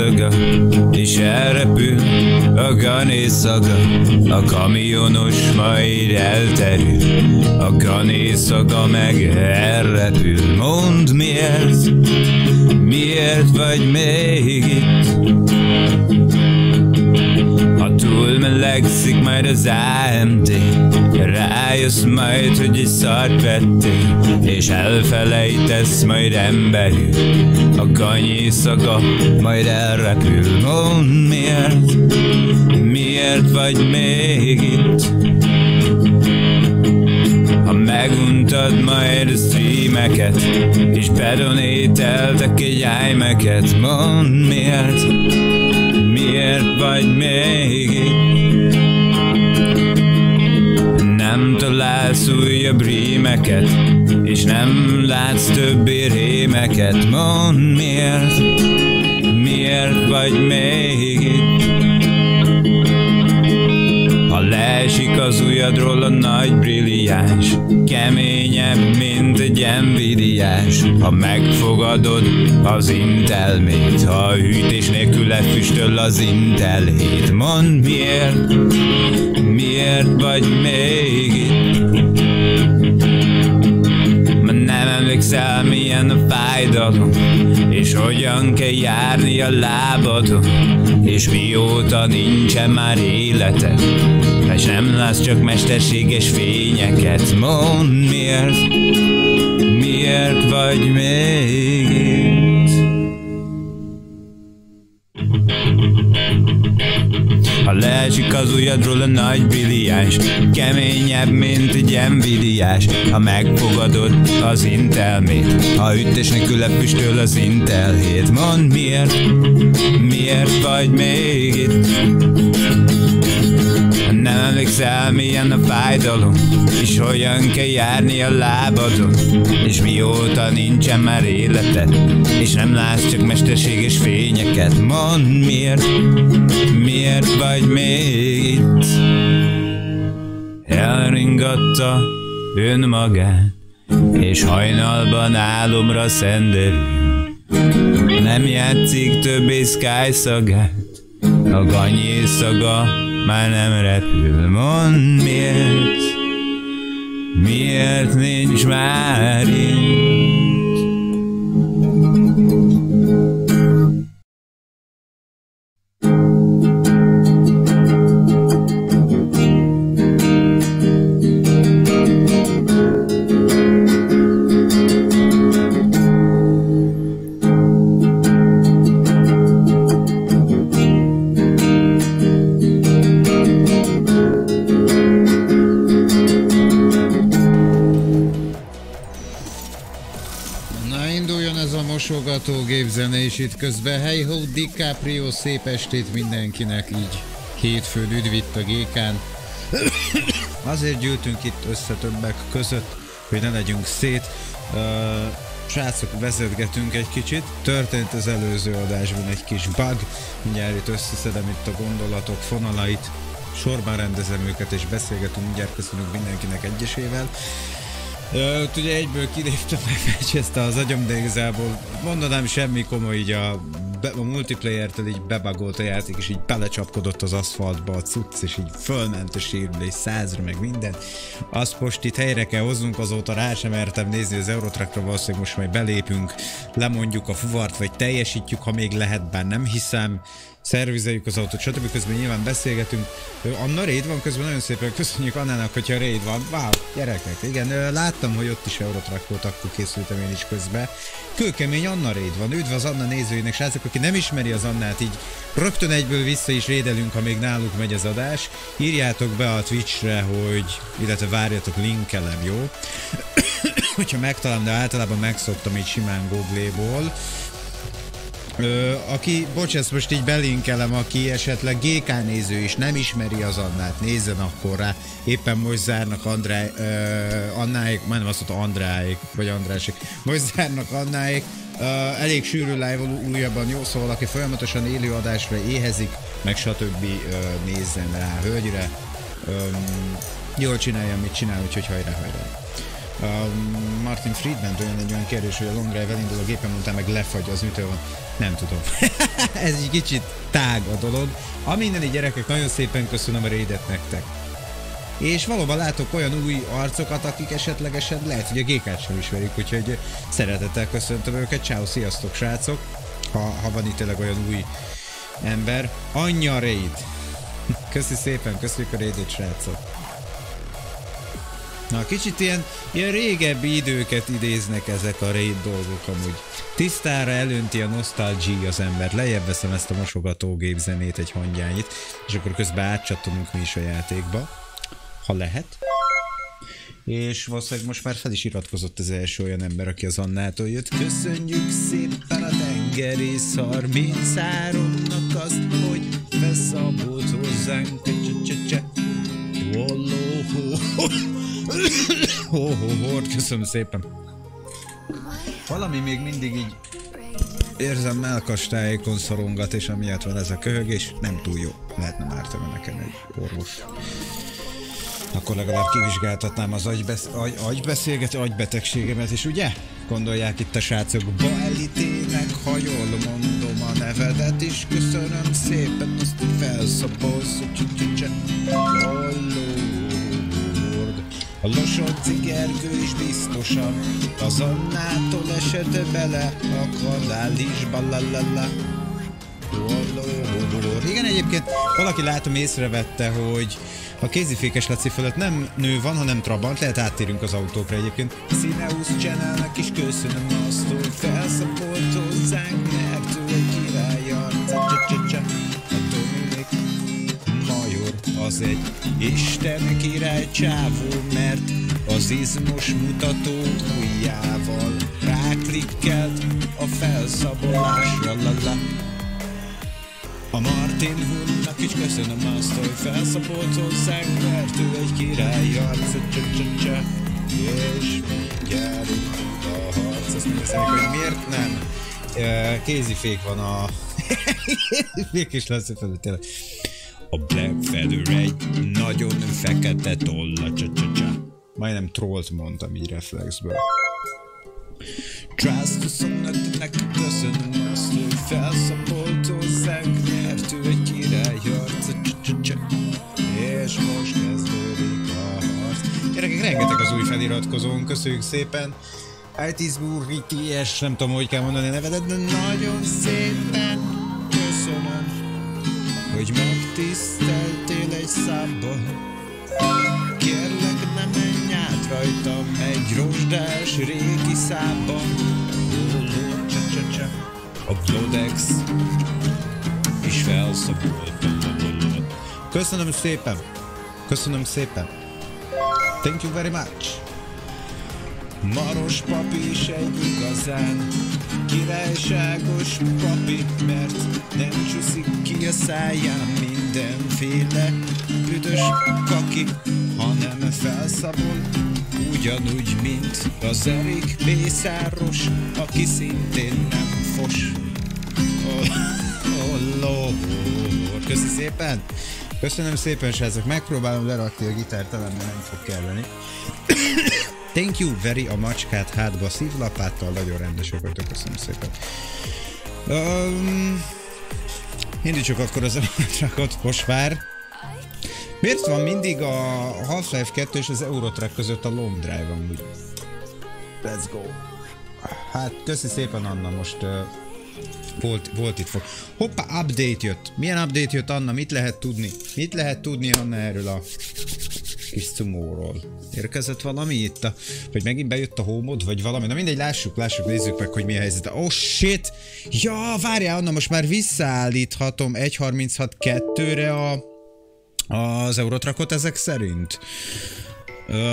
szaga, és elrepül a gané szaga, a kamionos majd elterül, a gané szaga meg elrepül. Mondd miért, miért vagy még itt? Ha túl melegszik majd az AMD Rájössz majd, hogy egy szart vettél És elfelejtesz majd emberül. A kanyi szaga majd elrepül. Mondd miért, miért vagy még itt? Ha meguntad majd a streameket És bedonételtek egy iMac-et Mondd miért, miért vagy még itt Nem találsz újabb rímeket És nem látsz többé rémeket. Mondd miért, miért vagy még itt? Ha leesik az ujjadról a nagy brilliáns Keményebb, mint egy envidiás. Ha megfogadod az intelmét Ha hűtés nélkül lefüstöl az Intel 7 Mondd miért, miért vagy még itt? Ma nem emlékszel milyen a fájdalom És hogyan kell járni a lábadon És mióta nincsen már életed És nem látsz csak mesterséges fényeket. Mondd miért, miért vagy még itt leesik az ujjadról a nagy biliás Keményebb, mint egy envidiás. Ha megfogadod az intelmét Ha ütés nélkül lefüstöl az Intel 7 Mondd miért, miért vagy még itt nem emlékszel milyen a fájdalom? És hogyan kell járni a lábadon? És mióta nincsen már életed És nem látsz csak mesterséges fényeket? Mondd miért, miért vagy még itt? Elringatta önmagát És hajnalban álomra szenderül Nem játszik többé Sky szagát A ganyé szaga már nem repül Mondd miért? Miért nincs már itt mosogatógép zene, és itt közben Hey Ho DiCaprio, szép estét mindenkinek, így hétfőn üdv itt a gékán. Azért gyűltünk itt össze többek között, hogy ne legyünk szét. Uh, srácok, vezetgetünk egy kicsit. Történt az előző adásban egy kis bug. Mindjárt itt összeszedem itt a gondolatok fonalait. Sorban rendezem őket és beszélgetünk, mindjárt köszönünk mindenkinek egyesével. Ö, ott ugye egyből kiléptem, megfecsezte az agyam, de igazából mondanám semmi komoly, így a, be, a multiplayer-től így bebagolt a játék, és így belecsapkodott az aszfaltba a cucc, és így fölment a sérülés százra, meg minden. Azt most itt helyre kell hoznunk, azóta rá sem mertem nézni az Eurotrackra, valószínűleg most majd belépünk, lemondjuk a fuvart, vagy teljesítjük, ha még lehet, bár nem hiszem, szervizeljük az autót, stb. Közben nyilván beszélgetünk. Anna raid van közben, nagyon szépen köszönjük Annának, hogyha raid van. Wow, gyerekek, igen, láttam, hogy ott is Eurotrack volt, akkor készültem én is közbe. Kőkemény Anna raid van, üdv az Anna nézőinek, srácok, aki nem ismeri az Annát, így rögtön egyből vissza is rédelünk, ha még náluk megy az adás. Írjátok be a Twitchre, hogy, illetve várjatok, linkelem, jó? hogyha megtalálom, de általában megszoktam így simán Google-ból. Ö, aki, bocs, ezt most így belinkelem, aki esetleg GK néző is nem ismeri az Annát, nézzen akkor rá. Éppen most zárnak Andrá, ö, Annáék, majdnem azt mondta Andráék, vagy Andrásik. Most zárnak Annáék. Ö, elég sűrű live újabban, jó, szóval aki folyamatosan élő adásra éhezik, meg stb. Ö, nézzen rá hölgyre. Ö, jól csinálja, mit csinál, úgyhogy hajrá, hajrá. Martin Friedman olyan egy olyan kérdés, hogy a long drive elindul a gépen, után meg lefagy az ütő van. Nem tudom. Ez egy kicsit tág a dolog. A mindeni gyerekek, nagyon szépen köszönöm a raidet nektek. És valóban látok olyan új arcokat, akik esetlegesen lehet, hogy a GK-t sem ismerik, úgyhogy szeretettel köszöntöm őket. Ciao, sziasztok srácok! Ha, ha van itt tényleg olyan új ember. Anya raid! Köszi szépen, köszönjük a raidet srácok! Na, kicsit ilyen, ilyen régebbi időket idéznek ezek a raid dolgok amúgy. Tisztára elönti a nosztalgia az ember. Lejjebb veszem ezt a mosogatógép zenét, egy hangyányit, és akkor közben átcsatolunk mi is a játékba, ha lehet. És valószínűleg most már fel is iratkozott az első olyan ember, aki az Annától jött. Köszönjük szépen a tengerész 33-nak azt, hogy beszabolt hozzánk. Ho, ho, ho, köszönöm szépen. Valami még mindig így érzem melkastájékon szorongat, és amiatt van ez a köhögés, nem túl jó. Lehetne már nekem egy orvos. Akkor legalább kivizsgáltatnám az agybesz agy agybeszélget, agybetegségemet, és ugye? Gondolják itt a srácok, Baelitének, ha jól mondom a nevedet, és köszönöm szépen azt, felszapolsz, hogy a Losonci Gergő is biztosan az Annától esett bele a kanál is, balalala. Igen, egyébként valaki látom észrevette, hogy a kézifékes Laci fölött nem nő van, hanem Trabant, lehet áttérünk az autókra egyébként. Cineus channelnek is köszönöm azt, hogy felszapolt hozzánk, mert az egy Isten király csávó, mert az izmos mutató ujjával ráklikkelt a felszabolásra, lala. A Martin Hunnak is köszönöm azt, hogy felszabolt hozzánk, mert ő egy király arc, csa csa csa és gyerünk a harc. Azt mondja, hogy miért nem? Kézifék van a... Kézifék is lesz tényleg. A Black Feather egy nagyon fekete tolla, csa csa csa. Majdnem trollt mondtam így reflexből. Trust Sonatinek köszönöm azt, hogy felszapolt hozzánk, ő egy arca, csa csa csa. És most kezdődik a harc. Gyerekek, rengeteg az új feliratkozón, köszönjük szépen. Aitisburg, és nem tudom, hogy kell mondani a nevedet, de nagyon szépen köszönöm hogy megtiszteltél egy számban. Kérlek, ne menj át rajtam egy rozsdás régi számban. A Blodex is felszabult. Köszönöm szépen! Köszönöm szépen! Thank you very much! Maros papi is egy igazán királyságos papi, mert nem csúszik ki a száján mindenféle büdös kaki, hanem felszabol, ugyanúgy, mint az Erik Mészáros, aki szintén nem fos. Oh, oh, oh, Köszi szépen! Köszönöm szépen, srácok, megpróbálom lerakni a gitárt, talán nem fog kelleni. Thank you very a macskát hátba szívlapáttal, nagyon vagytok, köszönöm szépen. Um, indítsuk akkor az elektrikot, Posvár. Miért van mindig a Half-Life 2 és az Eurotrack között a Long Drive amúgy? Let's go. Hát, köszi szépen Anna, most uh, volt, volt itt fog. Hoppa, update jött. Milyen update jött Anna? Mit lehet tudni? Mit lehet tudni Anna erről a kis cumóról. Érkezett valami itt? A, vagy megint bejött a homod, vagy valami? Na mindegy, lássuk, lássuk, nézzük meg, hogy mi a helyzet. Oh shit! Ja, várjál, Anna, most már visszaállíthatom 1.36.2-re a, az Eurotrakot ezek szerint.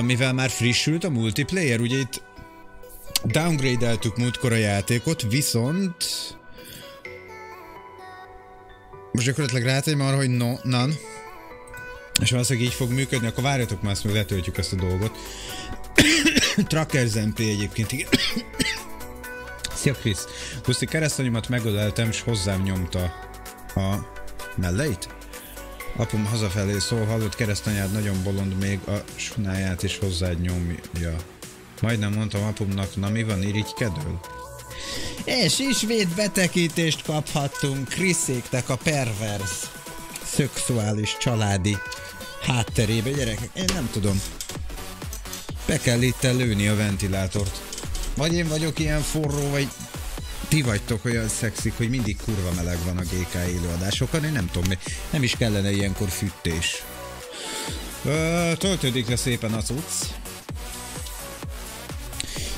Mivel már frissült a multiplayer, ugye itt downgrade-eltük múltkor a játékot, viszont most gyakorlatilag rátegyem arra, hogy no, none. És valószínűleg így fog működni, akkor várjatok már, azt meg letöltjük ezt a dolgot. Tracker Zempli egyébként, igen. Szia Krisz! Puszti keresztanyomat megöleltem, és hozzám nyomta a melleit? Apum hazafelé szól, hallott keresztanyád nagyon bolond, még a sunáját is hozzád nyomja. Majdnem mondtam apumnak, na mi van, irigykedől? És ismét betekintést kaphattunk Kriszéknek a pervers szexuális családi hátterébe, gyerekek. Én nem tudom. Be kell itt lőni a ventilátort. Vagy én vagyok ilyen forró, vagy ti vagytok olyan szexik, hogy mindig kurva meleg van a GK élőadásokon, én nem tudom, nem is kellene ilyenkor fűtés. Ö, töltődik le szépen az utc.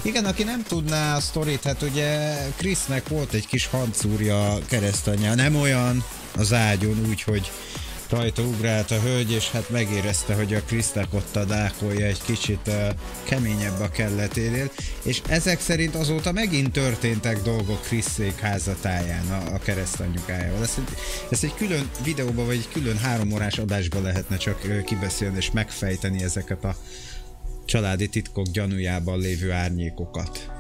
Igen, aki nem tudná a sztorit, hát ugye Krisznek volt egy kis hancúrja keresztanyja, nem olyan az ágyon, úgyhogy rajta ugrált a hölgy, és hát megérezte, hogy a Krisztek ott a dákolja egy kicsit uh, keményebb a kelleténél, és ezek szerint azóta megint történtek dolgok Kriszék házatáján a, a keresztanyukájával. Ezt, ezt egy külön videóba, vagy egy külön három órás adásba lehetne csak uh, kibeszélni és megfejteni ezeket a családi titkok gyanújában lévő árnyékokat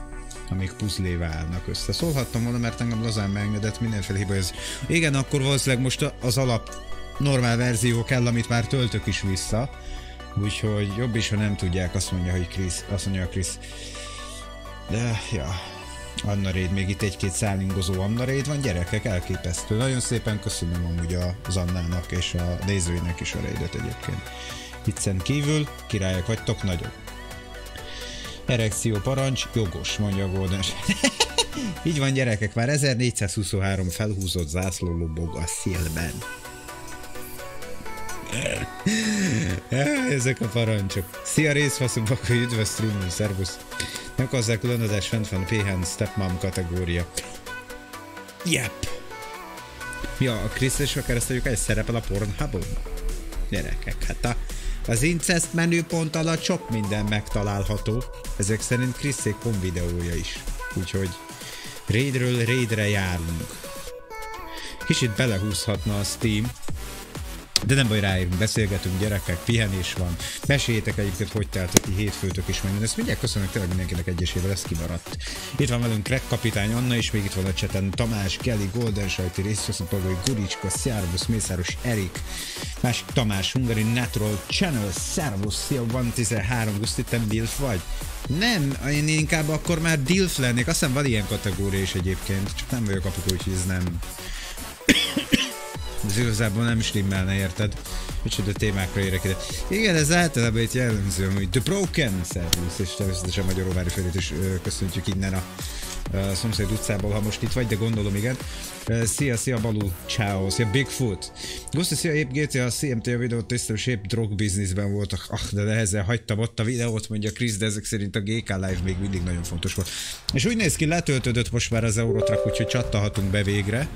amik puzzlévá állnak össze. Szólhattam volna, mert engem lazán megengedett mindenféle hiba. Ez. Igen, akkor valószínűleg most az alap normál verzió kell, amit már töltök is vissza. Úgyhogy jobb is, ha nem tudják, azt mondja, hogy Chris, azt mondja Chris. De, ja, Anna Raid, még itt egy-két szállingozó Anna Raid van, gyerekek, elképesztő. Nagyon szépen köszönöm amúgy az Annának és a nézőinek is a raidet egyébként. Viccen kívül, királyok vagytok nagyon. Erekció parancs, jogos, mondja Golden Így van gyerekek, már 1423 felhúzott zászló lobog a szélben. Ezek a parancsok. Szia részfaszunk, akkor üdvös streamon, szervusz. Nem kazzák különadás fent van PHN Stepmom kategória. Yep. Ja, a Krisztus a kereszteljük egy szerepel a Pornhubon? Gyerekek, hát a, az incest menüpont alatt sok minden megtalálható. Ezek szerint Kriszék pont videója is. Úgyhogy raidről raidre járunk. Kicsit belehúzhatna a Steam, de nem baj, ráérünk, beszélgetünk, gyerekek, pihenés van. Meséljétek egyébként, hogy telt a hétfőtök is meg. Ezt mindjárt köszönök tényleg mindenkinek egyesével, ez kimaradt. Itt van velünk Crack kapitány Anna, és még itt van a cseten Tamás, Kelly, Golden Sajti, Részfeszapagói, Guricska, Szárvusz, Mészáros, Erik, másik Tamás, Hungary, Natural Channel, Szervusz, Szia, van 13, Guszti, te Dilf vagy? Nem, én inkább akkor már Dilf lennék, azt hiszem van ilyen kategória is egyébként, csak nem vagyok apukó, úgyhogy ez nem ez igazából nem stimmelne, érted? Micsoda témákra érek ide. Igen, ez általában itt jellemző, hogy The Broken Service, és természetesen Magyaróvári felét is köszöntjük innen a a szomszéd utcából, ha most itt vagy, de gondolom igen. Szia, szia Balú, ciao, szia Bigfoot. Guszti, szia épp GTA, CMT a videót tisztem, és épp drog businessben voltak. Ah, de nehezen hagytam ott a videót, mondja Chris, de ezek szerint a GK Live még mindig nagyon fontos volt. És úgy néz ki, letöltődött most már az Eurotrak, úgyhogy csattalhatunk be végre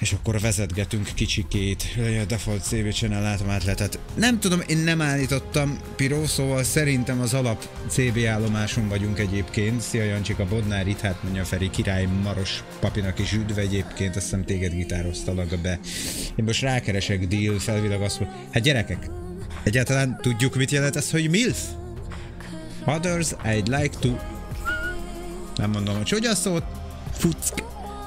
és akkor vezetgetünk kicsikét, a default CV channel látom. Nem tudom, én nem állítottam Piró, szóval szerintem az alap CB állomáson vagyunk egyébként. Szia Jancsika, Bodnár, itt hát mondja Feri, király Maros papinak is üdv egyébként, azt hiszem téged gitároztalak be. Én most rákeresek deal, felvilag azt mondja, hát gyerekek, egyáltalán tudjuk mit jelent ez, hogy MILF? Others I'd like to... Nem mondom, hogy hogyan szólt? Fuck.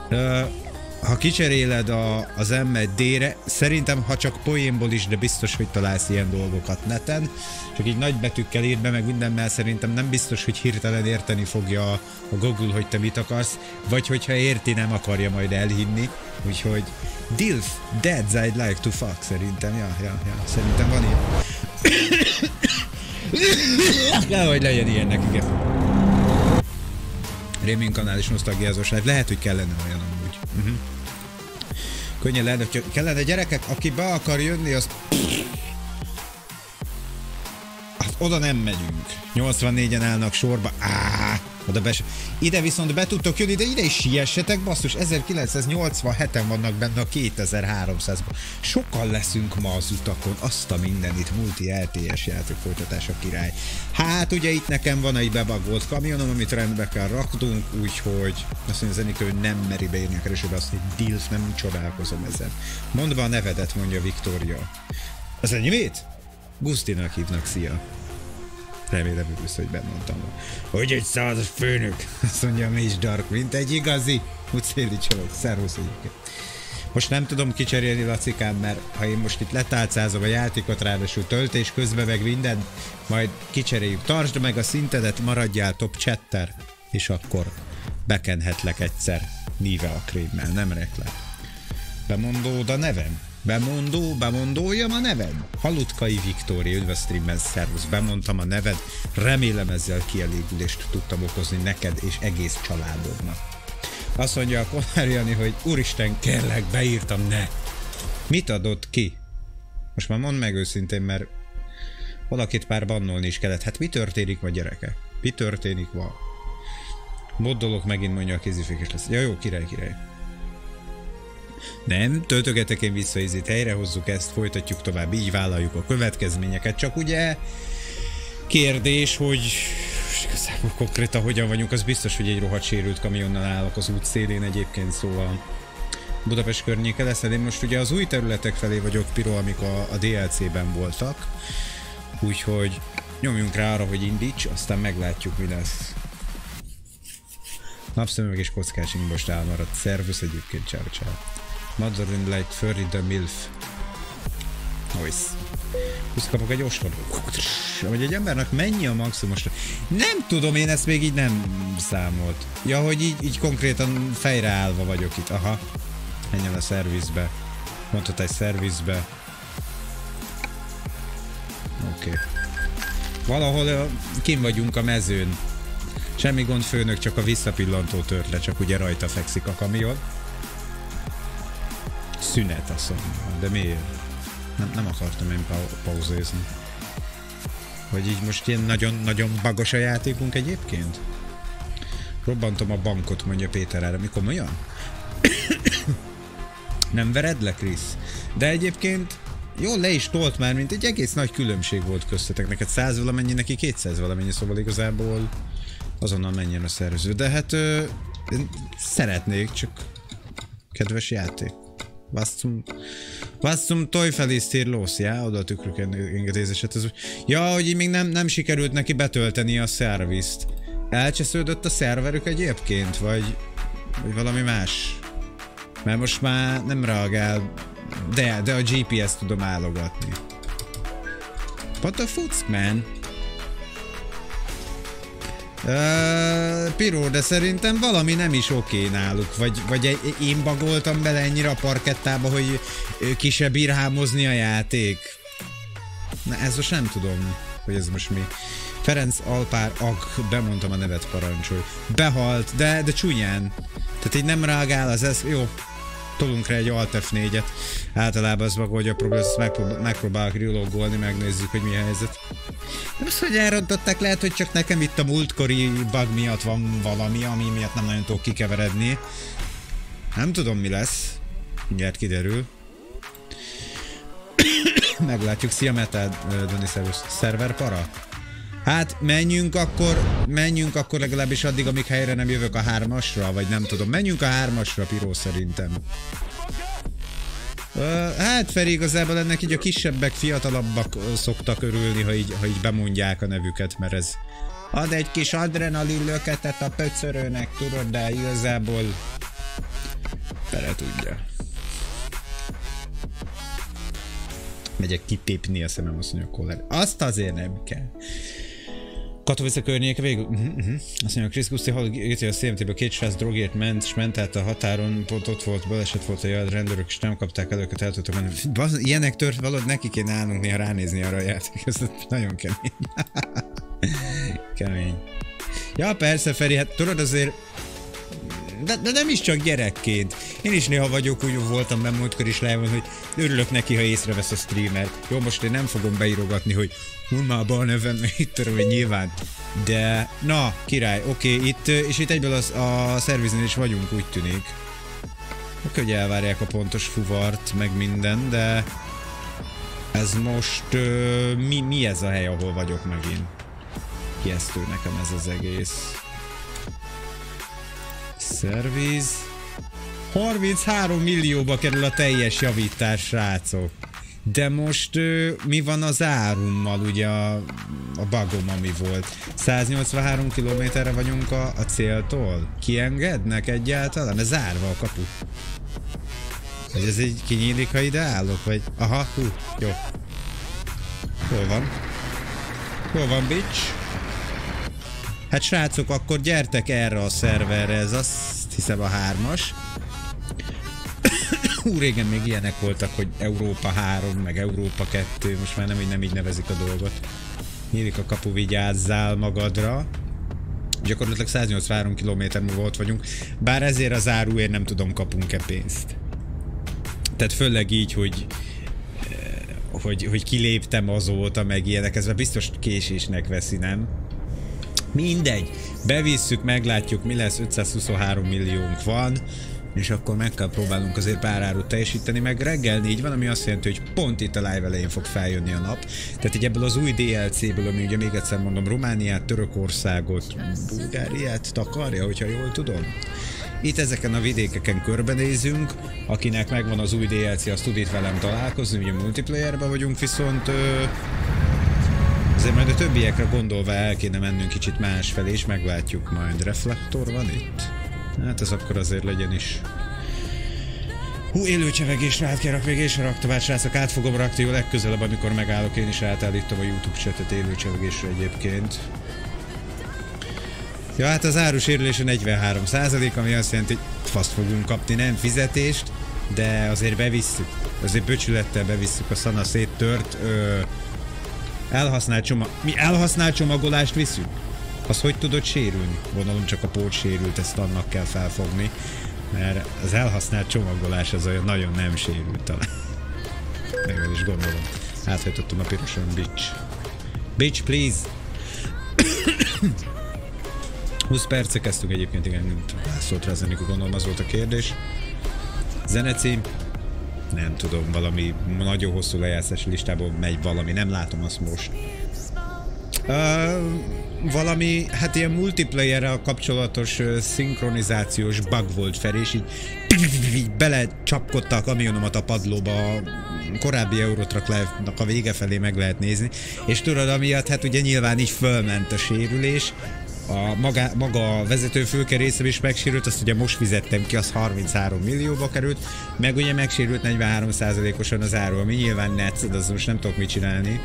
Uh, ha kicseréled a, az m D-re, szerintem ha csak poénból is, de biztos, hogy találsz ilyen dolgokat neten, csak így nagy betűkkel írd be, meg mindennel szerintem nem biztos, hogy hirtelen érteni fogja a, a Google, hogy te mit akarsz, vagy hogyha érti, nem akarja majd elhinni, úgyhogy DILF, Dads I'd like to fuck, szerintem, ja, ja, ja, szerintem van ilyen. Kell, hogy legyen ilyen nekik. Rémén kanál is nosztalgiázós, lehet, hogy kellene olyan amúgy. Uh-huh könnyen lenne, hogy kellene gyerekek, aki be akar jönni, az... Hát oda nem megyünk. 84-en állnak sorba. Áh, oda be Ide viszont be tudtok jönni, de ide is siessetek, basszus, 1987-en vannak benne a 2300-ban. Sokan leszünk ma az utakon, azt a mindenit, multi LTS játék folytatása király. Hát ugye itt nekem van egy bebagolt kamionom, amit rendbe kell raknunk, úgyhogy azt mondja Zenikő, nem meri beírni a keresőbe azt, hogy Dilf, nem csodálkozom ezen. Mondd be a nevedet, mondja Viktória. Az enyémét? Gusztinak hívnak, szia. Remélem hogy bemondtam. Hogy egy százas főnök, azt mondja, mi is dark, mint egy igazi. Széli csalók, szervusz egyébként. Most nem tudom kicserélni Lacikám, mert ha én most itt letálcázom a játékot, ráadásul töltés közben meg minden, majd kicseréljük. Tartsd meg a szintedet, maradjál top chatter, és akkor bekenhetlek egyszer Nive a krémmel, nem reklám. Bemondód a nevem? Bemondó, bemondójam a neved? Halutkai Viktória, üdv a streamben, szervusz, bemondtam a neved, remélem ezzel kielégülést tudtam okozni neked és egész családodnak. Azt mondja a Konár Jani, hogy úristen, kérlek, beírtam, ne. Mit adott ki? Most már mondd meg őszintén, mert valakit pár bannolni is kellett. Hát mi történik ma gyerekek? Mi történik ma? Moddolok megint mondja a kézifékes lesz. Ja jó, király, király. Nem, töltögetek én vissza izét, helyrehozzuk ezt, folytatjuk tovább, így vállaljuk a következményeket, csak ugye kérdés, hogy igazából konkrétan hogyan vagyunk, az biztos, hogy egy rohadt sérült kamionnal állok az út szélén egyébként, szóval Budapest környéke lesz, én most ugye az új területek felé vagyok, Piro, amik a, a DLC-ben voltak, úgyhogy nyomjunk rá arra, hogy indíts, aztán meglátjuk, mi lesz. Napszemüveg és kockás most elmaradt. Szervusz egyébként, ciao ciao. Mother in Light, Furry the Milf. Nice. Plusz kapok egy ostor. Hogy egy embernek mennyi a maximumos? Nem tudom, én ezt még így nem számolt. Ja, hogy így, így konkrétan fejreállva vagyok itt. Aha. Menjen a szervizbe. Mondhatál szervizbe. Oké. Okay. Valahol kim vagyunk a mezőn. Semmi gond főnök, csak a visszapillantó tört le, csak ugye rajta fekszik a kamion. Szünet azt mondja. De miért? Nem, nem akartam én pau- pauzézni. Hogy így most ilyen nagyon-nagyon bagos a játékunk egyébként? Robbantom a bankot, mondja Péter erre. Mikor olyan? nem vered le, Krisz? De egyébként jó, le is tolt már, mint egy egész nagy különbség volt köztetek. Neked 100 valamennyi, neki 200 valamennyi, szóval igazából azonnal menjen a szerző. De hát ö, én szeretnék, csak kedves játék. Was zum, was zum Teufel ist hier los, ja? Oda a tükrök engedélyezéset. Ez, ja, hogy még nem, nem sikerült neki betölteni a szervizt. Elcsesződött a szerverük egyébként, vagy, vagy valami más? Mert most már nem reagál, de, de a GPS tudom állogatni. What the fuck, man? Uh, Piró, de szerintem valami nem is oké náluk, vagy, vagy én bagoltam bele ennyire a parkettába, hogy ki se bír hámozni a játék. Na ez most nem tudom, hogy ez most mi. Ferenc Alpár Ag, bemondtam a nevet parancsolj. Behalt, de, de csúnyán. Tehát így nem reagál az ez, jó, tolunk rá egy Alt F4-et. Általában az megoldja a problémát, ezt megprób- megpróbálok rilogolni, megnézzük, hogy mi a helyzet. Nem az, hogy elrontották, lehet, hogy csak nekem itt a múltkori bug miatt van valami, ami miatt nem nagyon tudok kikeveredni. Nem tudom, mi lesz. Mindjárt kiderül. Meglátjuk. Szia Metal, Doni. Szerver para? Hát menjünk akkor, menjünk akkor legalábbis addig, amíg helyre nem jövök a hármasra, vagy nem tudom. Menjünk a hármasra, Piró szerintem. Uh, hát Feri, igazából ennek így a kisebbek, fiatalabbak szoktak örülni, ha így, ha így bemondják a nevüket, mert ez ad egy kis adrenalin löketet a pöcörőnek, tudod, de igazából Fere tudja. Megyek kitépni a szemem, azt mondja. Azt azért nem kell. Katowice környéke végül. Uh-huh, uh-huh. Azt mondja, Gusti hallott GTA CMT-ből két srác drogért ment, és ment át a határon, pont ott volt, baleset volt a jel, rendőrök, és nem kapták el őket, el tudtak menni. Baz, ilyenek tört, valahogy neki kéne állnunk néha ránézni arra a játék, ez nagyon kemény. kemény. Ja, persze, Feri, hát tudod azért de, de nem is csak gyerekként. Én is néha vagyok, úgy voltam nem múltkor is lehetett, hogy örülök neki, ha észrevesz a streamer. Jó, most én nem fogom beírogatni, hogy Hulmába a nevem, itt tudom, hogy nyilván. De, na, király, oké, okay, itt, és itt egyből az, a szerviznél is vagyunk, úgy tűnik. Oké, hogy elvárják a pontos fuvart, meg minden, de ez most, uh, mi, mi ez a hely, ahol vagyok megint? Ijesztő nekem ez az egész. Szerviz. 33 millióba kerül a teljes javítás, srácok. De most mi van az árummal, ugye a, a bagom, ami volt? 183 kilométerre vagyunk a, a céltól? Kiengednek egyáltalán? Ez zárva a kapu. Hogy ez így kinyílik, ha ide állok, vagy... Aha, hú, jó. Hol van? Hol van, bitch? Hát srácok, akkor gyertek erre a szerverre, ez azt hiszem a hármas. Hú, régen még ilyenek voltak, hogy Európa 3, meg Európa 2, most már nem így, nem így nevezik a dolgot. Nyílik a kapu, vigyázzál magadra. Gyakorlatilag 183 km múlva vagyunk, bár ezért az áruért nem tudom kapunk-e pénzt. Tehát főleg így, hogy eh, hogy, hogy kiléptem azóta, meg ilyenek, ez biztos késésnek veszi, nem? Mindegy, bevisszük, meglátjuk, mi lesz, 523 milliónk van, és akkor meg kell próbálnunk azért pár árut teljesíteni, meg reggel négy van, ami azt jelenti, hogy pont itt a live elején fog feljönni a nap. Tehát így ebből az új DLC-ből, ami ugye még egyszer mondom, Romániát, Törökországot, Bulgáriát takarja, hogyha jól tudom. Itt ezeken a vidékeken körbenézünk, akinek megvan az új DLC, az tud itt velem találkozni, ugye multiplayerben vagyunk, viszont ö, azért majd a többiekre gondolva el kéne mennünk kicsit másfelé, és meglátjuk majd. Reflektor van itt? Hát ez akkor azért legyen is. Hú, élőcsevegésre át kell rakni, és raktam át, srácok, át fogom rakni, jó legközelebb, amikor megállok, én is átállítom a YouTube chatet élőcsevegésre egyébként. Ja, hát az árusérülése 43 ami azt jelenti, hogy faszt fogunk kapni, nem fizetést, de azért bevisszük. Azért böcsülettel bevisszük a szana széttört, ö, elhasznált csomag... Mi elhasznált csomagolást viszünk? Az hogy tudod sérülni? Gondolom csak a pót sérült, ezt annak kell felfogni. Mert az elhasznált csomagolás az olyan nagyon nem sérült talán. Meg is gondolom. Áthajtottam a piroson, bitch. Bitch, please! 20 perce kezdtük egyébként, igen, szólt rá zenikú, gondolom az volt a kérdés. Zenecím? Nem tudom, valami nagyon hosszú lejátszási listából megy valami, nem látom azt most. Uh, valami, hát ilyen multiplayer kapcsolatos uh, szinkronizációs bug volt fel, és így, így bele csapkodta a kamionomat a padlóba. Korábbi Eurotrack live a vége felé meg lehet nézni, és tudod, amiatt hát ugye nyilván így fölment a sérülés, a maga, maga a vezető fülke is megsérült, azt ugye most fizettem ki, az 33 millióba került, meg ugye megsérült 43%-osan az áru, ami nyilván netsz, de az most nem tudok mit csinálni.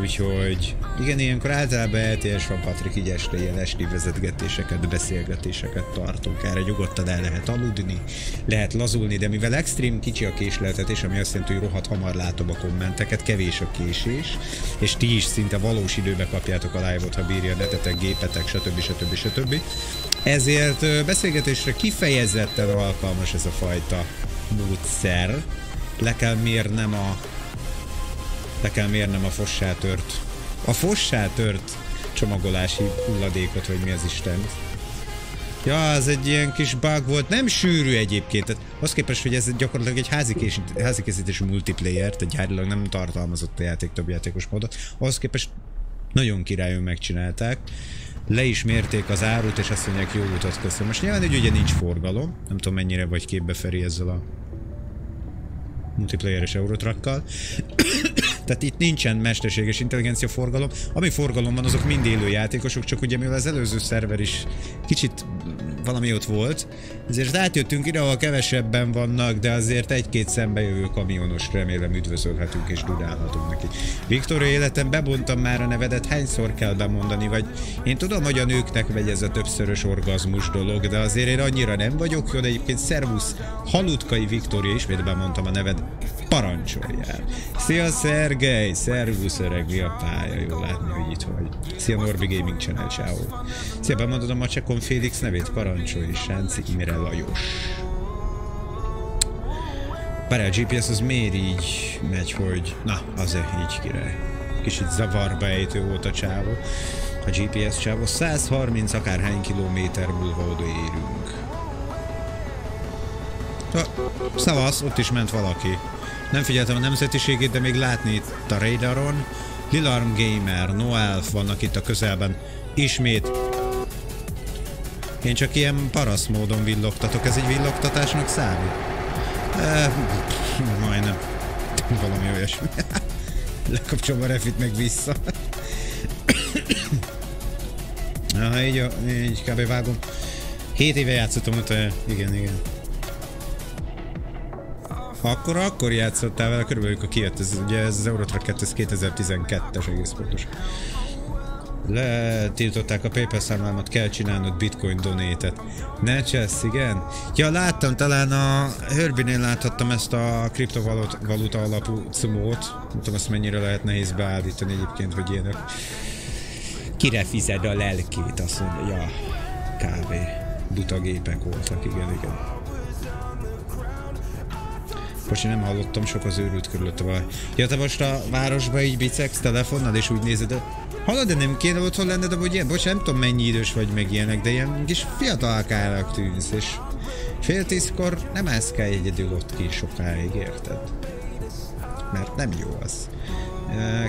Úgyhogy igen, ilyenkor általában LTS van Patrik, így este ilyen esti vezetgetéseket, beszélgetéseket tartunk. Erre nyugodtan el lehet aludni, lehet lazulni, de mivel extrém kicsi a késleltetés, ami azt jelenti, hogy rohadt hamar látom a kommenteket, kevés a késés, és ti is szinte valós időbe kapjátok a live-ot, ha bírja netetek, gépetek, stb. stb. stb. Ezért beszélgetésre kifejezetten alkalmas ez a fajta módszer. Le kell mérnem a le kell mérnem a fossátört. A fossátört csomagolási hulladékot, vagy mi az Isten. Ja, az egy ilyen kis bug volt, nem sűrű egyébként, tehát az képest, hogy ez gyakorlatilag egy házi, készítésű multiplayer, tehát gyárilag nem tartalmazott a játék több játékos módot, az képest nagyon királyon megcsinálták. Le is mérték az árut, és azt mondják, jó utat köszönöm. Most nyilván, hogy ugye nincs forgalom, nem tudom mennyire vagy képbe Feri ezzel a multiplayeres Eurotrakkal. Tehát itt nincsen mesterséges intelligencia forgalom. Ami forgalom van, azok mind élő játékosok, csak ugye mivel az előző szerver is kicsit valami ott volt, ezért átjöttünk ide, ahol kevesebben vannak, de azért egy-két szembejövő kamionos remélem üdvözölhetünk és dudálhatunk neki. Viktor, életem bebontam már a nevedet, hányszor kell bemondani, vagy én tudom, hogy a nőknek megy ez a többszörös orgazmus dolog, de azért én annyira nem vagyok jó, de egyébként szervusz, Halutkai Viktória, ismét bemondtam a neved, parancsoljál. Szia Szergej, szervusz öreg, mi a pálya, jó látni, hogy itt vagy. Szia Norbi Gaming Channel, ciao. Szia, bemondod a Macsekon Félix nevét, parancsolj, Sánci Imre Lajos. Párá, a GPS az miért így megy, hogy... Na, azért így király. Kicsit zavarba ejtő volt a csávó. A GPS csávó 130 akárhány kilométer múlva odaérünk. Szavasz, ott is ment valaki. Nem figyeltem a nemzetiségét, de még látni itt a radaron. Lilarm Gamer, Noelf vannak itt a közelben. Ismét. Én csak ilyen parasz módon villogtatok. Ez egy villogtatásnak számít? E, majdnem. Valami olyasmi. Lekapcsolom a refit meg vissza. Na, így, így kb. vágom. Hét éve játszottam ott, igen, igen. Akkor, akkor játszottál vele, körülbelül akkor kijött, ez, ugye ez az Eurotrack 2, ez 2012-es egész pontos. Letiltották a PayPal számlámat, kell csinálnod bitcoin donétet. Ne csesz, igen? Ja, láttam, talán a Herbie-nél láthattam ezt a kriptovaluta alapú cumót. Nem tudom, azt mennyire lehet nehéz beállítani egyébként, hogy ilyenek. Kire fized a lelkét, azt mondja, ja, kávé. Buta gépek voltak, igen, igen. Én nem hallottam sok az őrült körülött a vaj. Ja, te most a városba így bicegsz telefonnal, és úgy nézed, Hallod, de nem kéne otthon lenned, hogy ilyen, bocs, nem tudom mennyi idős vagy meg ilyenek, de ilyen kis fiatalkának tűnsz, és fél tízkor nem állsz kell egyedül ott ki sokáig, érted? Mert nem jó az.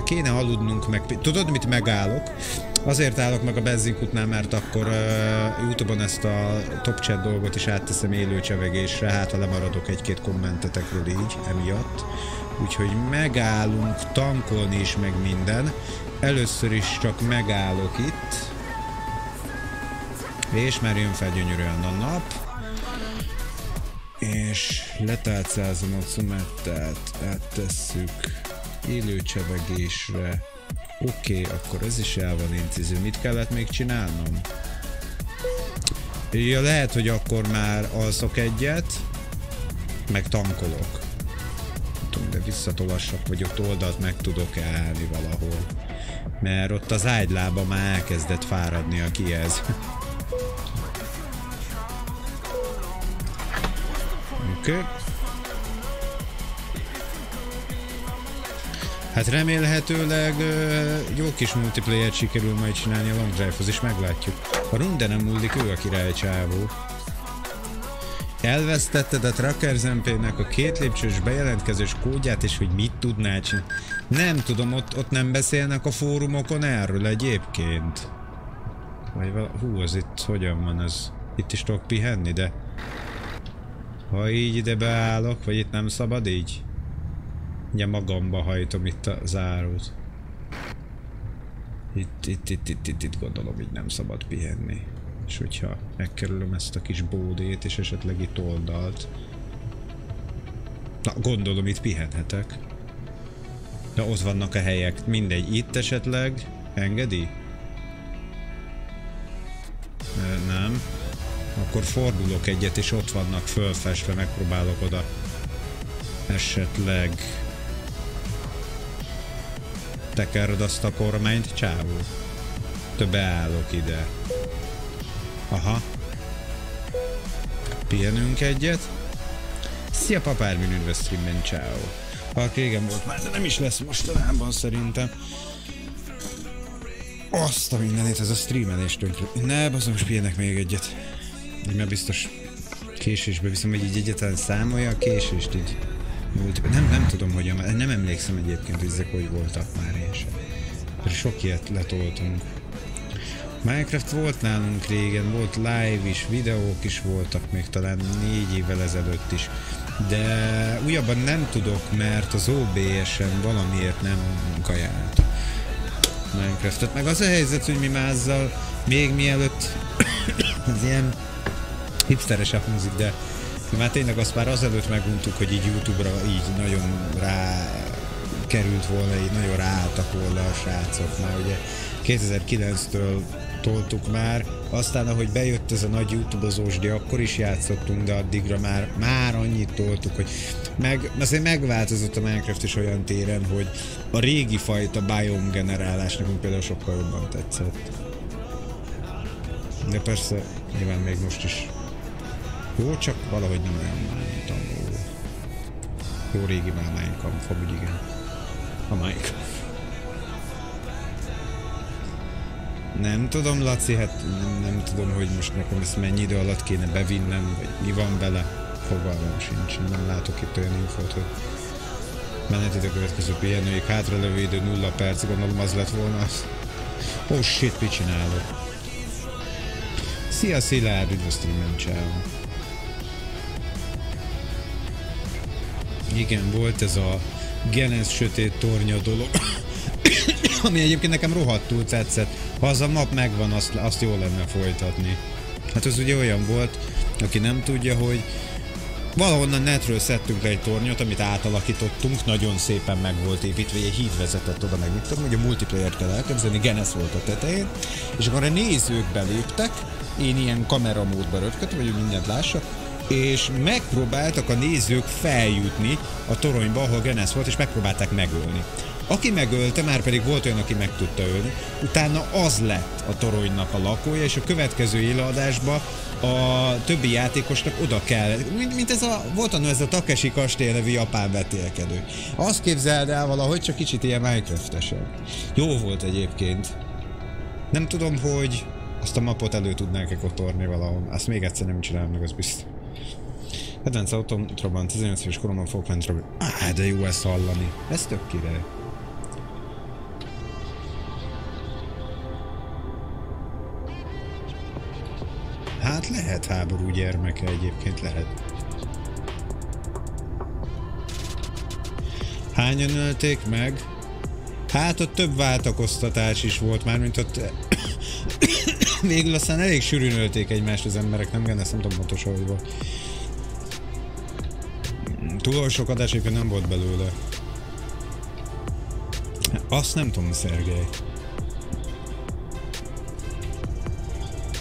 Kéne aludnunk meg, tudod mit megállok? Azért állok meg a benzinkutnál, mert akkor uh, Youtube-on ezt a top chat dolgot is átteszem élő csevegésre, hát ha lemaradok egy-két kommentetekről így, emiatt. Úgyhogy megállunk tankolni is, meg minden. Először is csak megállok itt. És már jön fel gyönyörűen a nap. És letálcázom a cumettát, áttesszük élő csevegésre. Oké, okay, akkor ez is el van intéző. Mit kellett még csinálnom? Ja, lehet, hogy akkor már alszok egyet, meg tankolok. tudom, de visszatolassak, vagy ott oldalt meg tudok állni valahol mert ott az ágylába már elkezdett fáradni a kiez. Oké. Okay. Hát remélhetőleg jó kis multiplayer sikerül majd csinálni a Long Drive-hoz, és meglátjuk. A Runde nem múlik, ő a király csávó. Elvesztetted a Tracker nek a két lépcsős bejelentkezős kódját, és hogy mit tudnál csinálni. Nem tudom, ott, ott nem beszélnek a fórumokon erről egyébként. Vagy vala... Hú, az itt hogyan van ez? Itt is tudok pihenni, de... Ha így ide beállok, vagy itt nem szabad így? Ugye magamba hajtom itt a zárót. Itt, itt, itt, itt, itt, itt gondolom, így nem szabad pihenni. És hogyha megkerülöm ezt a kis bódét, és esetleg itt oldalt, Na, gondolom itt pihenhetek. De ott vannak a helyek. Mindegy, itt esetleg engedi? Nem. Akkor fordulok egyet, és ott vannak fölfestve, megpróbálok oda esetleg tekerd azt a kormányt, csávó. Több beállok ide. Aha. Pihenünk egyet. Szia papármin üdv streamben, ciao. Ha régen volt már, de nem is lesz mostanában szerintem. Azt a mindenét, ez a streamelés tönkre. Ne, bazom, most pihenek még egyet. Így már biztos késésbe viszem, hogy így egyetlen számolja a késést így. Múlt, nem, nem tudom, hogy nem emlékszem egyébként, hogy ezek hogy voltak már. Sok ilyet letoltunk. Minecraft volt nálunk régen, volt live is, videók is voltak még talán négy évvel ezelőtt is. De újabban nem tudok, mert az OBS-en valamiért nem kajált Minecraftot. Meg az a helyzet, hogy mi mázzal még mielőtt az ilyen hipsteresebb hangzik, de már tényleg azt már azelőtt meguntuk, hogy így Youtube-ra így nagyon rá került volna, így nagyon ráálltak volna a srácok, mert ugye 2009-től toltuk már, aztán ahogy bejött ez a nagy youtube de akkor is játszottunk, de addigra már, már annyit toltuk, hogy meg, azért megváltozott a Minecraft is olyan téren, hogy a régi fajta biome generálás nekünk például sokkal jobban tetszett. De persze, nyilván még most is jó, csak valahogy nem olyan bántam. Jó, jó régi már Minecraft, amúgy igen. A Minecraft. Nem tudom, Laci, hát nem, nem tudom, hogy most nekem ezt mennyi idő alatt kéne bevinnem, vagy mi van bele. Fogalmam sincs, nem látok itt olyan infót, hogy menetét a következő pihenőig, levő idő nulla perc, gondolom az lett volna az. Oh shit, mit csinálok? Szia Szilárd, üdv streamen, ciao. Igen, volt ez a Genes sötét tornya dolog. ami egyébként nekem rohadtul tetszett. Ha az a map megvan, azt, azt jó lenne folytatni. Hát az ugye olyan volt, aki nem tudja, hogy valahonnan netről szedtünk le egy tornyot, amit átalakítottunk, nagyon szépen meg volt építve, egy híd vezetett oda, meg mit tudom, hogy a multiplayer kell elképzelni, Genes volt a tetején, és akkor a nézők beléptek, én ilyen kameramódba röpködtem, hogy mindent lássak, és megpróbáltak a nézők feljutni a toronyba, ahol Genes volt, és megpróbálták megölni. Aki megölte, már pedig volt olyan, aki meg tudta ölni, utána az lett a toronynak a lakója, és a következő éleadásban a többi játékosnak oda kell, mint, mint ez a, volt annól ez a Takeshi kastély nevű japán vetélkedő. Azt képzeld el valahogy, csak kicsit ilyen minecraft Jó volt egyébként. Nem tudom, hogy azt a mapot elő tudnánk-e kotorni valahol. Azt még egyszer nem csinálom meg, az biztos. Kedvenc autómban 18 éves koromban fogok menni Á, de jó ezt hallani. Ez tök király. Hát lehet háború gyermeke egyébként, lehet. Hányan ölték meg? Hát ott több váltakoztatás is volt már, mint ott... Végül aztán elég sűrűn ölték egymást az emberek, nem genne, nem tudom pontosan, hogy volt. Túl sok adás nem volt belőle. Azt nem tudom, Szergej.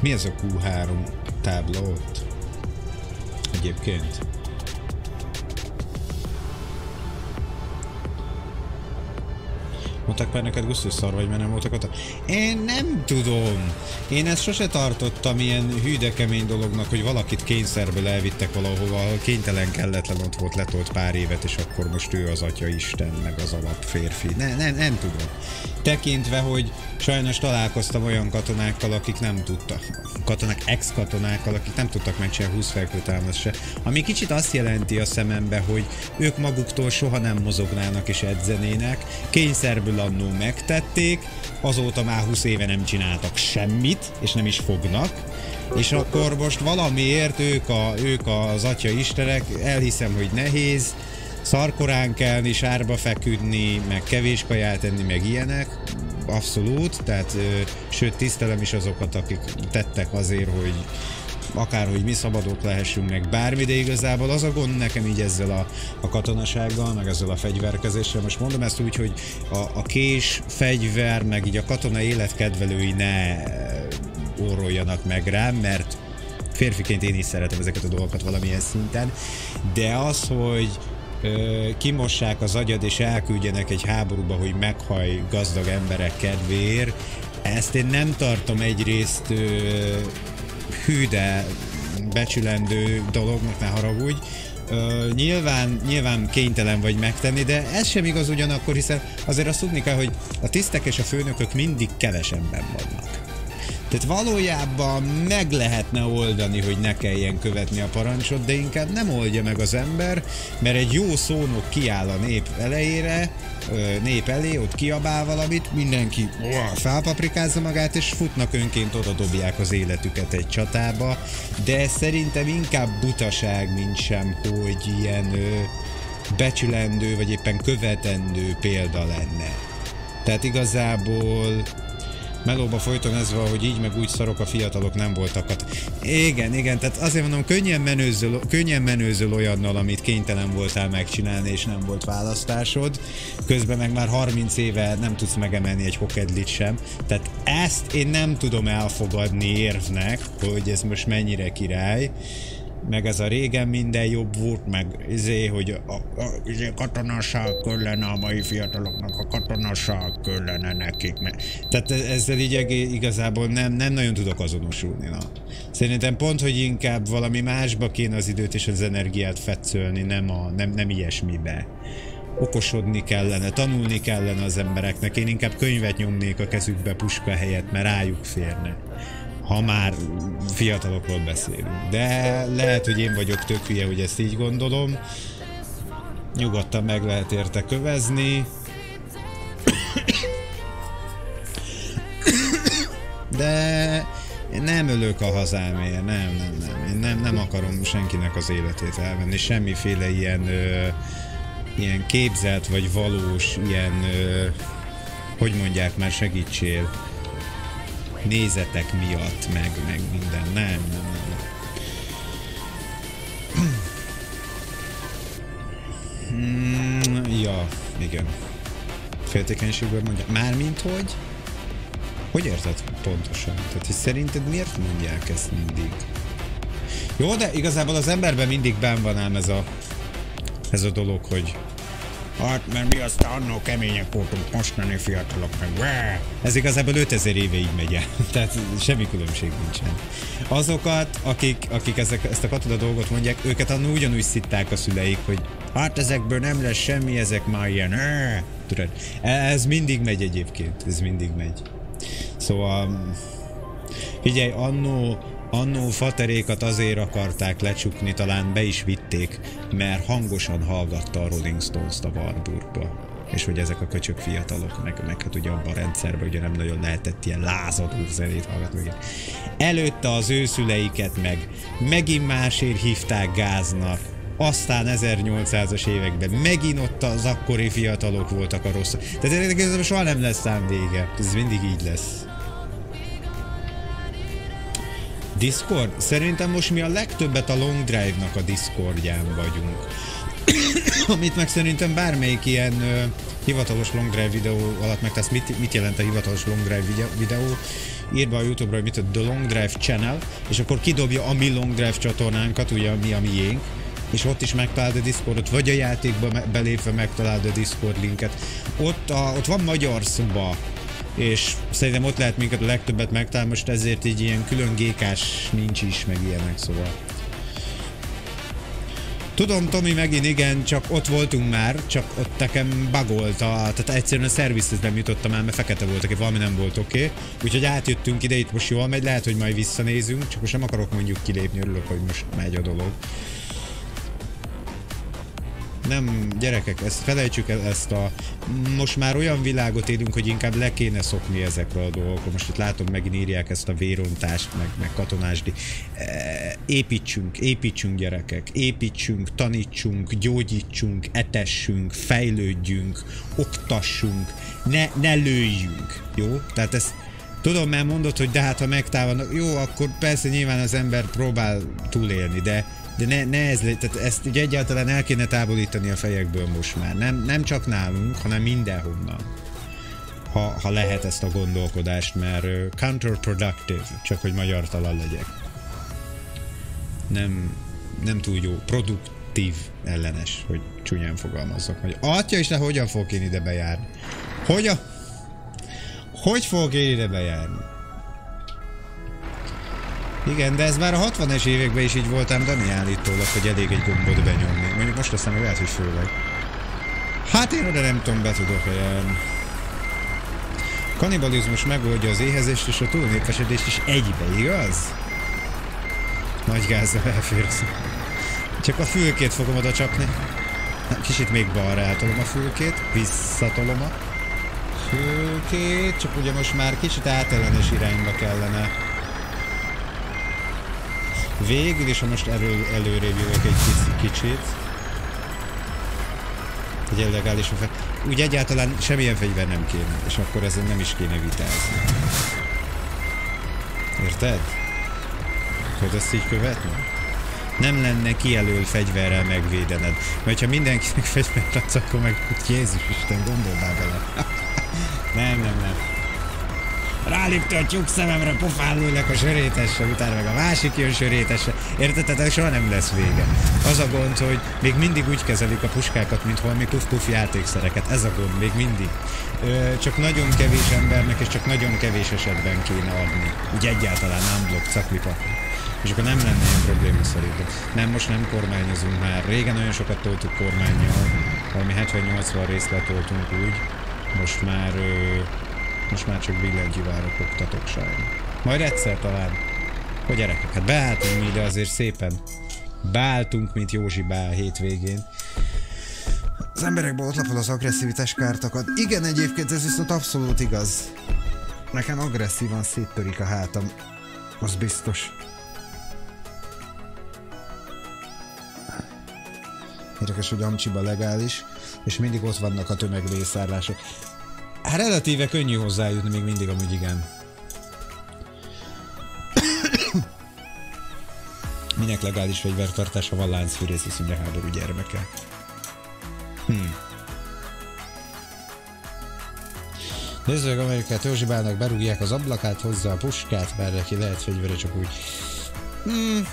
Mi ez a Q3 tábla ott? Egyébként. Mondták már neked gusztus szar vagy, mert nem voltak ott? Én nem tudom. Én ezt sose tartottam ilyen hűde kemény dolognak, hogy valakit kényszerből elvittek valahova, kénytelen kelletlen ott volt, letolt pár évet, és akkor most ő az atya Isten, meg az alap férfi. Ne, ne, nem tudom. Tekintve, hogy sajnos találkoztam olyan katonákkal, akik nem tudtak, katonák, ex-katonákkal, akik nem tudtak megcsinálni 20 felkőtámaszt se. Ami kicsit azt jelenti a szemembe, hogy ők maguktól soha nem mozognának és edzenének, kényszerből annó megtették, azóta már 20 éve nem csináltak semmit, és nem is fognak, és akkor most valamiért ők, a, ők az atya istenek, elhiszem, hogy nehéz, szarkorán kelni, sárba feküdni, meg kevés kaját enni, meg ilyenek, abszolút, tehát ö, sőt tisztelem is azokat, akik tettek azért, hogy akárhogy mi szabadok lehessünk meg bármi, de igazából az a gond nekem így ezzel a, a katonasággal, meg ezzel a fegyverkezéssel. Most mondom ezt úgy, hogy a, a kés, fegyver, meg így a katona életkedvelői ne orroljanak meg rám, mert férfiként én is szeretem ezeket a dolgokat valamilyen szinten, de az, hogy ö, kimossák az agyad és elküldjenek egy háborúba, hogy meghaj gazdag emberek kedvéért, ezt én nem tartom egyrészt ö, hű, de becsülendő dolognak, ne haragudj. Uh, nyilván, nyilván kénytelen vagy megtenni, de ez sem igaz ugyanakkor, hiszen azért azt tudni kell, hogy a tisztek és a főnökök mindig kevesebben vannak. Tehát valójában meg lehetne oldani, hogy ne kelljen követni a parancsot, de inkább nem oldja meg az ember, mert egy jó szónok kiáll a nép elejére, nép elé, ott kiabál valamit, mindenki felpaprikázza magát, és futnak önként oda dobják az életüket egy csatába, de szerintem inkább butaság, mint sem, hogy ilyen becsülendő, vagy éppen követendő példa lenne. Tehát igazából melóba folyton ez van, hogy így meg úgy szarok a fiatalok nem voltak. Hát, igen, igen, tehát azért mondom, könnyen menőzöl, könnyen menőzöl olyannal, amit kénytelen voltál megcsinálni, és nem volt választásod. Közben meg már 30 éve nem tudsz megemelni egy hokedlit sem. Tehát ezt én nem tudom elfogadni érvnek, hogy ez most mennyire király meg ez a régen minden jobb volt, meg izé, hogy a, a, izé katonaság kellene a mai fiataloknak, a katonaság kellene nekik. Meg. Tehát e, ezzel így igazából nem, nem nagyon tudok azonosulni. Na. Szerintem pont, hogy inkább valami másba kéne az időt és az energiát fetszölni, nem, a, nem, nem ilyesmibe okosodni kellene, tanulni kellene az embereknek. Én inkább könyvet nyomnék a kezükbe puska helyett, mert rájuk férne ha már fiatalokról beszélünk. De lehet, hogy én vagyok tök hülye, hogy ezt így gondolom. Nyugodtan meg lehet érte kövezni. De én nem ölök a hazámért, nem, nem, nem. Én nem, nem akarom senkinek az életét elvenni, semmiféle ilyen, ö, ilyen képzelt vagy valós, ilyen, ö, hogy mondják már, segítsél nézetek miatt, meg, meg minden. Nem, nem, nem. Mm, ja, igen. Féltékenységből mondja. Mármint hogy? Hogy érted pontosan? Tehát, hogy szerinted miért mondják ezt mindig? Jó, de igazából az emberben mindig ben van ám ez a, ez a dolog, hogy Hát, mert mi aztán annó kemények voltunk, mostani fiatalok meg. Ez igazából 5000 éve így megy el. Tehát semmi különbség nincsen. Azokat, akik, akik ezek, ezt a katona dolgot mondják, őket annó ugyanúgy szitták a szüleik, hogy hát ezekből nem lesz semmi, ezek már ilyen. Tudod, ez mindig megy egyébként, ez mindig megy. Szóval, figyelj, annó Annó faterékat azért akarták lecsukni, talán be is vitték, mert hangosan hallgatta a Rolling Stones-t a Warburgba. És hogy ezek a köcsök fiatalok, meg, meg hát ugye abban a rendszerben ugye nem nagyon lehetett ilyen lázadó zenét hallgatni. Előtte az ő szüleiket meg megint másért hívták gáznak, aztán 1800-as években megint ott az akkori fiatalok voltak a rossz. Tehát soha nem lesz szám vége. Ez mindig így lesz. Discord? Szerintem most mi a legtöbbet a Long Drive-nak a Discordján vagyunk. Amit meg szerintem bármelyik ilyen ö, hivatalos Long Drive videó alatt megtesz, mit, mit jelent a hivatalos Long Drive videó, írd be a Youtube-ra, hogy mit a The Long Drive Channel, és akkor kidobja a mi Long Drive csatornánkat, ugye mi a miénk, és ott is megtalálod a Discordot, vagy a játékba belépve megtalálod a Discord linket. Ott, a, ott van magyar szoba, és szerintem ott lehet minket a legtöbbet megtalálni, most ezért így ilyen külön gékás nincs is, meg ilyenek, szóval. Tudom, Tomi, megint igen, csak ott voltunk már, csak ott nekem bagolta, tehát egyszerűen a szervizhez nem jutottam el, mert fekete volt, aki valami nem volt oké. Okay. Úgyhogy átjöttünk ide, itt most jól megy, lehet, hogy majd visszanézünk, csak most nem akarok mondjuk kilépni, örülök, hogy most megy a dolog nem, gyerekek, ezt felejtsük el ezt a... Most már olyan világot élünk, hogy inkább le kéne szokni ezekről a dolgokról. Most itt látom, megint írják ezt a vérontást, meg, meg katonásdi. E, építsünk, építsünk gyerekek, építsünk, tanítsunk, gyógyítsunk, etessünk, fejlődjünk, oktassunk, ne, ne lőjünk, jó? Tehát ezt Tudom, mert mondod, hogy de hát ha megtámadnak, jó, akkor persze nyilván az ember próbál túlélni, de de ne, ne ez, tehát ezt ugye egyáltalán el kéne távolítani a fejekből most már. Nem, nem csak nálunk, hanem mindenhonnan. Ha, ha lehet ezt a gondolkodást, mert counterproductive, csak hogy magyar talán legyek. Nem, nem túl jó. Produktív ellenes, hogy csúnyán fogalmazzak. Hogy atya is, hogyan fogok én ide bejárni? Hogy a... Hogy fogok én ide bejárni? Igen, de ez már a 60-es években is így voltam, de mi állítólag, hogy elég egy gombot benyomni. Mondjuk most aztán lehet, hogy főleg. Hát én oda nem tudom, be tudok olyan. Kanibalizmus megoldja az éhezést és a túlnépesedést is egybe, igaz? Nagy gázzal elférsz. Csak a fülkét fogom oda csapni. Kicsit még balra eltolom a fülkét, visszatolom a fülkét, csak ugye most már kicsit átellenes irányba kellene végül, és ha most elő, előrébb jövök egy kicsit, hogy illegális fel. Úgy egyáltalán semmilyen fegyver nem kéne, és akkor ezen nem is kéne vitázni. Érted? Hogy ezt így követni? Nem lenne kijelölt fegyverrel megvédened. Mert ha mindenkinek fegyvert adsz, akkor meg Jézus Isten, gondol bele. nem, nem, nem rálépte a tyúk szememre, pofán lőlek a sörétesre, utána meg a másik jön sörétesre. Érted? Tehát soha nem lesz vége. Az a gond, hogy még mindig úgy kezelik a puskákat, mint valami puf-puf játékszereket. Ez a gond, még mindig. Csak nagyon kevés embernek, és csak nagyon kevés esetben kéne adni. Úgy egyáltalán nem blokk, caklipa. És akkor nem lenne ilyen probléma szerintem. Nem, most nem kormányozunk már. Régen nagyon sokat toltuk kormányjal. Valami 70-80 részt letoltunk úgy. Most már ö, most már csak billentyűvárat oktatok sajnos. Majd egyszer talán. Hogy gyerekek, hát beálltunk mi ide azért szépen. Beálltunk, mint Józsi beáll hétvégén. Az emberekből ott lapod az agresszivitás kártakat. Igen, egyébként ez viszont abszolút igaz. Nekem agresszívan széttörik a hátam. Az biztos. Érdekes, hogy Amcsiba legális, és mindig ott vannak a tömegvészárlások. Hát relatíve könnyű hozzájutni még mindig amúgy igen. Minek legális fegyvertartás, ha van láncfűrész, és ugye háború gyermeke. Hmm. Nézd meg Amerikát, Józsibálnak, berúgják az ablakát, hozzá a puskát, mert neki lehet fegyvere csak úgy. Hmm.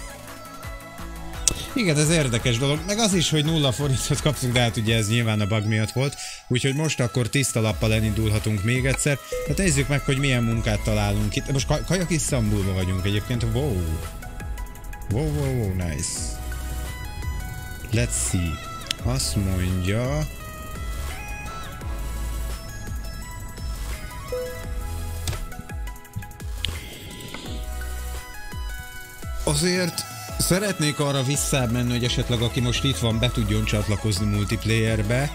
Igen, ez érdekes dolog. Meg az is, hogy nulla forintot kaptunk, de hát ugye ez nyilván a bug miatt volt. Úgyhogy most akkor tiszta lappal elindulhatunk még egyszer. Hát nézzük meg, hogy milyen munkát találunk itt. Most kajak Isztambulban vagyunk egyébként. Wow. Wow, wow, wow, nice. Let's see. Azt mondja... Azért szeretnék arra visszamenni, hogy esetleg aki most itt van, be tudjon csatlakozni multiplayerbe,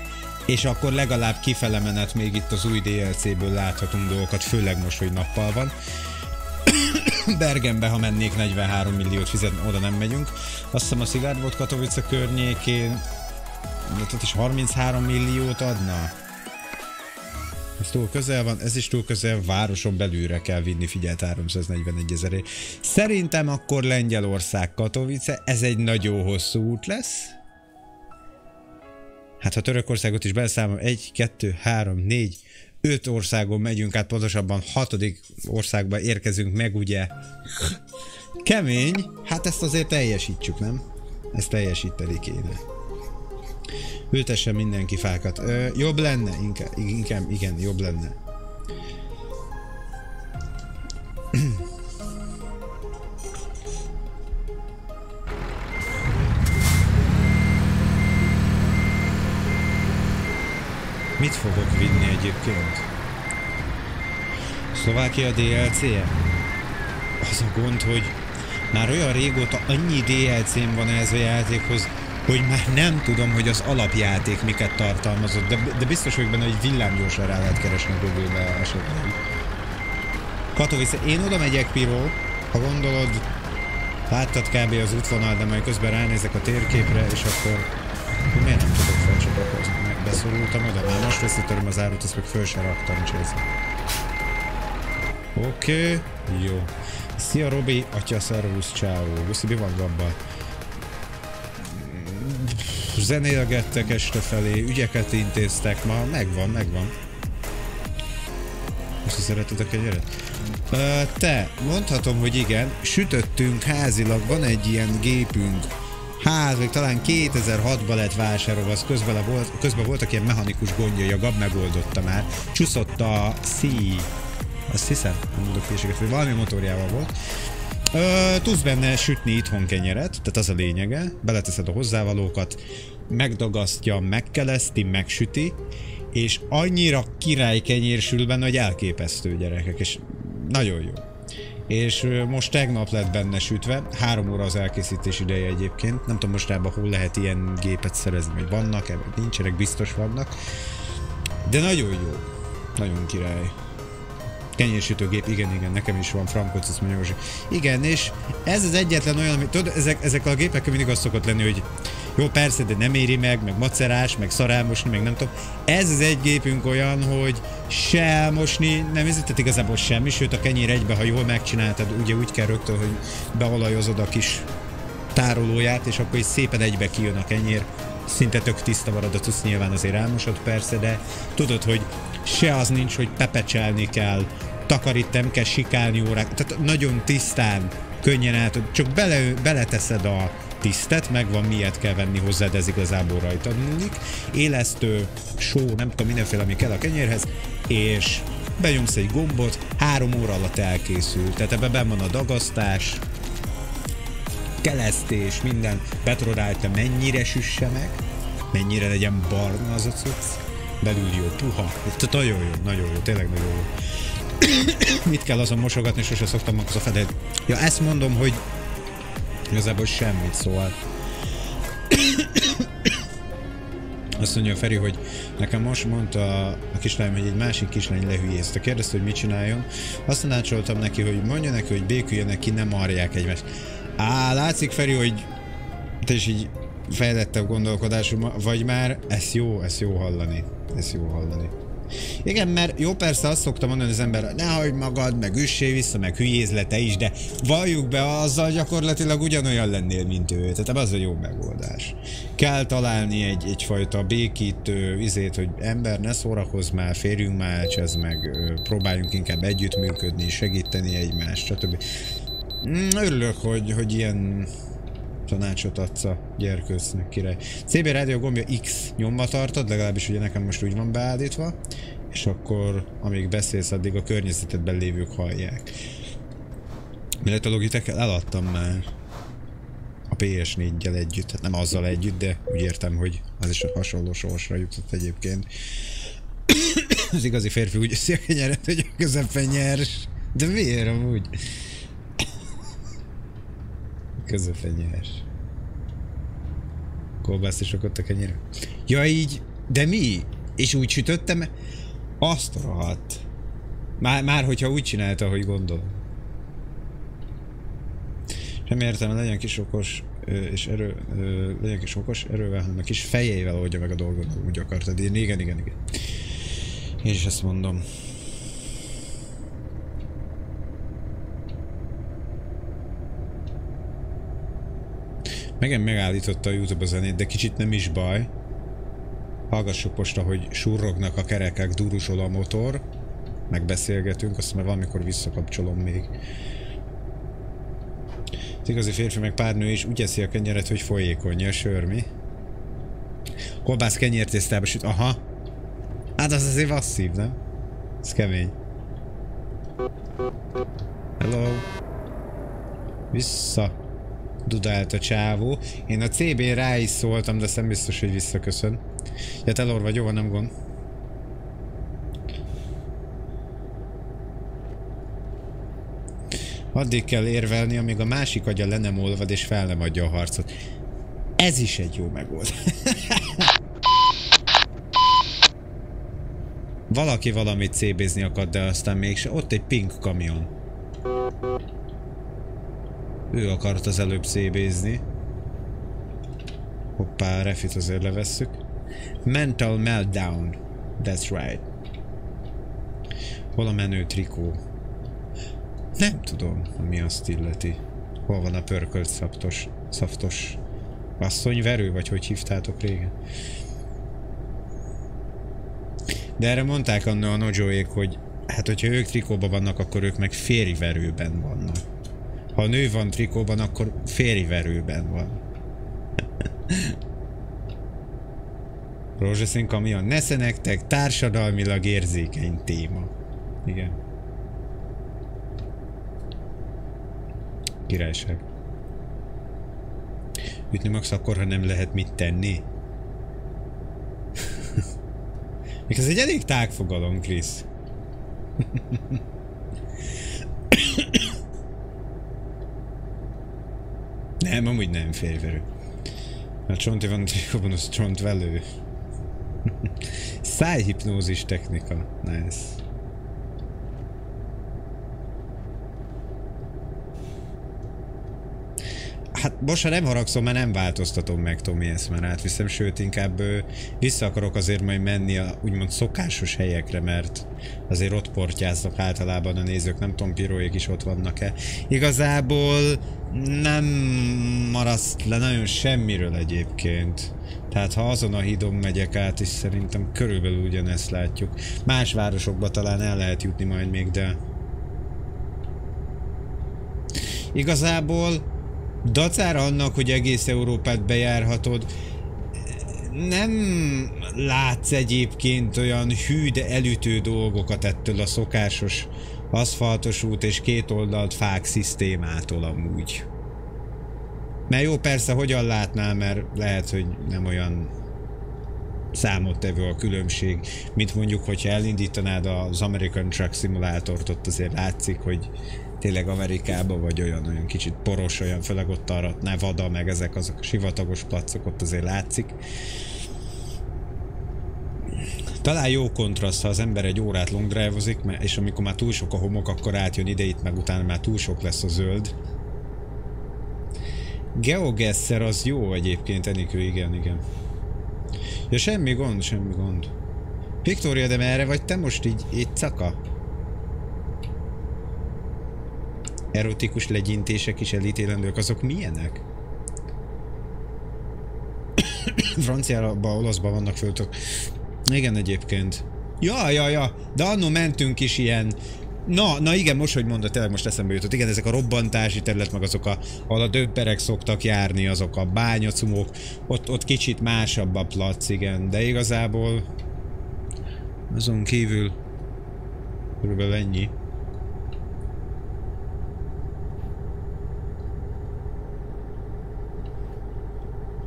és akkor legalább kifele menet még itt az új DLC-ből láthatunk dolgokat, főleg most, hogy nappal van. Bergenbe, ha mennék 43 milliót fizetni, oda nem megyünk. Azt hiszem a Szilárd volt Katowice környékén, tehát is 33 milliót adna. Ez túl közel van, ez is túl közel, városon belülre kell vinni, figyelt 341 ezeré. Szerintem akkor Lengyelország Katowice, ez egy nagyon hosszú út lesz. Hát ha Törökországot is beszámolom, 1, 2, 3, 4, 5 országon megyünk át, pontosabban hatodik országba érkezünk meg, ugye. Kemény, hát ezt azért teljesítsük, nem? Ezt teljesíteni kéne. Ültessen mindenki fákat. Ö, jobb lenne, inkább, inkább, igen, jobb lenne. Mit fogok vinni egyébként? Szlovákia DLC-je? Az a gond, hogy már olyan régóta annyi DLC-m van ez a játékhoz, hogy már nem tudom, hogy az alapjáték miket tartalmazott, de, de biztos vagyok benne, hogy villámgyorsan rá lehet keresni a Google-be esetleg. Katowice, én oda megyek, Piro, ha gondolod, láttad kb. az útvonal, de majd közben ránézek a térképre, és akkor miért nem tudok felcsatlakozni? Beszorultam oda, már most veszítem az árut, ezt meg föl se raktam, csézni. Oké, okay, jó. Szia Robi, atya, szervusz, ciao. Guszi, mi van gabba? Zenélgettek este felé, ügyeket intéztek, ma megvan, megvan. Most szereted a kenyeret? te, mondhatom, hogy igen, sütöttünk házilag, van egy ilyen gépünk, ház, vagy talán 2006-ban lett vásárolva, az közben, volt, közben voltak ilyen mechanikus gondjai, a GAB megoldotta már. Csúszott a C, azt hiszem, nem mondok vagy valami motorjával volt, Ö, tudsz benne sütni itthon kenyeret, tehát az a lényege, beleteszed a hozzávalókat, megdagasztja, megkeleszti, megsüti, és annyira király kenyér sül benne, hogy elképesztő gyerekek, és nagyon jó. És most tegnap lett benne sütve, három óra az elkészítés ideje egyébként, nem tudom mostában hol lehet ilyen gépet szerezni, vagy vannak, vagy nincsenek, biztos vannak, de nagyon jó, nagyon király. Kenyérsütőgép, igen, igen, nekem is van, Frankot, azt mondja, hogy igen, és ez az egyetlen olyan, amit, tudod, ezek, ezek a gépek mindig az szokott lenni, hogy jó, persze, de nem éri meg, meg macerás, meg szarálmosni, meg nem tudom. Ez az egy gépünk olyan, hogy se elmosni, nem izített igazából semmi, sőt a kenyér egybe, ha jól megcsináltad, ugye úgy kell rögtön, hogy beolajozod a kis tárolóját, és akkor is szépen egybe kijön a kenyér, szinte tök tiszta marad a tusz, nyilván azért elmosod persze, de tudod, hogy se az nincs, hogy pepecselni kell, takarít, kell sikálni órák, tehát nagyon tisztán, könnyen át, csak bele, beleteszed a tisztet, megvan miért kell venni hozzá, de ez igazából rajtad múlik. Élesztő, só, nem tudom, mindenféle, ami kell a kenyérhez, és benyomsz egy gombot, három óra alatt elkészül. Tehát ebben ben van a dagasztás, kelesztés, minden, betrorálta mennyire süsse meg, mennyire legyen barna az a cucc, belül jó, puha, tehát nagyon jó, nagyon jó, tényleg nagyon jó. Mit kell azon mosogatni, sose szoktam az a fedét. Ja, ezt mondom, hogy igazából semmit, szóval azt mondja Feri, hogy nekem most mondta a kislányom, hogy egy másik kislány lehülyézte. Kérdezte, hogy mit csináljon. Azt tanácsoltam neki, hogy mondja neki, hogy béküljenek ki, nem marják egymást. Á, látszik Feri, hogy te is így fejlettebb gondolkodású vagy már, ez jó, ez jó hallani. Ez jó hallani. Igen, mert jó persze azt szoktam mondani az ember, ne hagyd magad, meg üssé vissza, meg hülyéz is, de valljuk be, azzal gyakorlatilag ugyanolyan lennél, mint ő. Tehát az a jó megoldás. Kell találni egy, egyfajta békítő izét, hogy ember ne szórakozz már, férjünk már, ez meg, próbáljunk inkább együttműködni, segíteni egymást, stb. Mm, örülök, hogy, hogy ilyen tanácsot adsz a gyerkőcnek, király. CB rádió gombja X nyomva tartod, legalábbis ugye nekem most úgy van beállítva, és akkor amíg beszélsz, addig a környezetedben lévők hallják. Mert a Logitech eladtam már a PS4-gyel együtt, hát nem azzal együtt, de úgy értem, hogy az is a hasonló sorsra jutott egyébként. az igazi férfi úgy eszi a kenyeret, hogy a közepen nyers. De miért amúgy? Közöfenyes. Kolbászt is rakott a kenyére. Ja így, de mi? És úgy sütöttem? Azt a rohadt. Már, már hogyha úgy csinálta, hogy gondol. Sem értem, legyen kis okos és erő, legyen kis okos erővel, hanem a kis fejével oldja meg a dolgot, úgy akartad. Én igen, igen, igen. Én is ezt mondom. Megen megállította a Youtube a zenét, de kicsit nem is baj. Hallgassuk most, hogy surrognak a kerekek, durusol a motor. Megbeszélgetünk, azt már valamikor visszakapcsolom még. Az igazi férfi meg pár nő is úgy eszi a kenyeret, hogy folyékony a sör, mi? Kolbász kenyértésztába süt. Aha. Hát az azért masszív, nem? Ez kemény. Hello. Vissza dudált a csávó. Én a CB-n rá is szóltam, de aztán biztos, hogy visszaköszön. Ja, telor vagy, jó, nem gond. Addig kell érvelni, amíg a másik agya le nem olvad és fel nem adja a harcot. Ez is egy jó megoldás. Valaki valamit cébézni akad, de aztán mégse. Ott egy pink kamion. Ő akart az előbb szébézni. Hoppá, refit azért levesszük. Mental meltdown. That's right. Hol a menő trikó? Nem tudom, mi azt illeti. Hol van a pörkölt szaftos, szaftos asszonyverő, vagy hogy hívtátok régen? De erre mondták anna a nojoék, hogy hát hogyha ők trikóban vannak, akkor ők meg férjverőben vannak. Ha nő van trikóban, akkor férjverőben van. Rózsaszín kamion. Nesze nektek társadalmilag érzékeny téma. Igen. Királyság. Ütni max akkor, ha nem lehet mit tenni. Még ez egy elég tágfogalom, Krisz. Nem, amúgy nem férjverő. A csonti van trikóban, az csontvelő. Szájhipnózis technika. Nice. Hát most ha nem haragszom, mert nem változtatom meg Tomi ezt már átviszem, sőt inkább ö, vissza akarok azért majd menni a úgymond szokásos helyekre, mert azért ott portyáznak általában a nézők, nem tudom, piróék is ott vannak-e. Igazából nem maraszt le nagyon semmiről egyébként. Tehát ha azon a hídon megyek át, is szerintem körülbelül ugyanezt látjuk. Más városokba talán el lehet jutni majd még, de... Igazából dacára annak, hogy egész Európát bejárhatod, nem látsz egyébként olyan hű, de elütő dolgokat ettől a szokásos aszfaltos út és két oldalt fák szisztémától amúgy. Mert jó, persze, hogyan látnál, mert lehet, hogy nem olyan számottevő a különbség, mint mondjuk, hogyha elindítanád az American Truck Simulátort, ott azért látszik, hogy tényleg Amerikában, vagy olyan, olyan kicsit poros, olyan főleg ott arra Nevada, meg ezek azok a sivatagos placok, ott azért látszik. Talán jó kontraszt, ha az ember egy órát long drive és amikor már túl sok a homok, akkor átjön ide itt, meg utána már túl sok lesz a zöld. Geogesser az jó egyébként, Enikő, igen, igen. Ja, semmi gond, semmi gond. Viktória, de merre vagy te most így éjszaka? Erotikus legyintések is elítélendők, azok milyenek? Franciában, olaszban vannak föltök. Igen, egyébként. Ja, ja, ja, de annó mentünk is ilyen Na, na igen, most, hogy mondod, tényleg most eszembe jutott. Igen, ezek a robbantási terület, meg azok, a, ahol a dömperek szoktak járni, azok a bányacumok, ott, ott kicsit másabb a plac, igen, de igazából azon kívül körülbelül ennyi.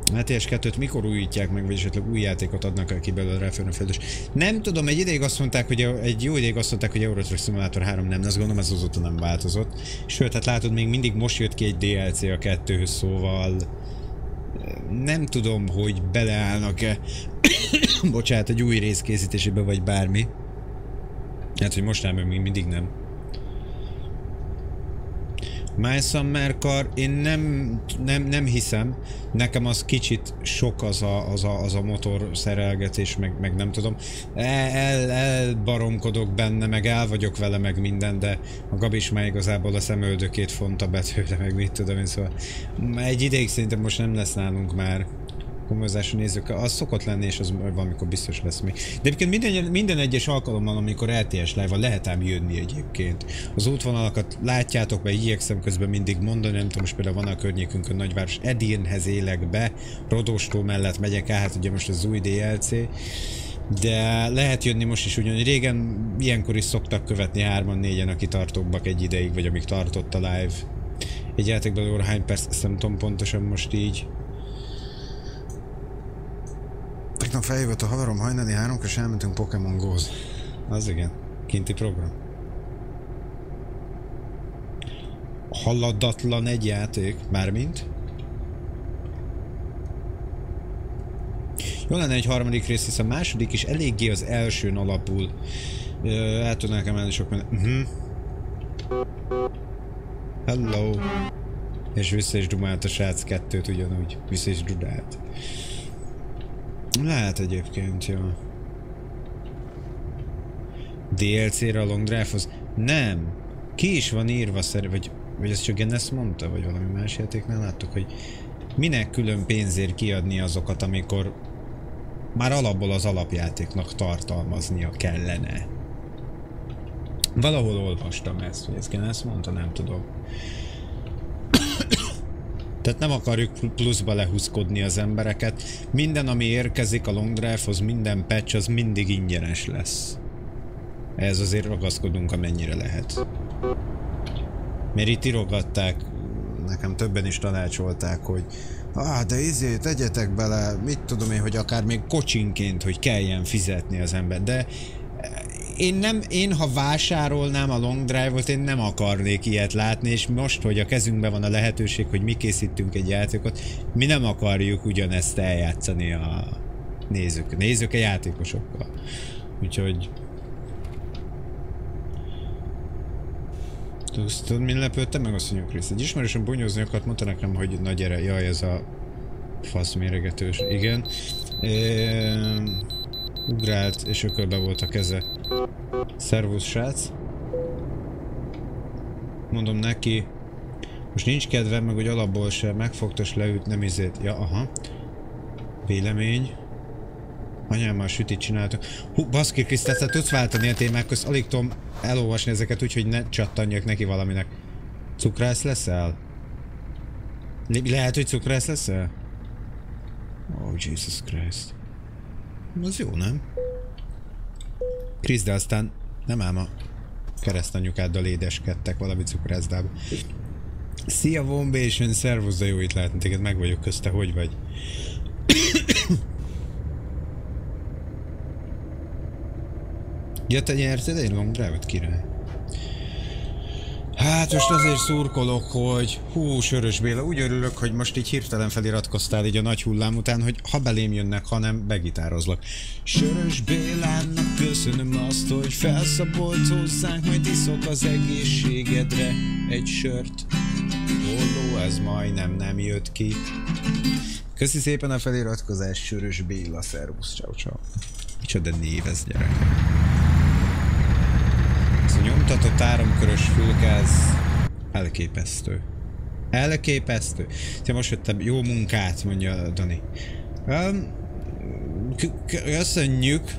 A TS2-t mikor újítják meg, vagy esetleg új játékot adnak ki belőle Referenfeld Nem tudom, egy ideig azt mondták, hogy egy jó ideig azt mondták, hogy Euro Truck Simulator 3 nem, azt gondolom ez azóta nem változott. Sőt, hát látod, még mindig most jött ki egy DLC a kettőhöz, szóval nem tudom, hogy beleállnak-e bocsánat, egy új rész készítésébe, vagy bármi. Hát, hogy most nem, még mindig nem. My Summer Car, én nem, nem, nem hiszem, nekem az kicsit sok az a, az a, az a motor szerelgetés, meg, meg nem tudom. El, elbaromkodok benne, meg el vagyok vele, meg minden, de a Gabis már igazából a szemöldökét fonta betőle, meg mit tudom én, szóval. Egy ideig szerintem most nem lesz nálunk már komolyozású nézők, az szokott lenni, és az valamikor biztos lesz még. De egyébként minden, minden egyes alkalommal, amikor LTS live lehet ám jönni egyébként. Az útvonalakat látjátok, mert igyekszem közben mindig mondani, nem tudom, most például van a környékünkön nagyváros, Edirnhez élek be, Rodostó mellett megyek hát ugye most az új DLC, de lehet jönni most is ugyan, régen ilyenkor is szoktak követni hárman, négyen, aki tartóbbak egy ideig, vagy amíg tartott a live. Egy játékban hány perc, ezt nem tudom pontosan most így. Tegnap feljövött a haverom hajnali háromkor, és elmentünk Pokémon go -hoz. Az igen, kinti program. Haladatlan egy játék, mármint. Jó lenne egy harmadik rész, hiszen a második is eléggé az elsőn alapul. El tudnák emelni sok minden. Uh -huh. Hello. És vissza is dumált a srác kettőt ugyanúgy. Vissza is dudált. Lehet egyébként, jó. DLC-re a long drive-hoz? Nem. Ki is van írva szerint, vagy, vagy ezt csak Genes mondta, vagy valami más játéknál láttuk, hogy minek külön pénzért kiadni azokat, amikor már alapból az alapjátéknak tartalmaznia kellene. Valahol olvastam ezt, hogy ezt Genes mondta, nem tudom. Tehát nem akarjuk pluszba lehúzkodni az embereket. Minden, ami érkezik a long drive-hoz, minden patch, az mindig ingyenes lesz. Ez azért ragaszkodunk, amennyire lehet. Mert itt irogatták, nekem többen is tanácsolták, hogy ah, de izé, tegyetek bele, mit tudom én, hogy akár még kocsinként, hogy kelljen fizetni az ember, de én, nem, én ha vásárolnám a long drive-ot, én nem akarnék ilyet látni, és most, hogy a kezünkben van a lehetőség, hogy mi készítünk egy játékot, mi nem akarjuk ugyanezt eljátszani a nézők, nézők a játékosokkal. Úgyhogy... Tudod, mi lepődtem meg azt mondjuk Krisz? Egy ismerősen bonyózni akart, mondta nekem, hogy nagy gyere, jaj, ez a fasz méregetős. Igen. É ugrált, és ökölbe volt a keze. Szervusz, srác. Mondom neki, most nincs kedvem, meg hogy alapból se, megfogtos leüt, nem izét. Ja, aha. Vélemény. Anyámmal sütit csináltak. Hú, baszki, Krisztát, tudsz váltani a témák közt, alig tudom elolvasni ezeket úgy, hogy ne csattanjak neki valaminek. Cukrász leszel? Le lehet, hogy cukrász leszel? Oh, Jesus Christ. Az jó, nem? Krisz, de aztán nem ám a keresztanyukáddal édeskedtek valami cukrászdába. Szia Vombation, szervusz, de jó itt látni téged, meg vagyok közte, hogy vagy? ja, te nyerted egy long drive-ot, király? Hát most azért szurkolok, hogy hú, Sörös Béla, úgy örülök, hogy most így hirtelen feliratkoztál így a nagy hullám után, hogy ha belém jönnek, hanem begitározlak. Sörös Bélának köszönöm azt, hogy felszabolt hozzánk, majd iszok az egészségedre egy sört. Holló, ez majdnem nem jött ki. Köszi szépen a feliratkozást, Sörös Béla, szervusz, ciao ciao. Micsoda név ez, gyerek. A nyomtatott áramkörös ez elképesztő. Elképesztő. Te most jöttem, jó munkát, mondja Dani. Um, köszönjük,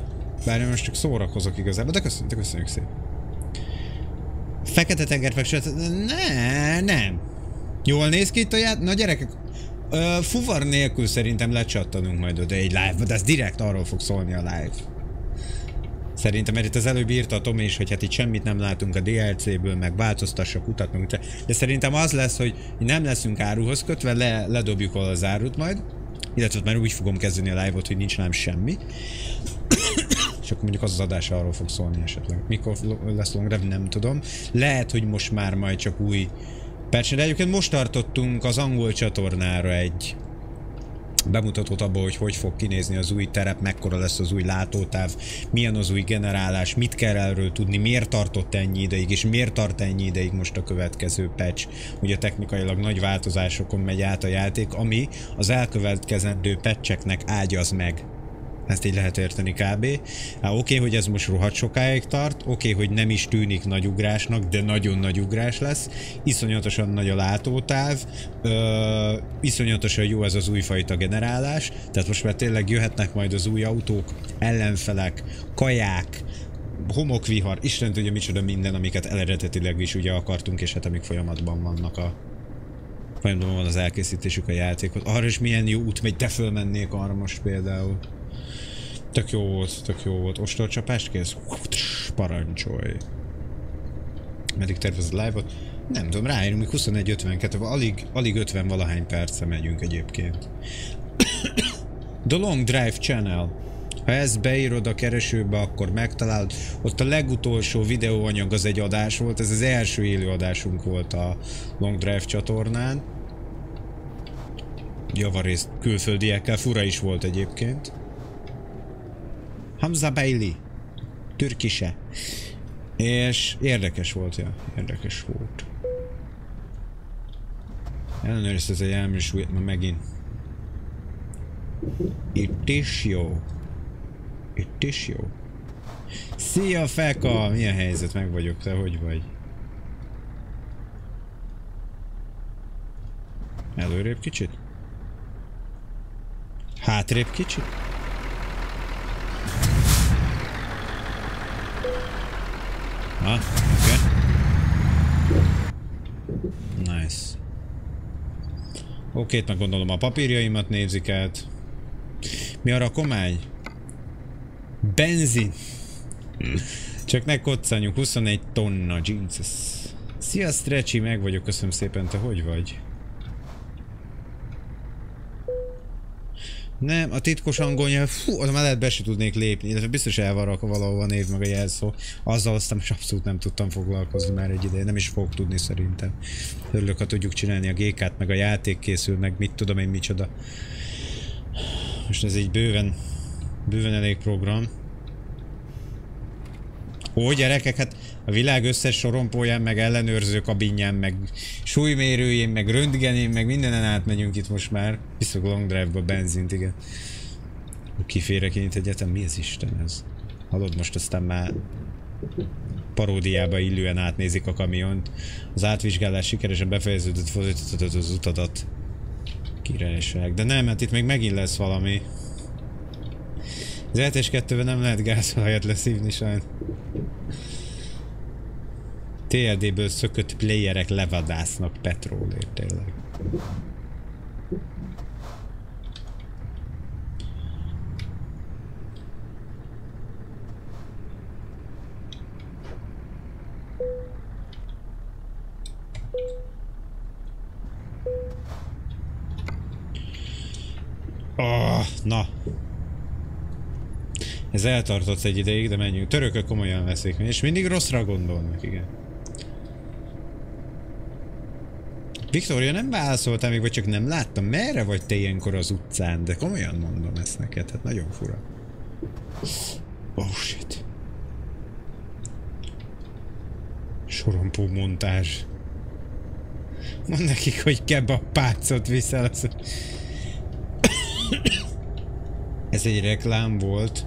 bár én most csak szórakozok igazából, de köszönjük, de köszönjük szépen. Fekete tengerfekső, ne, nem. Jól néz ki itt a ját? Na gyerekek, ö, fuvar nélkül szerintem lecsattanunk majd oda egy live de ez direkt arról fog szólni a live. Szerintem, mert itt az előbb írta a Tomi is, hogy hát itt semmit nem látunk a DLC-ből, meg változtassak utat, meg de szerintem az lesz, hogy nem leszünk áruhoz kötve, le, ledobjuk az árut majd, illetve már úgy fogom kezdeni a live-ot, hogy nincs nem semmi. És akkor mondjuk az az adás arról fog szólni esetleg. Mikor lesz long nem tudom. Lehet, hogy most már majd csak új patch, de egyébként most tartottunk az angol csatornára egy bemutatót abból, hogy hogy fog kinézni az új terep, mekkora lesz az új látótáv, milyen az új generálás, mit kell erről tudni, miért tartott ennyi ideig, és miért tart ennyi ideig most a következő patch. Ugye technikailag nagy változásokon megy át a játék, ami az elkövetkezendő patcheknek ágyaz meg ezt így lehet érteni kb. Hát, oké, hogy ez most rohadt sokáig tart, oké, hogy nem is tűnik nagy ugrásnak, de nagyon nagy ugrás lesz. Iszonyatosan nagy a látótáv, ö, iszonyatosan jó ez az újfajta generálás, tehát most már tényleg jöhetnek majd az új autók, ellenfelek, kaják, homokvihar, Isten tudja micsoda minden, amiket eredetileg is ugye akartunk, és hát amik folyamatban vannak a folyamatban van az elkészítésük a játékot. Arra is milyen jó út megy, te fölmennék arra most például. Tök jó volt, tök jó volt. Ostorcsapást kész? Parancsolj. Meddig tervez a live-ot? Nem tudom, ráérünk, 21.52, alig, alig 50 valahány perce megyünk egyébként. The Long Drive Channel. Ha ezt beírod a keresőbe, akkor megtalálod. Ott a legutolsó videóanyag az egy adás volt, ez az első élő adásunk volt a Long Drive csatornán. Javarészt külföldiekkel, fura is volt egyébként. Hamza Bailey. Türkise. És érdekes volt, ja. Érdekes volt. Ellenőrizte ez egy elműs ma megint. Itt is jó. Itt is jó. Szia Feka! Milyen helyzet? Meg vagyok, te hogy vagy? Előrébb kicsit? Hátrébb kicsit? Ah. Okay. Nice. Oké, meg gondolom a papírjaimat nézik át. Mi a komány? Benzin. Csak ne koccanjuk, 21 tonna, Jesus. Szia Stretchy, meg vagyok, köszönöm szépen, te hogy vagy? Nem, a titkos angol nyelv, fú, az mellett be se tudnék lépni, illetve biztos elvarrak valahol a név meg a jelszó. Azzal aztán most abszolút nem tudtam foglalkozni már egy ideje, nem is fogok tudni szerintem. Örülök, ha tudjuk csinálni a GK-t, meg a játék készül, meg mit tudom én micsoda. Most ez így bőven, bőven elég program. Ó, gyerekek, hát a világ összes sorompóján, meg ellenőrző kabinján, meg súlymérőjén, meg röntgenén, meg mindenen átmegyünk itt most már. Viszont long drive-ba benzint, igen. Kiférek én itt egyetem, mi az Isten ez? Hallod, most aztán már paródiába illően átnézik a kamiont. Az átvizsgálás sikeresen befejeződött, folytatott az utadat. Királyság. De nem, hát itt még megint lesz valami. Az LTS 2 nem lehet gázolajat leszívni sajnos. TLD-ből szökött playerek levadásznak petrólért tényleg. Oh, na. Ez eltartott egy ideig, de menjünk. Törökök komolyan veszik, és mindig rosszra gondolnak, igen. Viktória, nem válaszoltál még, vagy csak nem láttam. Merre vagy te ilyenkor az utcán? De komolyan mondom ezt neked, hát nagyon fura. Oh shit. Sorompó montázs. Mond nekik, hogy pácot viszel. Ez egy reklám volt.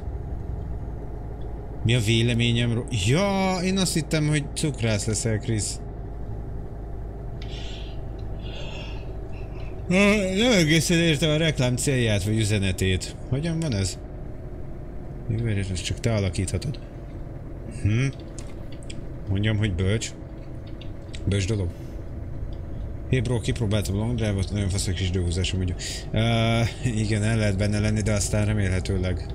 Mi a véleményem? Ja, én azt hittem, hogy cukrász leszel, Krisz. Nem egészen értem a reklám célját vagy üzenetét. Hogyan van ez? Ez csak te alakíthatod. Hm? Mondjam, hogy bölcs. Bölcs dolog. Hé bro, kipróbáltam a long drive-ot, nagyon fasz kis időhúzásom úgy. Uh, igen, el lehet benne lenni, de aztán remélhetőleg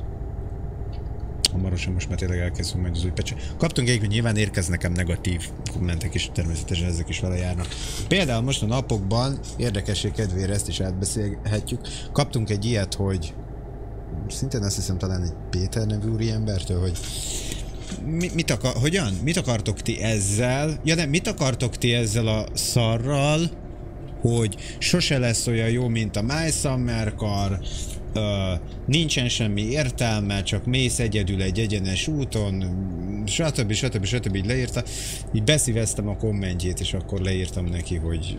hamarosan most már tényleg elkezdünk majd az új pecse. Kaptunk hogy nyilván érkeznek nekem negatív kommentek is, természetesen ezek is vele járnak. Például most a napokban, érdekesség kedvére ezt is átbeszélhetjük, kaptunk egy ilyet, hogy szintén azt hiszem talán egy Péter nevű úriembertől, hogy mi, mit akar, hogyan? Mit akartok ti ezzel? Ja nem, mit akartok ti ezzel a szarral, hogy sose lesz olyan jó, mint a My Summer Car, uh, nincsen semmi értelme, csak mész egyedül egy egyenes úton, stb. stb. stb. így leírta. Így beszíveztem a kommentjét, és akkor leírtam neki, hogy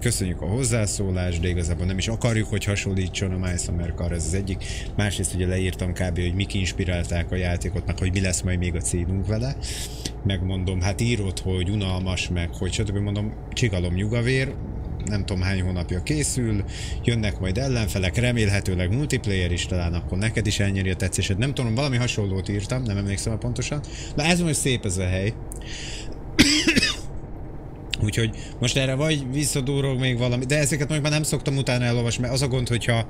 köszönjük a hozzászólást, de igazából nem is akarjuk, hogy hasonlítson a My Summer Car, ez az egyik. Másrészt ugye leírtam kb. hogy mik inspirálták a játékot, meg hogy mi lesz majd még a célunk vele. Megmondom, hát írott, hogy unalmas, meg hogy stb. mondom, csigalom nyugavér, nem tudom hány hónapja készül, jönnek majd ellenfelek, remélhetőleg multiplayer is, talán akkor neked is elnyeri a tetszésed. Nem tudom, valami hasonlót írtam, nem emlékszem pontosan. Na ez most szép ez a hely. Úgyhogy most erre vagy visszadúrog még valami, de ezeket mondjuk már nem szoktam utána elolvasni, mert az a gond, hogyha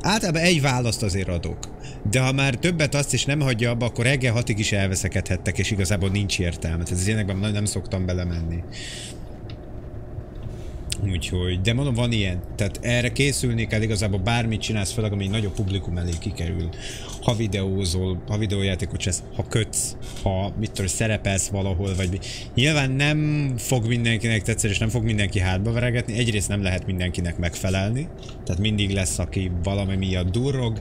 általában egy választ azért adok. De ha már többet azt is nem hagyja abba, akkor reggel hatig is elveszekedhettek, és igazából nincs értelme. Tehát ilyenekben nem szoktam belemenni. Úgyhogy, de mondom, van ilyen. Tehát erre készülni kell igazából bármit csinálsz, főleg ami nagyobb publikum elé kikerül. Ha videózol, ha videójátékot csinálsz, ha kötsz, ha mit tudom, szerepelsz valahol, vagy Nyilván nem fog mindenkinek tetszeni, és nem fog mindenki hátba veregetni. Egyrészt nem lehet mindenkinek megfelelni. Tehát mindig lesz, aki valami miatt durrog.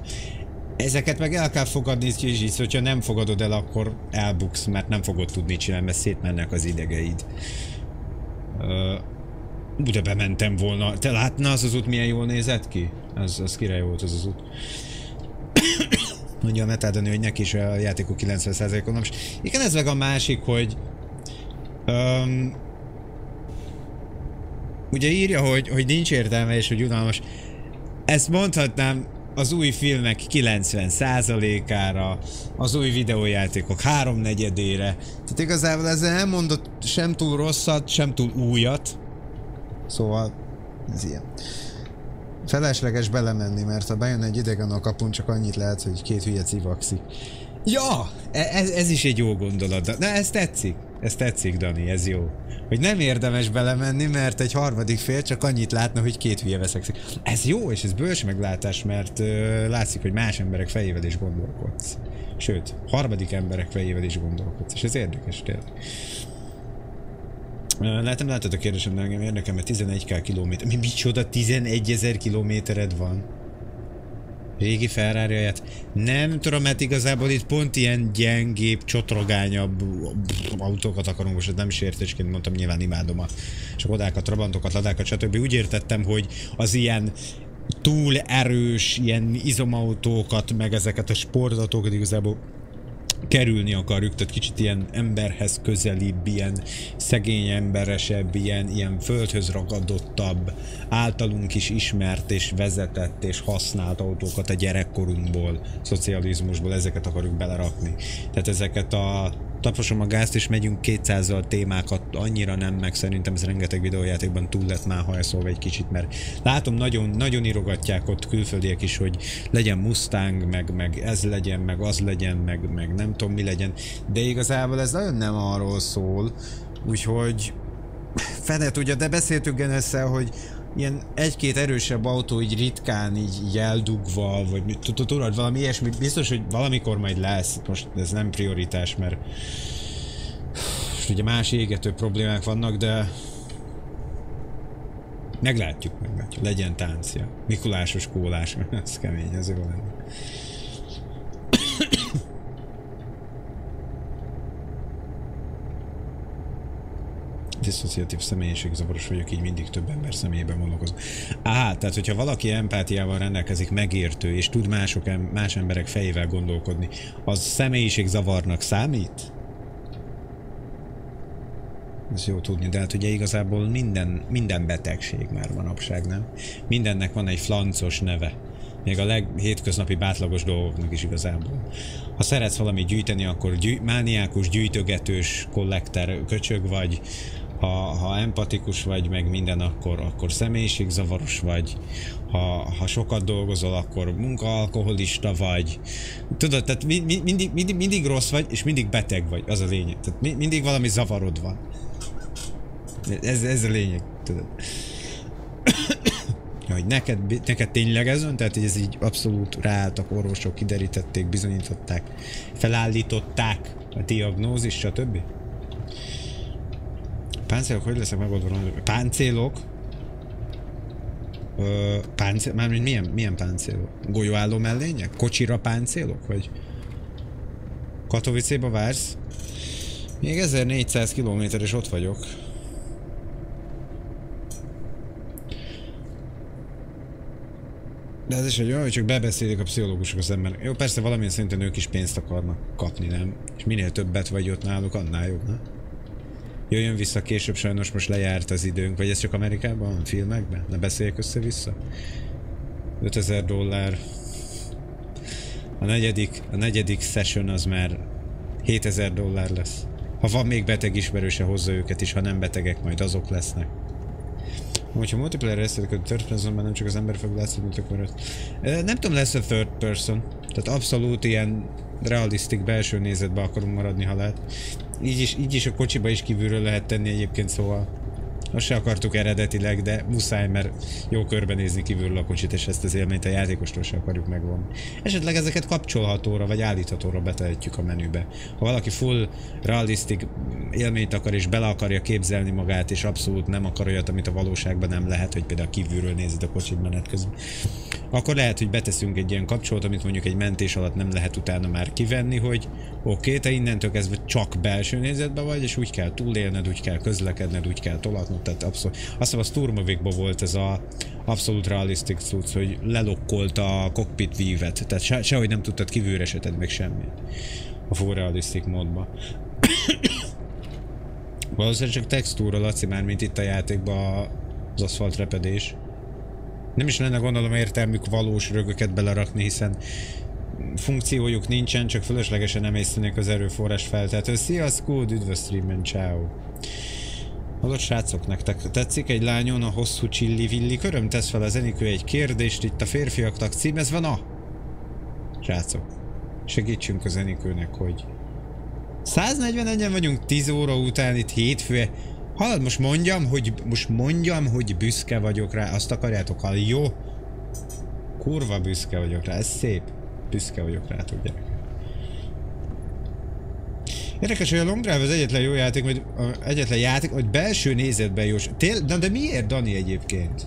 Ezeket meg el kell fogadni, és így, hogyha nem fogadod el, akkor elbuksz, mert nem fogod tudni csinálni, mert szétmennek az idegeid. De bementem volna. Te látna az az út milyen jól nézett ki? Az, az király volt az az út. Mondja a metádani, hogy neki is a játékok 90%-on. Most igen, ez meg a másik, hogy um, ugye írja, hogy, hogy nincs értelme és hogy unalmas. Ezt mondhatnám az új filmek 90%-ára, az új videójátékok háromnegyedére. Tehát igazából ezzel nem mondott sem túl rosszat, sem túl újat. Szóval ez ilyen. Felesleges belemenni, mert ha bejön egy idegen a kapun, csak annyit lehet, hogy két hülye civakszik. Ja! E, ez, ez is egy jó gondolat. Na, ez tetszik. Ez tetszik, Dani, ez jó. Hogy nem érdemes belemenni, mert egy harmadik fél csak annyit látna, hogy két hülye veszekszik. Ez jó, és ez bölcs meglátás, mert ö, látszik, hogy más emberek fejével is gondolkodsz. Sőt, harmadik emberek fejével is gondolkodsz, és ez érdekes tényleg. Látom, látod a kérdésem, de engem érdekel, mert 11k kilométer. Mi micsoda 11 ezer kilométered van? Régi ferrari Nem tudom, mert igazából itt pont ilyen gyengébb, csotrogányabb autókat akarunk, most nem is értésként mondtam, nyilván imádom a Skodákat, Trabantokat, Ladákat, stb. Úgy értettem, hogy az ilyen túl erős ilyen izomautókat, meg ezeket a sportautókat igazából kerülni akarjuk, tehát kicsit ilyen emberhez közelibb, ilyen szegény emberesebb, ilyen, ilyen földhöz ragadottabb, általunk is ismert és vezetett és használt autókat a gyerekkorunkból, szocializmusból, ezeket akarjuk belerakni. Tehát ezeket a taposom a gázt, és megyünk 200-al témákat, annyira nem, meg szerintem ez rengeteg videójátékban túl lett már hajszolva egy kicsit, mert látom, nagyon, nagyon írogatják ott külföldiek is, hogy legyen Mustang, meg, meg ez legyen, meg az legyen, meg, meg nem tudom mi legyen, de igazából ez nagyon nem arról szól, úgyhogy fene tudja, de beszéltük Genesszel, hogy ilyen egy-két erősebb autó így ritkán így, így eldugva, vagy tudod, valami ilyesmi, biztos, hogy valamikor majd lesz, most ez nem prioritás, mert most ugye más égető problémák vannak, de meglátjuk, meglátjuk, legyen táncia. Mikulásos kólás, ez kemény, ez jó lenne. Diszociatív személyiségzavaros vagyok, így mindig több ember személyében gondolkozom. Á, tehát hogyha valaki empátiával rendelkezik, megértő, és tud mások, más emberek fejével gondolkodni, az személyiségzavarnak számít? Ez jó tudni, de hát ugye igazából minden, minden betegség már manapság, nem? Mindennek van egy flancos neve. Még a leghétköznapi bátlagos dolgoknak is igazából. Ha szeretsz valamit gyűjteni, akkor gyű, mániákus, gyűjtögetős, kollekter, köcsög vagy, ha, ha empatikus vagy, meg minden, akkor, akkor személyiségzavaros vagy, ha, ha sokat dolgozol, akkor munkaalkoholista vagy. Tudod, tehát mi, mi, mindig, mindig, mindig rossz vagy, és mindig beteg vagy, az a lényeg. Tehát mi, mindig valami zavarod van. Ez, ez a lényeg, tudod. Hogy neked, neked tényleg ez van? Tehát, ez így abszolút ráálltak orvosok, kiderítették, bizonyították, felállították a diagnózis, stb. Páncélok, hogy leszek megoldva? Páncélok? Ö, páncél, mármint milyen, milyen páncélok? Golyóálló mellények? Kocsira páncélok? Vagy Katowicéba vársz? Még 1400 kilométeres ott vagyok. De ez is egy olyan, hogy csak bebeszélik a pszichológusok az ember. Jó, persze valamilyen szinten ők is pénzt akarnak kapni, nem? És minél többet vagy ott náluk, annál jobb, nem? Jöjjön vissza később, sajnos most lejárt az időnk. Vagy ez csak Amerikában, filmekben? Ne beszéljek össze-vissza? 5000 dollár. A negyedik, a negyedik session az már 7000 dollár lesz. Ha van még beteg ismerőse, hozza őket is, ha nem betegek, majd azok lesznek. Hogyha multiplayer részletek a third personben nem csak az ember fog látszani, mint akkor Nem tudom, lesz a third person. Tehát abszolút ilyen realisztik belső nézetbe akarunk maradni, ha lehet. Így is, így is a kocsiba is kívülről lehet tenni egyébként, szóval azt se akartuk eredetileg, de muszáj, mert jó körbenézni kívülről a kocsit, és ezt az élményt a játékostól se akarjuk megvonni. Esetleg ezeket kapcsolhatóra vagy állíthatóra betehetjük a menübe. Ha valaki full realistic élményt akar és bele akarja képzelni magát, és abszolút nem akar olyat, amit a valóságban nem lehet, hogy például kívülről nézed a kocsit menet közben, akkor lehet, hogy beteszünk egy ilyen kapcsolót, amit mondjuk egy mentés alatt nem lehet utána már kivenni, hogy oké, okay, te innentől kezdve csak belső nézetben vagy, és úgy kell túlélned, úgy kell közlekedned, úgy kell tolatnod, tehát abszolút. Azt hiszem a Sturmovicban volt ez a abszolút realistic cucc, hogy lelokkolta a cockpit vívet, tehát se, sehogy nem tudtad kívülre meg semmit a full realistic módban. Valószínűleg csak textúra, Laci, már mint itt a játékban az aszfalt repedés. Nem is lenne gondolom értelmük valós rögöket belerakni, hiszen funkciójuk nincsen, csak fölöslegesen emésztenék az erőforrás feltehető. Szia, Scoot, üdv streamen, ciao. Hallott srácok, nektek tetszik egy lányon a hosszú csilli-villi köröm? Tesz fel a zenikő egy kérdést, itt a férfiaknak címezve, na? Srácok, segítsünk a zenikőnek, hogy 141-en vagyunk 10 óra után itt hétfő. Hallod, most mondjam, hogy most mondjam, hogy büszke vagyok rá. Azt akarjátok hallani? Jó? Kurva büszke vagyok rá, ez szép. Büszke vagyok rá, tudják. Érdekes, hogy a Long Drive az egyetlen jó játék, vagy egyetlen játék, hogy belső nézetben jó. Tél, de, de miért Dani egyébként?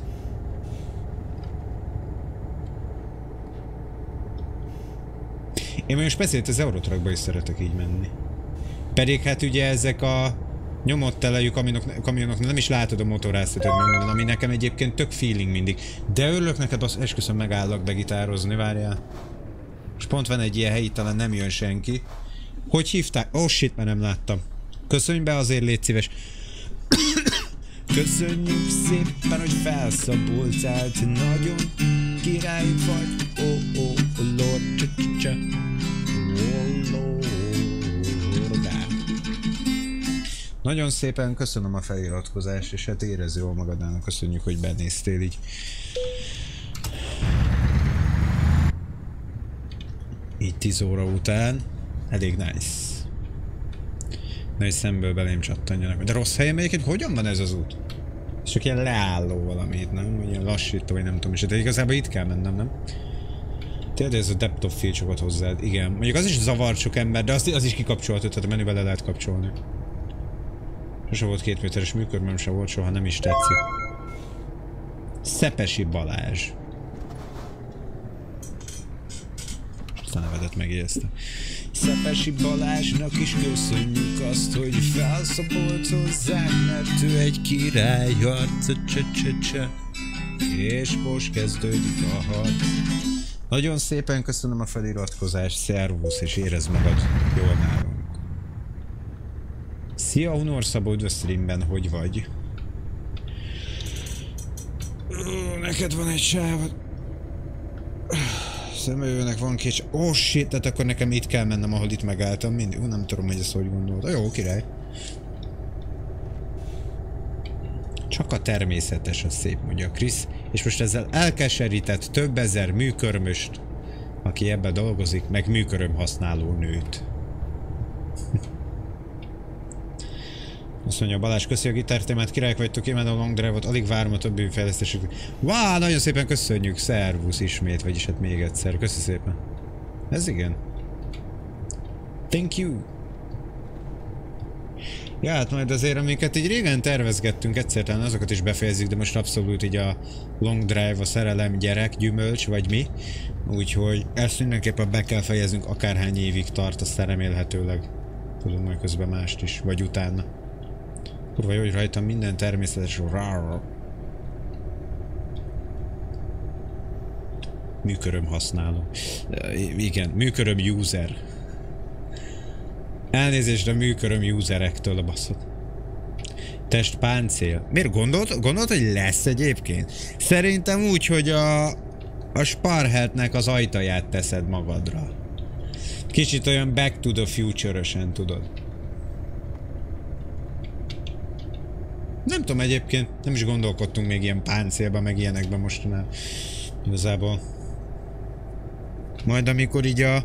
Én most speciális az Eurotruckba is szeretek így menni. Pedig hát ugye ezek a nyomott telejű kamionok, kamionok nem is látod a motoráztatót, ami nekem egyébként tök feeling mindig. De örülök neked, azt esküszöm megállak begitározni, várjál. És pont van egy ilyen helyi, talán nem jön senki. Hogy hívták? Oh shit, mert nem láttam. Köszönj be azért, légy szíves. Köszönjük szépen, hogy felszabultál, te nagyon király vagy. Oh, oh, oh, lord, csa, csa, csa. Oh, lord. Nagyon szépen köszönöm a feliratkozást, és hát érez jól magadának, köszönjük, hogy benéztél így. Így 10 óra után. Elég nice. Nagy szemből belém csattanjanak. De rossz helyen megyek, hogyan van ez az út? Ez csak ilyen leálló valamit, nem? Vagy ilyen lassító, vagy nem tudom is. De igazából itt kell mennem, nem? Tényleg ez a depth of field sokat hozzád. Igen. Mondjuk az is zavar sok ember, de az, az is kikapcsolható, tehát a menübe le lehet kapcsolni. Sose volt két méteres műkörmöm se volt, soha nem is tetszik. Szepesi Balázs. azt a nevedet megjegyezte. Szepesi Balázsnak is köszönjük azt, hogy felszapolt hozzánk, mert ő egy király harca, és most kezdődik a harc. Nagyon szépen köszönöm a feliratkozást, szervusz, és érezd magad jól nálunk. Szia Unor Szabó, üdv streamben, hogy vagy? Neked van egy sáv. Szemőnek van kés. Oh shit, tehát akkor nekem itt kell mennem, ahol itt megálltam. Mindig. Ú, nem tudom, hogy ezt hogy gondolod. Jó, király. Csak a természetes a szép, mondja Krisz. És most ezzel elkeserített több ezer műkörmöst, aki ebbe dolgozik, meg műköröm használó nőt. Azt mondja Balázs, köszi a gitártémát, királyok vagytok, imádom a long drive-ot, alig várom a többi fejlesztésük. Vá, nagyon szépen köszönjük, szervusz ismét, vagyis hát még egyszer, köszi szépen. Ez igen. Thank you. Ja, hát majd azért, amiket így régen tervezgettünk, egyszer talán azokat is befejezzük, de most abszolút így a long drive, a szerelem, gyerek, gyümölcs, vagy mi. Úgyhogy ezt mindenképpen be kell fejeznünk, akárhány évig tart, aztán remélhetőleg tudunk majd közben mást is, vagy utána. Kurva jó, hogy rajtam minden természetes Műköröm használó. Igen, műköröm user. Elnézést a műköröm userektől a baszot. Test páncél. Miért gondolt, gondolt, hogy lesz egyébként? Szerintem úgy, hogy a, a Sparheltnek az ajtaját teszed magadra. Kicsit olyan Back to the Future-ösen, tudod. Nem tudom egyébként, nem is gondolkodtunk még ilyen páncélban, meg ilyenekben mostanában. Igazából. Majd amikor így a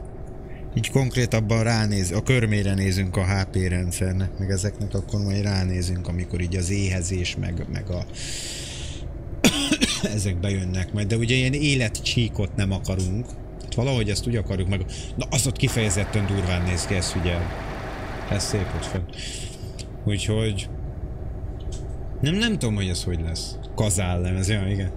így konkrétabban ránéz, a körmére nézünk a HP rendszernek, meg ezeknek, akkor majd ránézünk, amikor így az éhezés, meg, meg a ezek bejönnek majd, de ugye ilyen életcsíkot nem akarunk. Hát valahogy ezt úgy akarjuk meg. Na az ott kifejezetten durván néz ki, ezt figyel. Ez szép ott fönn. Úgyhogy nem, nem tudom, hogy ez hogy lesz. Kazál lemez, ja, igen.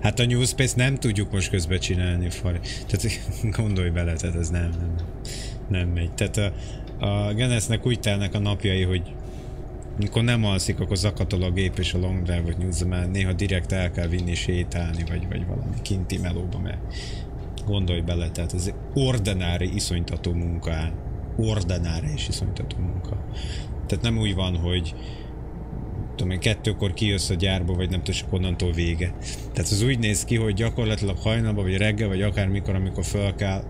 Hát a New Space nem tudjuk most közbe csinálni, Fari. Tehát gondolj bele, tehát ez nem, nem, nem megy. Tehát a, a Genesnek úgy telnek a napjai, hogy mikor nem alszik, akkor zakatol a gép és a long drive-ot nyúzza, mert néha direkt el kell vinni sétálni, vagy, vagy valami kinti melóba, mert gondolj bele, tehát ez ordinári iszonytató munka ordinári és iszonytató munka. Tehát nem úgy van, hogy tudom én, kettőkor kijössz a gyárba, vagy nem tudom, onnantól vége. Tehát az úgy néz ki, hogy gyakorlatilag hajnalban, vagy reggel, vagy akármikor, amikor fel kell,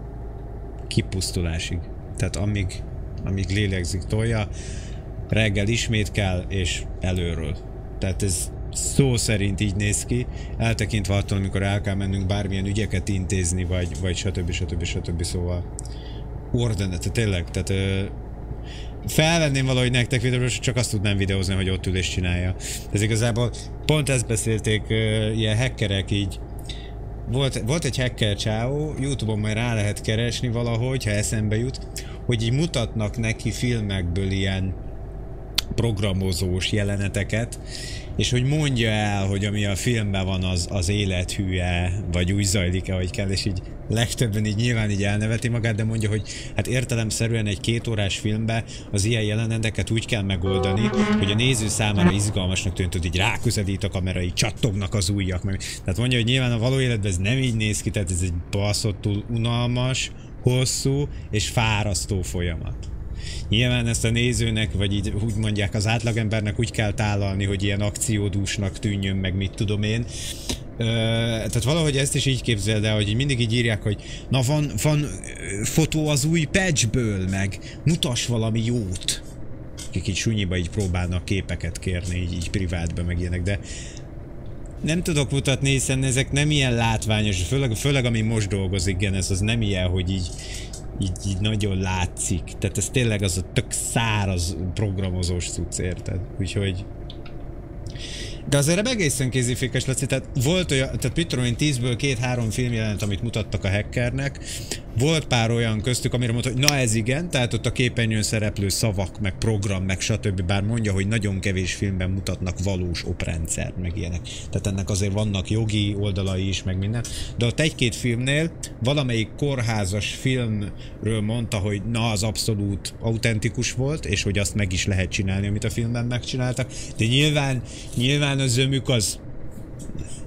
kipusztulásig. Tehát amíg, amíg lélegzik tolja, reggel ismét kell, és előről. Tehát ez szó szerint így néz ki, eltekintve attól, amikor el kell mennünk bármilyen ügyeket intézni, vagy, vagy stb. stb. stb. stb. Szóval ordenet, tényleg, tehát felvenném valahogy nektek videóra, csak azt tudnám videózni, hogy ott ül és csinálja. Ez igazából pont ezt beszélték uh, ilyen hackerek így, volt, volt egy hacker csáó, Youtube-on majd rá lehet keresni valahogy, ha eszembe jut, hogy így mutatnak neki filmekből ilyen programozós jeleneteket, és hogy mondja el, hogy ami a filmben van, az, az élethűe, vagy úgy zajlik-e, hogy kell, és így legtöbben így nyilván így elneveti magát, de mondja, hogy hát értelemszerűen egy két órás filmbe az ilyen jeleneteket úgy kell megoldani, hogy a néző számára izgalmasnak tűnt, hogy így ráközelít a kamera, így csattognak az ujjak. Tehát mondja, hogy nyilván a való életben ez nem így néz ki, tehát ez egy baszottul unalmas, hosszú és fárasztó folyamat. Nyilván ezt a nézőnek, vagy így úgy mondják az átlagembernek úgy kell tálalni, hogy ilyen akciódúsnak tűnjön, meg mit tudom én. Tehát valahogy ezt is így képzeld el, hogy mindig így írják, hogy na van, van fotó az új patchből, meg mutas valami jót. Akik így sunyiba így próbálnak képeket kérni, így, így privátban meg ilyenek, de nem tudok mutatni, hiszen ezek nem ilyen látványos, főleg, főleg ami most dolgozik, igen, ez az nem ilyen, hogy így így, így nagyon látszik. Tehát ez tényleg az a tök száraz programozós cucc, érted? Úgyhogy... De azért egészen kézifékes Laci, tehát volt olyan, tehát mit tudom én, tízből két-három film jelent, amit mutattak a hackernek, volt pár olyan köztük, amire mondta, hogy na ez igen, tehát ott a képernyőn szereplő szavak, meg program, meg stb. Bár mondja, hogy nagyon kevés filmben mutatnak valós oprendszert, meg ilyenek. Tehát ennek azért vannak jogi oldalai is, meg minden. De ott egy-két filmnél valamelyik kórházas filmről mondta, hogy na az abszolút autentikus volt, és hogy azt meg is lehet csinálni, amit a filmben megcsináltak. De nyilván, nyilván a zömük az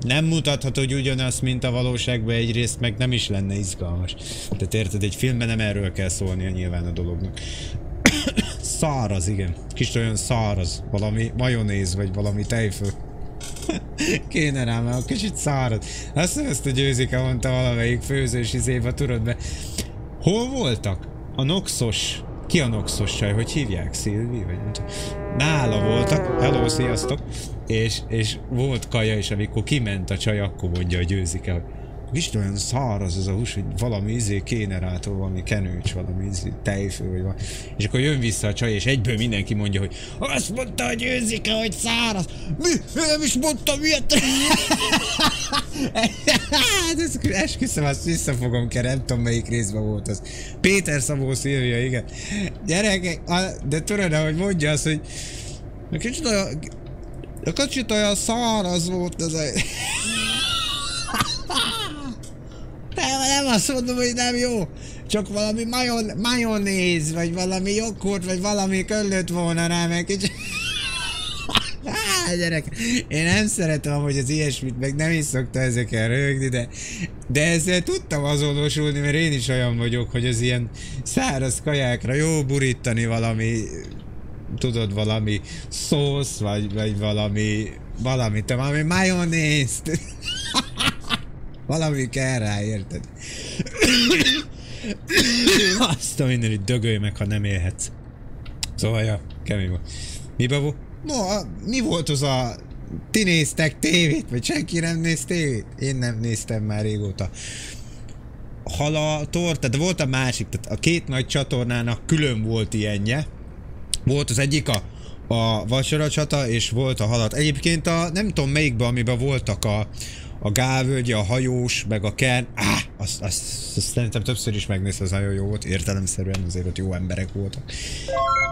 nem mutathat, hogy ugyanazt, mint a valóságban egyrészt, meg nem is lenne izgalmas. Tehát érted, egy filmben nem erről kell szólnia nyilván a dolognak. száraz, igen. Kis olyan száraz. Valami majonéz, vagy valami tejfő. Kéne rá, mert kicsit száraz. Azt ezt a győzike mondta valamelyik főzős izébe, tudod be. Hol voltak? A Noxos ki a Noxos csaj? Hogy hívják? Szilvi? Vagy. Nála voltak. Hello, sziasztok! És, és volt kaja is, amikor kiment a csaj, akkor mondja a győzike, hogy Kicsit olyan száraz ez a hús, hogy valami izé kéne rá, valami kenőcs, valami izé, tejfő, vagy valami. És akkor jön vissza a csaj, és egyből mindenki mondja, hogy azt mondta a győzike, hogy száraz. Mi? Nem is mondtam ilyet. hát ez, esküszöm, azt visszafogom kell, nem tudom melyik részben volt az. Péter Szabó Szilvia, igen. Gyerekek, de tudod, hogy mondja azt, hogy kicsit olyan, kicsit olyan száraz volt ez a... Nem, nem azt mondom, hogy nem jó. Csak valami majon, majonéz, vagy valami joghurt, vagy valami köllött volna rá, meg kicsit... Á, gyerek, én nem szeretem hogy az ilyesmit, meg nem is szokta ezekkel rögni, de, de ezzel tudtam azonosulni, mert én is olyan vagyok, hogy az ilyen száraz kajákra jó burítani valami, tudod, valami szósz, vagy, vagy valami, valami, valami majonézt. Valami kell rá, érted? Azt a mindenit dögölj meg, ha nem élhetsz. Szóval, ja, kemény volt. Mi babó? No, mi volt az a... Ti néztek tévét, vagy senki nem néz tévét? Én nem néztem már régóta. Halator, tehát volt a másik, tehát a két nagy csatornának külön volt ilyenje. Volt az egyik a, a Vasara csata, és volt a halat. Egyébként a, nem tudom melyikben, amiben voltak a, a gávölgye, a hajós, meg a ken, ah, azt, azt, azt szerintem többször is megnézte, az nagyon jó volt, értelemszerűen azért ott jó emberek voltak.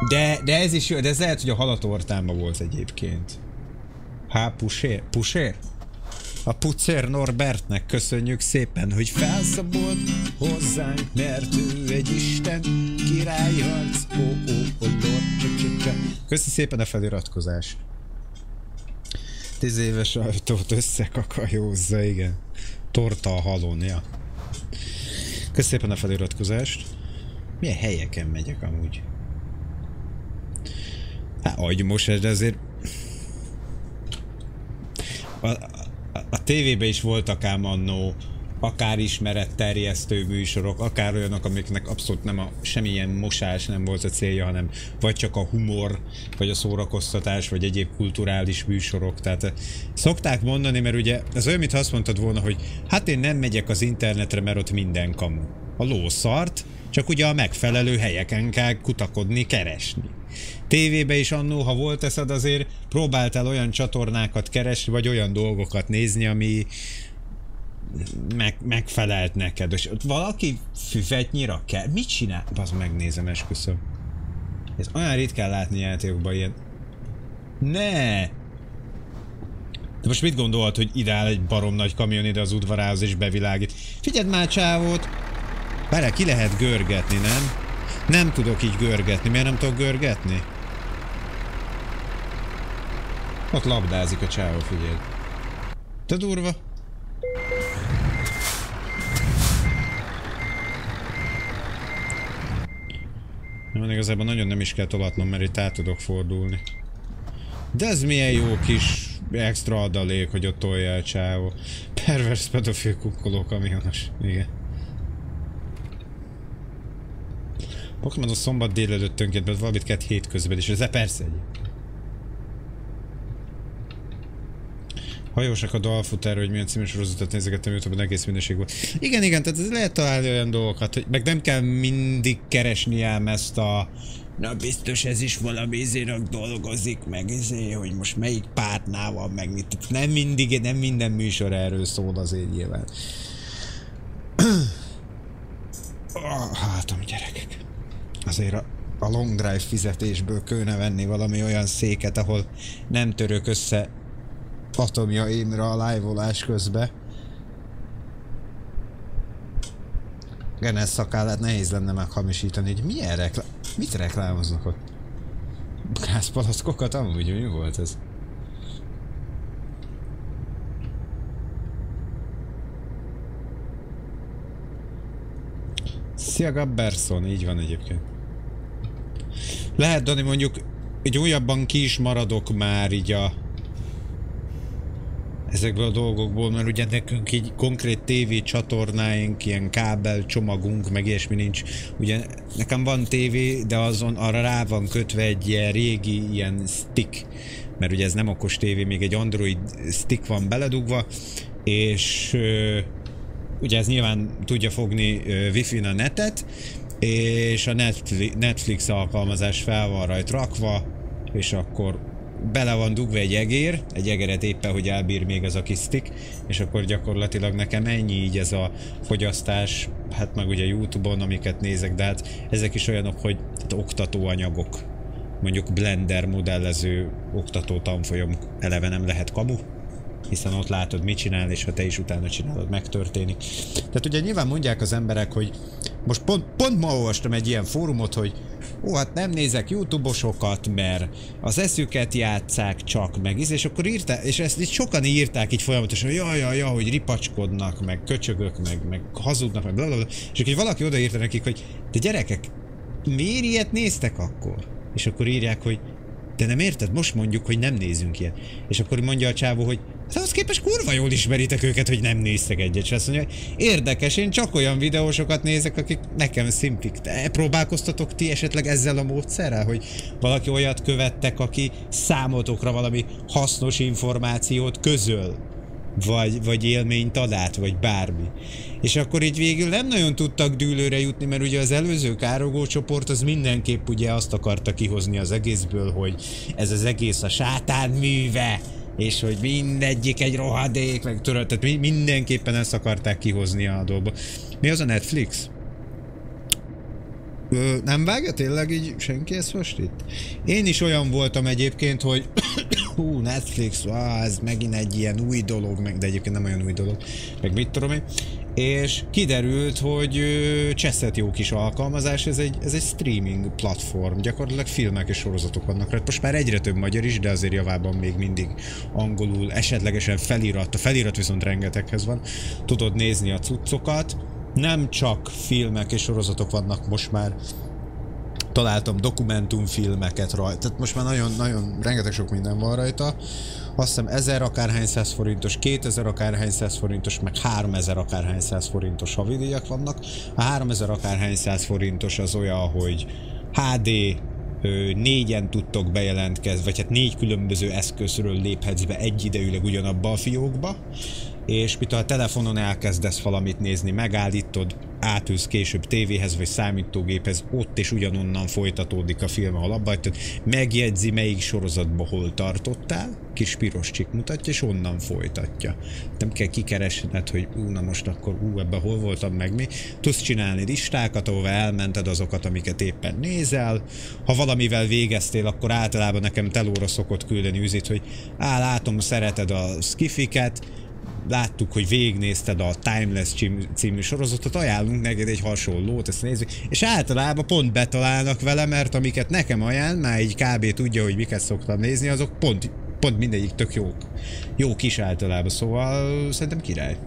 De, de ez is jó, de ez lehet, hogy a halatortában volt egyébként. Há, pusér? Pusér? A Pucér Norbertnek köszönjük szépen, hogy felszabolt hozzánk, mert ő egy isten királyharc. Ó, ó, ó, lord, Köszi szépen a feliratkozást tíz éves ajtót összekakajózza, igen. Torta a halon, ja. Köszönöm szépen a feliratkozást. Milyen helyeken megyek amúgy? Hát agymosás, de azért... A, a, a tévében is voltak ám annó akár ismeretterjesztő műsorok, akár olyanok, amiknek abszolút nem a semmilyen mosás nem volt a célja, hanem vagy csak a humor, vagy a szórakoztatás, vagy egyéb kulturális műsorok. Tehát eh, szokták mondani, mert ugye ez olyan, mintha azt mondtad volna, hogy hát én nem megyek az internetre, mert ott minden kamu. A ló szart, csak ugye a megfelelő helyeken kell kutakodni, keresni. Tévébe is annó, ha volt eszed, azért próbáltál olyan csatornákat keresni, vagy olyan dolgokat nézni, ami, meg, megfelelt neked, és ott valaki füvet nyira kell. Mit csinál? Az megnézem, esküszöm. Ez olyan ritkán látni játékokban ilyen. Ne! De most mit gondolod, hogy ideál egy barom nagy kamion ide az udvarához és bevilágít? Figyeld már csávót! Várj, ki lehet görgetni, nem? Nem tudok így görgetni. Miért nem tudok görgetni? Ott labdázik a csávó, figyeld. Te durva. Nem, igazából nagyon nem is kell tolatnom, mert itt át tudok fordulni. De ez milyen jó kis extra adalék, hogy ott tolja a csávó. Pervers pedofil kukkoló kamionos. Igen. Pokémon a szombat délelőttönként, mert valamit kellett hétközben is, ez persze egy. Hajósak a Dalfutár, hogy milyen című sorozatot nézegettem youtube egész minőség volt. Igen, igen, tehát ez lehet találni olyan dolgokat, hogy meg nem kell mindig keresni ám ezt a na biztos ez is valami izének dolgozik, meg izé, hogy most melyik pártnál van, meg mit. Nem mindig, nem minden műsor erről szól azért nyilván. Oh, hátam gyerekek. Azért a, a long drive fizetésből kőne venni valami olyan széket, ahol nem török össze atomjaimra a live közben. Genes szakállát nehéz lenne meghamisítani, hogy milyen reklám... Mit reklámoznak ott? Gázpalaszkokat amúgy, mi volt ez? Szia Gabberson, így van egyébként. Lehet, Dani, mondjuk egy újabban ki is maradok már így a ezekből a dolgokból, mert ugye nekünk így konkrét TV csatornáink, ilyen kábel csomagunk, meg ilyesmi nincs. Ugye nekem van TV, de azon arra rá van kötve egy ilyen régi ilyen stick, mert ugye ez nem okos TV, még egy Android stick van beledugva, és ugye ez nyilván tudja fogni Wi-Fi-n a netet, és a Netflix alkalmazás fel van rajta rakva, és akkor bele van dugva egy egér, egy egeret éppen, hogy elbír még ez a kis stick, és akkor gyakorlatilag nekem ennyi így ez a fogyasztás, hát meg ugye Youtube-on, amiket nézek, de hát ezek is olyanok, hogy hát oktatóanyagok, mondjuk Blender modellező oktató tanfolyam eleve nem lehet kamu, hiszen ott látod, mit csinál, és ha te is utána csinálod, megtörténik. Tehát ugye nyilván mondják az emberek, hogy most pont, pont ma olvastam egy ilyen fórumot, hogy ó, hát nem nézek YouTube-osokat, mert az eszüket játszák csak, meg és akkor írták, és ezt így sokan írták így folyamatosan, hogy jaj, jaj, jaj, hogy ripacskodnak, meg köcsögök, meg, meg hazudnak, meg blablabla, és akkor valaki odaírta nekik, hogy de gyerekek, miért ilyet néztek akkor? És akkor írják, hogy de nem érted? Most mondjuk, hogy nem nézünk ilyet. És akkor mondja a csávó, hogy de az képest kurva jól ismeritek őket, hogy nem néztek egyet. És azt mondja, érdekes, én csak olyan videósokat nézek, akik nekem szimpik. De próbálkoztatok ti esetleg ezzel a módszerrel, hogy valaki olyat követtek, aki számotokra valami hasznos információt közöl? Vagy, vagy élményt ad át, vagy bármi. És akkor így végül nem nagyon tudtak dűlőre jutni, mert ugye az előző károgó csoport az mindenképp ugye azt akarta kihozni az egészből, hogy ez az egész a sátán műve, és hogy mindegyik egy rohadék, meg tudod, tehát mindenképpen ezt akarták kihozni a dolgba. Mi az a Netflix? Ö, nem vágja tényleg így senki ezt most itt? Én is olyan voltam egyébként, hogy hú, Netflix, á, ez megint egy ilyen új dolog, meg, de egyébként nem olyan új dolog, meg mit tudom én és kiderült, hogy Cseszet jó kis alkalmazás, ez egy, ez egy streaming platform, gyakorlatilag filmek és sorozatok vannak rá. Most már egyre több magyar is, de azért javában még mindig angolul, esetlegesen felirat, a felirat viszont rengeteghez van. Tudod nézni a cuccokat, nem csak filmek és sorozatok vannak most már, találtam dokumentumfilmeket rajta, tehát most már nagyon, nagyon rengeteg sok minden van rajta, azt hiszem 1000 akárhány száz forintos, 2000 akárhány száz forintos, meg 3000 akárhány száz forintos havidíjak vannak. A 3000 akárhány száz forintos az olyan, hogy HD négyen tudtok bejelentkezni, vagy hát négy különböző eszközről léphetsz be egyidejűleg ugyanabba a fiókba, és mit a telefonon elkezdesz valamit nézni, megállítod, átülsz később tévéhez vagy számítógéphez, ott és ugyanonnan folytatódik a film, ahol abba megjegyzi, melyik sorozatban hol tartottál, kis piros csik mutatja, és onnan folytatja. Nem kell kikeresned, hogy ú, na most akkor ú, ebbe hol voltam meg mi. Tudsz csinálni listákat, ahova elmented azokat, amiket éppen nézel. Ha valamivel végeztél, akkor általában nekem telóra szokott küldeni üzit, hogy á, látom, szereted a skifiket, láttuk, hogy végignézted a Timeless című sorozatot, ajánlunk neked egy hasonlót, ezt nézzük, és általában pont betalálnak vele, mert amiket nekem ajánl, már egy kb. tudja, hogy miket szoktam nézni, azok pont, pont mindegyik tök jók. Jó kis általában, szóval szerintem király.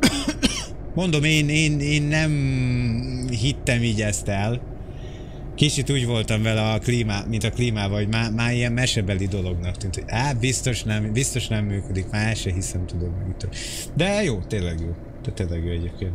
Mondom, én, én, én nem hittem így ezt el, Kicsit úgy voltam vele a klímá, mint a klímával, hogy már, már ilyen mesebeli dolognak tűnt, hogy á, biztos nem, biztos nem működik, már se hiszem, tudom meg. De jó, tényleg jó. De tényleg jó egyébként.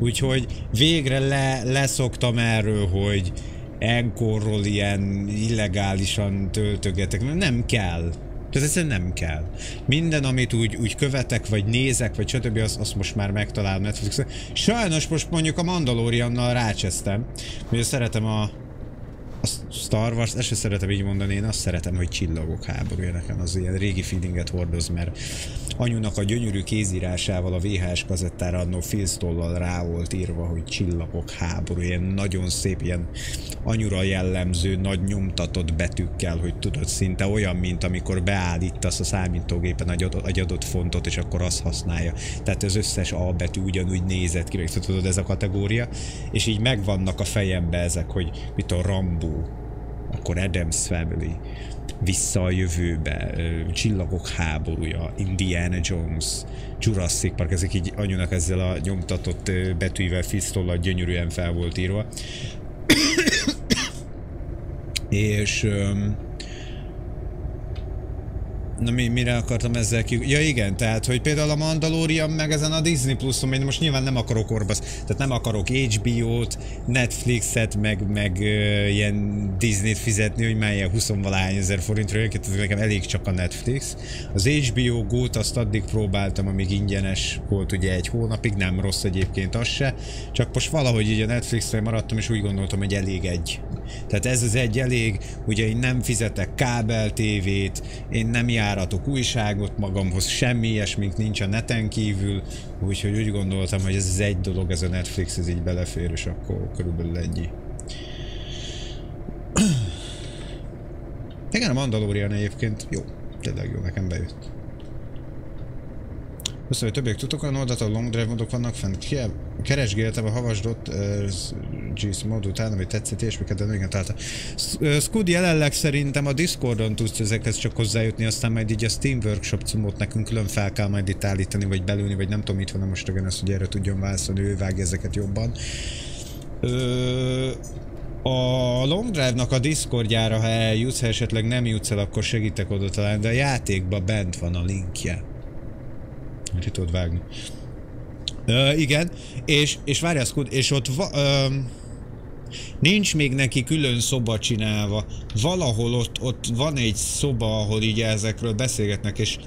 Úgyhogy végre le, leszoktam erről, hogy enkorról ilyen illegálisan töltögetek, nem kell. Tehát egyszerűen nem kell. Minden, amit úgy, úgy követek, vagy nézek, vagy stb. azt, azt most már megtalálom Netflixen. Sajnos most mondjuk a Mandaloriannal rácsesztem. Ugye szeretem a a Star Wars, ezt szeretem így mondani, én azt szeretem, hogy csillagok háborúja nekem, az ilyen régi feelinget hordoz, mert anyunak a gyönyörű kézírásával a VHS kazettára annó filztollal rá volt írva, hogy csillagok háború, ilyen nagyon szép, ilyen anyura jellemző, nagy nyomtatott betűkkel, hogy tudod, szinte olyan, mint amikor beállítasz a számítógépen egy adott fontot, és akkor azt használja. Tehát az összes A betű ugyanúgy nézett ki, tudod, ez a kategória, és így megvannak a fejembe ezek, hogy mit a Rambo, akkor Adams Family, vissza a jövőbe, Csillagok háborúja, Indiana Jones, Jurassic Park, ezek így anyunak ezzel a nyomtatott betűvel, fisztollal gyönyörűen fel volt írva. És Na mi, mire akartam ezzel ki... Ja igen, tehát, hogy például a Mandalorian meg ezen a Disney Plus-on, én most nyilván nem akarok orbasz, tehát nem akarok HBO-t, Netflixet, meg, meg uh, ilyen Disney-t fizetni, hogy már ilyen 20 valány ezer forintra jön, tehát nekem elég csak a Netflix. Az HBO Go-t azt addig próbáltam, amíg ingyenes volt ugye egy hónapig, nem rossz egyébként az se, csak most valahogy így a Netflixre maradtam, és úgy gondoltam, hogy elég egy. Tehát ez az egy elég, ugye én nem fizetek kábel tévét, én nem jár járatok újságot magamhoz, semmi ilyesmink nincs a neten kívül, úgyhogy úgy gondoltam, hogy ez az egy dolog, ez a Netflix, ez így belefér, és akkor körülbelül ennyi. Igen, a Mandalorian egyébként jó, tényleg jó, nekem bejött. Azt hogy többiek tudok olyan oldalt, a long drive modok vannak fent. Keresgéltem a havasdott uh, GS mod után, ami tetszett, és miket, de igen, tehát Scud jelenleg szerintem a Discordon tudsz ezekhez csak hozzájutni, aztán majd így a Steam Workshop cumot nekünk külön fel kell majd itt állítani, vagy belülni, vagy nem tudom, mit van most igen, ezt, hogy erre tudjon válaszolni, ő vágja ezeket jobban. A Long Drive-nak a Discordjára, ha eljutsz, ha esetleg nem jutsz el, akkor segítek oda talán, de a játékban bent van a linkje. Ki tudod vágni. Ö, igen, és, és várjál, és ott va, ö, nincs még neki külön szoba csinálva. Valahol ott, ott van egy szoba, ahol így ezekről beszélgetnek, és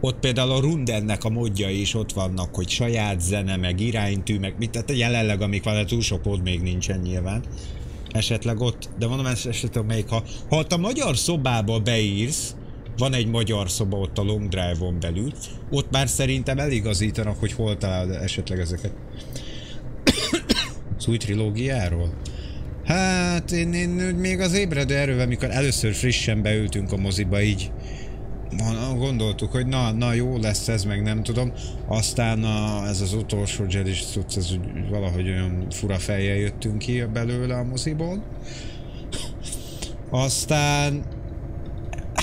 ott például a Rundennek a modja is ott vannak, hogy saját zene, meg iránytű, meg mit, tehát jelenleg amik van, túl sok ott még nincsen nyilván. Esetleg ott, de mondom, esetleg melyik, ha, ha ott a magyar szobába beírsz, van egy magyar szoba ott a Long Drive-on belül, ott már szerintem eligazítanak, hogy hol találod esetleg ezeket. Az új trilógiáról? Hát én, én még az ébredő erővel, mikor először frissen beültünk a moziba, így gondoltuk, hogy na, na jó lesz ez, meg nem tudom. Aztán a, ez az utolsó Jedi cucc, ez valahogy olyan fura fejjel jöttünk ki belőle a moziból. Aztán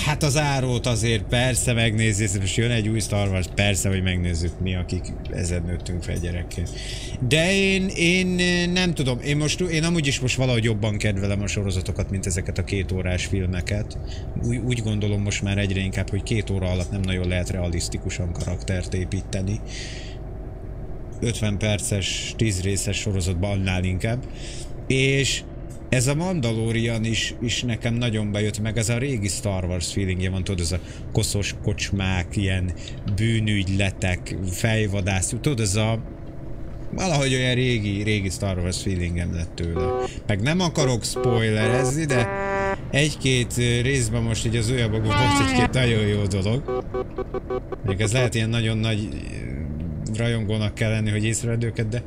Hát az árót azért persze megnézzük, most jön egy új Star Wars, persze, hogy megnézzük mi, akik ezen nőttünk fel gyerekként. De én, én nem tudom, én most, én amúgy is most valahogy jobban kedvelem a sorozatokat, mint ezeket a két órás filmeket. Úgy, úgy gondolom most már egyre inkább, hogy két óra alatt nem nagyon lehet realisztikusan karaktert építeni. 50 perces, 10 részes sorozatban annál inkább. És ez a Mandalorian is, is nekem nagyon bejött, meg ez a régi Star Wars feelingje van, tudod, ez a koszos kocsmák, ilyen bűnügyletek, fejvadász, tudod, ez a valahogy olyan régi, régi Star Wars feelingem lett tőle. Meg nem akarok spoilerezni, de egy-két részben most így az újabbakban volt egy-két nagyon jó dolog. Még ez lehet ilyen nagyon nagy rajongónak kell lenni, hogy észrevedd de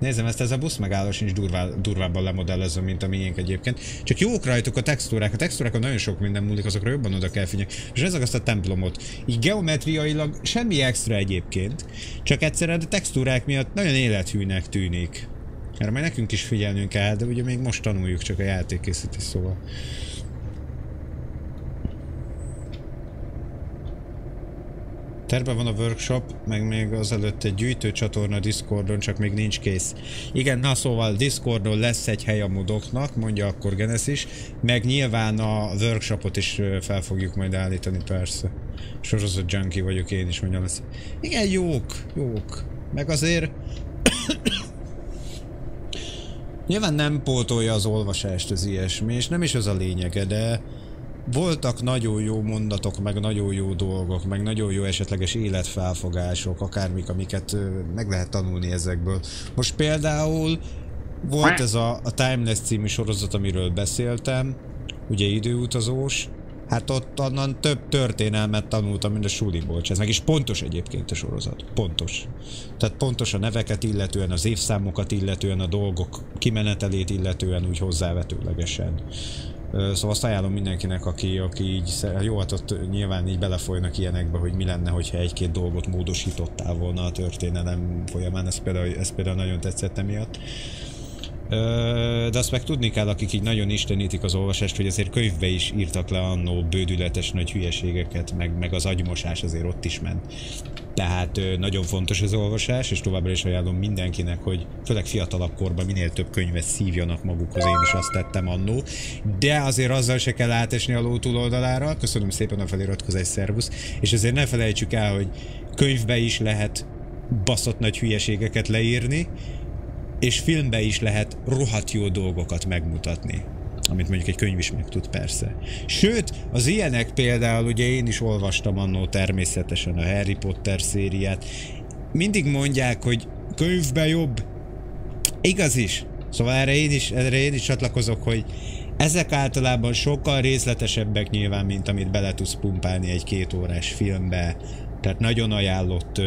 Nézem ezt, ez a busz megálló sincs durvá, durvábban lemodellezve, mint a miénk egyébként. Csak jók rajtuk a textúrák. A textúrákon nagyon sok minden múlik, azokra jobban oda kell figyelni. És ezek azt a templomot. Így geometriailag semmi extra egyébként. Csak egyszerűen a textúrák miatt nagyon élethűnek tűnik. Erre majd nekünk is figyelnünk kell, de ugye még most tanuljuk csak a játékkészítés, szóval. Terve van a workshop, meg még azelőtt egy gyűjtőcsatorna Discordon, csak még nincs kész. Igen, na szóval Discordon lesz egy hely a modoknak, mondja akkor Genesis, meg nyilván a workshopot is fel fogjuk majd állítani, persze. Sorozat junkie vagyok én is, mondja lesz. Igen, jók, jók. Meg azért... Nyilván nem pótolja az olvasást az ilyesmi, és nem is az a lényege, de voltak nagyon jó mondatok, meg nagyon jó dolgok, meg nagyon jó esetleges életfelfogások, akármik, amiket meg lehet tanulni ezekből. Most például volt ez a, a Timeless című sorozat, amiről beszéltem, ugye időutazós, Hát ott onnan több történelmet tanultam, mint a suliból. Ez meg is pontos egyébként a sorozat. Pontos. Tehát pontos a neveket illetően, az évszámokat illetően, a dolgok kimenetelét illetően úgy hozzávetőlegesen. Szóval azt ajánlom mindenkinek, aki, aki így, jó, hát ott nyilván így belefolynak ilyenekbe, hogy mi lenne, hogyha egy-két dolgot módosítottál volna a történelem folyamán, ez például, ez például nagyon tetszett emiatt. De azt meg tudni kell, akik így nagyon istenítik az olvasást, hogy azért könyvbe is írtak le annó bődületes nagy hülyeségeket, meg, meg az agymosás azért ott is ment. Tehát nagyon fontos az olvasás, és továbbra is ajánlom mindenkinek, hogy főleg fiatalabb korban minél több könyvet szívjanak magukhoz, én is azt tettem annó. De azért azzal se kell átesni a ló túloldalára. Köszönöm szépen a feliratkozás, szervusz. És azért ne felejtsük el, hogy könyvbe is lehet baszott nagy hülyeségeket leírni, és filmbe is lehet rohadt jó dolgokat megmutatni amit mondjuk egy könyv is meg tud persze. Sőt, az ilyenek például, ugye én is olvastam annó természetesen a Harry Potter szériát, mindig mondják, hogy könyvbe jobb. Igaz is. Szóval erre én is, erre én is csatlakozok, hogy ezek általában sokkal részletesebbek nyilván, mint amit bele tudsz pumpálni egy két órás filmbe. Tehát nagyon ajánlott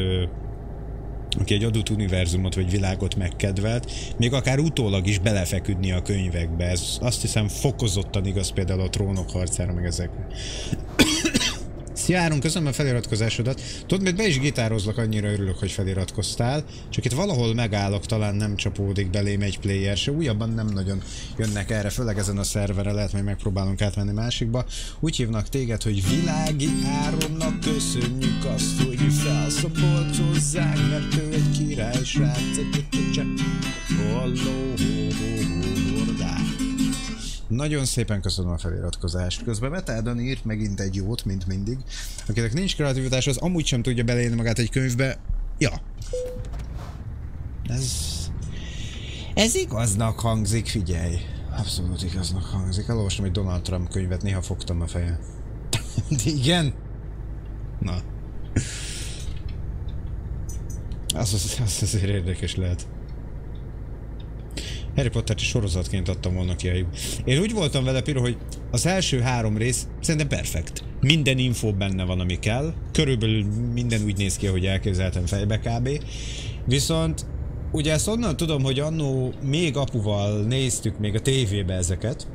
aki egy adott univerzumot vagy világot megkedvelt, még akár utólag is belefeküdni a könyvekbe. Ez azt hiszem fokozottan igaz például a trónok harcára, meg ezekre. Szia Áron, köszönöm a feliratkozásodat. Tudod, mert be is gitározlak, annyira örülök, hogy feliratkoztál. Csak itt valahol megállok, talán nem csapódik belém egy player se. Újabban nem nagyon jönnek erre, főleg ezen a szerverre, lehet majd megpróbálunk átmenni másikba. Úgy hívnak téged, hogy Világi Áronnak köszönjük azt, hogy felszabolt hozzánk, mert ő egy király srác. Halló, nagyon szépen köszönöm a feliratkozást. Közben Metádon írt megint egy jót, mint mindig. Akinek nincs kreativitás, az amúgy sem tudja beleírni magát egy könyvbe. Ja. Ez... Ez igaznak hangzik, figyelj. Abszolút igaznak hangzik. Elolvastam egy Donald Trump könyvet, néha fogtam a fejem. Igen? Na. Az, az, az azért érdekes lehet. Harry Potter-t sorozatként adtam volna ki a Én úgy voltam vele, Piro, hogy az első három rész szerintem perfekt. Minden info benne van, ami kell. Körülbelül minden úgy néz ki, hogy elképzeltem fejbe kb. Viszont ugye ezt onnan tudom, hogy annó még apuval néztük még a tévébe ezeket,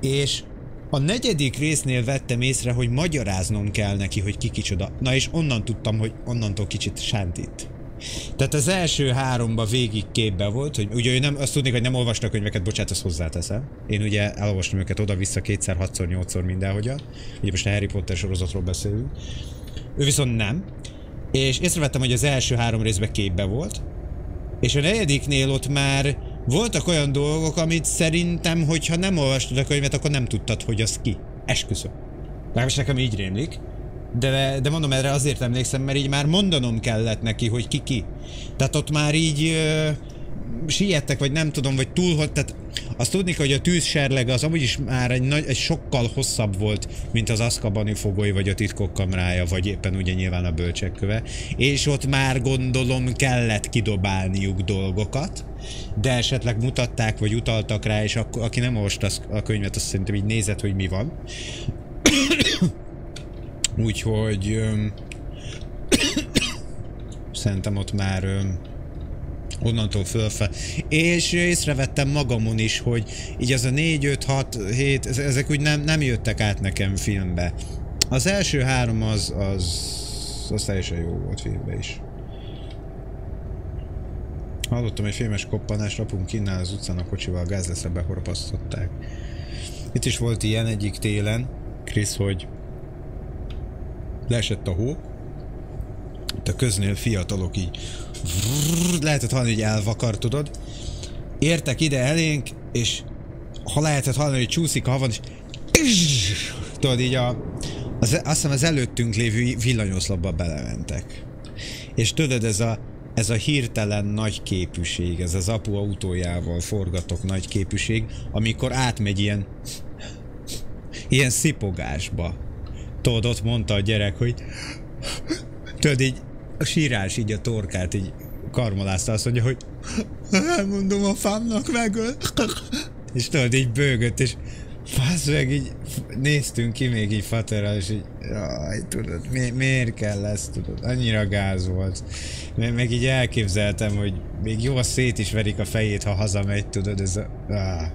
és a negyedik résznél vettem észre, hogy magyaráznom kell neki, hogy ki kicsoda. Na és onnan tudtam, hogy onnantól kicsit sántít. Tehát az első háromba végig képbe volt, hogy ugye nem, azt tudnék, hogy nem olvasta a könyveket, bocsánat, azt hozzáteszem. Én ugye elolvastam őket oda-vissza kétszer, hatszor, nyolcszor mindenhogyan. Ugye most a Harry Potter sorozatról beszélünk. Ő viszont nem. És észrevettem, hogy az első három részben képbe volt. És a negyediknél ott már voltak olyan dolgok, amit szerintem, hogyha nem olvastad a könyvet, akkor nem tudtad, hogy az ki. Esküszöm. Legalábbis nekem így rémlik. De, de mondom, erre azért emlékszem, mert így már mondanom kellett neki, hogy ki ki. Tehát ott már így ö, siettek, vagy nem tudom, vagy túl, tehát azt tudni, hogy a tűzserleg az amúgy is már egy, nagy, egy sokkal hosszabb volt, mint az Azkabani fogoly, vagy a titkok kamrája, vagy éppen ugye nyilván a bölcsekköve. És ott már gondolom kellett kidobálniuk dolgokat, de esetleg mutatták, vagy utaltak rá, és akkor, aki nem olvasta a könyvet, azt szerintem így nézett, hogy mi van. Úgyhogy szerintem ott már onnantól fölfel. És észrevettem magamon is, hogy így az a 4, 5, 6, 7, ezek úgy nem, nem jöttek át nekem filmbe. Az első három az, az, az teljesen jó volt filmbe is. Hallottam egy filmes koppanást, apunk kinnál az utcán a kocsival gázleszre behorpasztották. Itt is volt ilyen egyik télen, Krisz, hogy leesett a hó, itt a köznél fiatalok így lehetett hallani, hogy elvakar, tudod. Értek ide elénk, és ha lehetett hallani, hogy csúszik a van, és tudod, így a, az, azt hiszem az előttünk lévő villanyoszlopba belementek. És tudod, ez a, ez a hirtelen nagy képűség, ez az apu autójával forgatok nagy képűség, amikor átmegy ilyen ilyen szipogásba. Tudod, ott mondta a gyerek, hogy tudod így a sírás így a torkát így karmolázta, azt mondja, hogy elmondom a fámnak meg. És tudod, így bőgött, és Fasz meg így néztünk ki még így faterral, és így, jaj, tudod, mi, miért kell ezt, tudod, annyira gáz volt. Meg, meg így elképzeltem, hogy még jó szét is verik a fejét, ha hazamegy, tudod, ez a... Ah,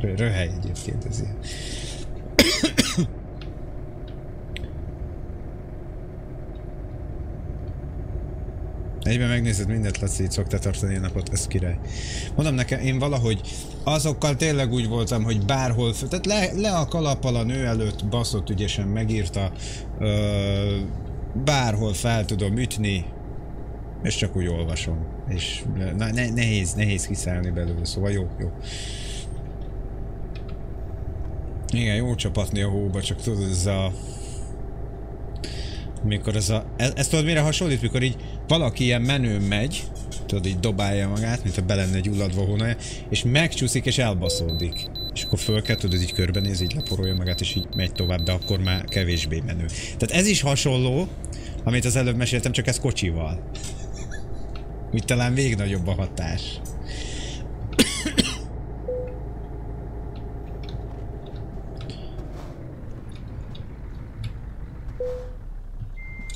röhely egyébként ez ilyen. Egyben megnézed mindent, Laci, így szoktál tartani a napot, ez király. Mondom nekem, én valahogy azokkal tényleg úgy voltam, hogy bárhol, tehát le, le a kalappal a nő előtt baszott ügyesen megírta, ö, bárhol fel tudom ütni, és csak úgy olvasom. És na, ne, nehéz, nehéz kiszállni belőle, szóval jó, jó. Igen, jó csapatni a hóba, csak tudod, ez a mikor ez a... Ez, ez tudod mire hasonlít, mikor így valaki ilyen menő megy, tudod, így dobálja magát, mint ha be lenne egy ulladva hónaja, és megcsúszik és elbaszódik. És akkor föl kell, tudod, így körbenéz, így leporolja magát, és így megy tovább, de akkor már kevésbé menő. Tehát ez is hasonló, amit az előbb meséltem, csak ez kocsival. Úgy talán még nagyobb a hatás.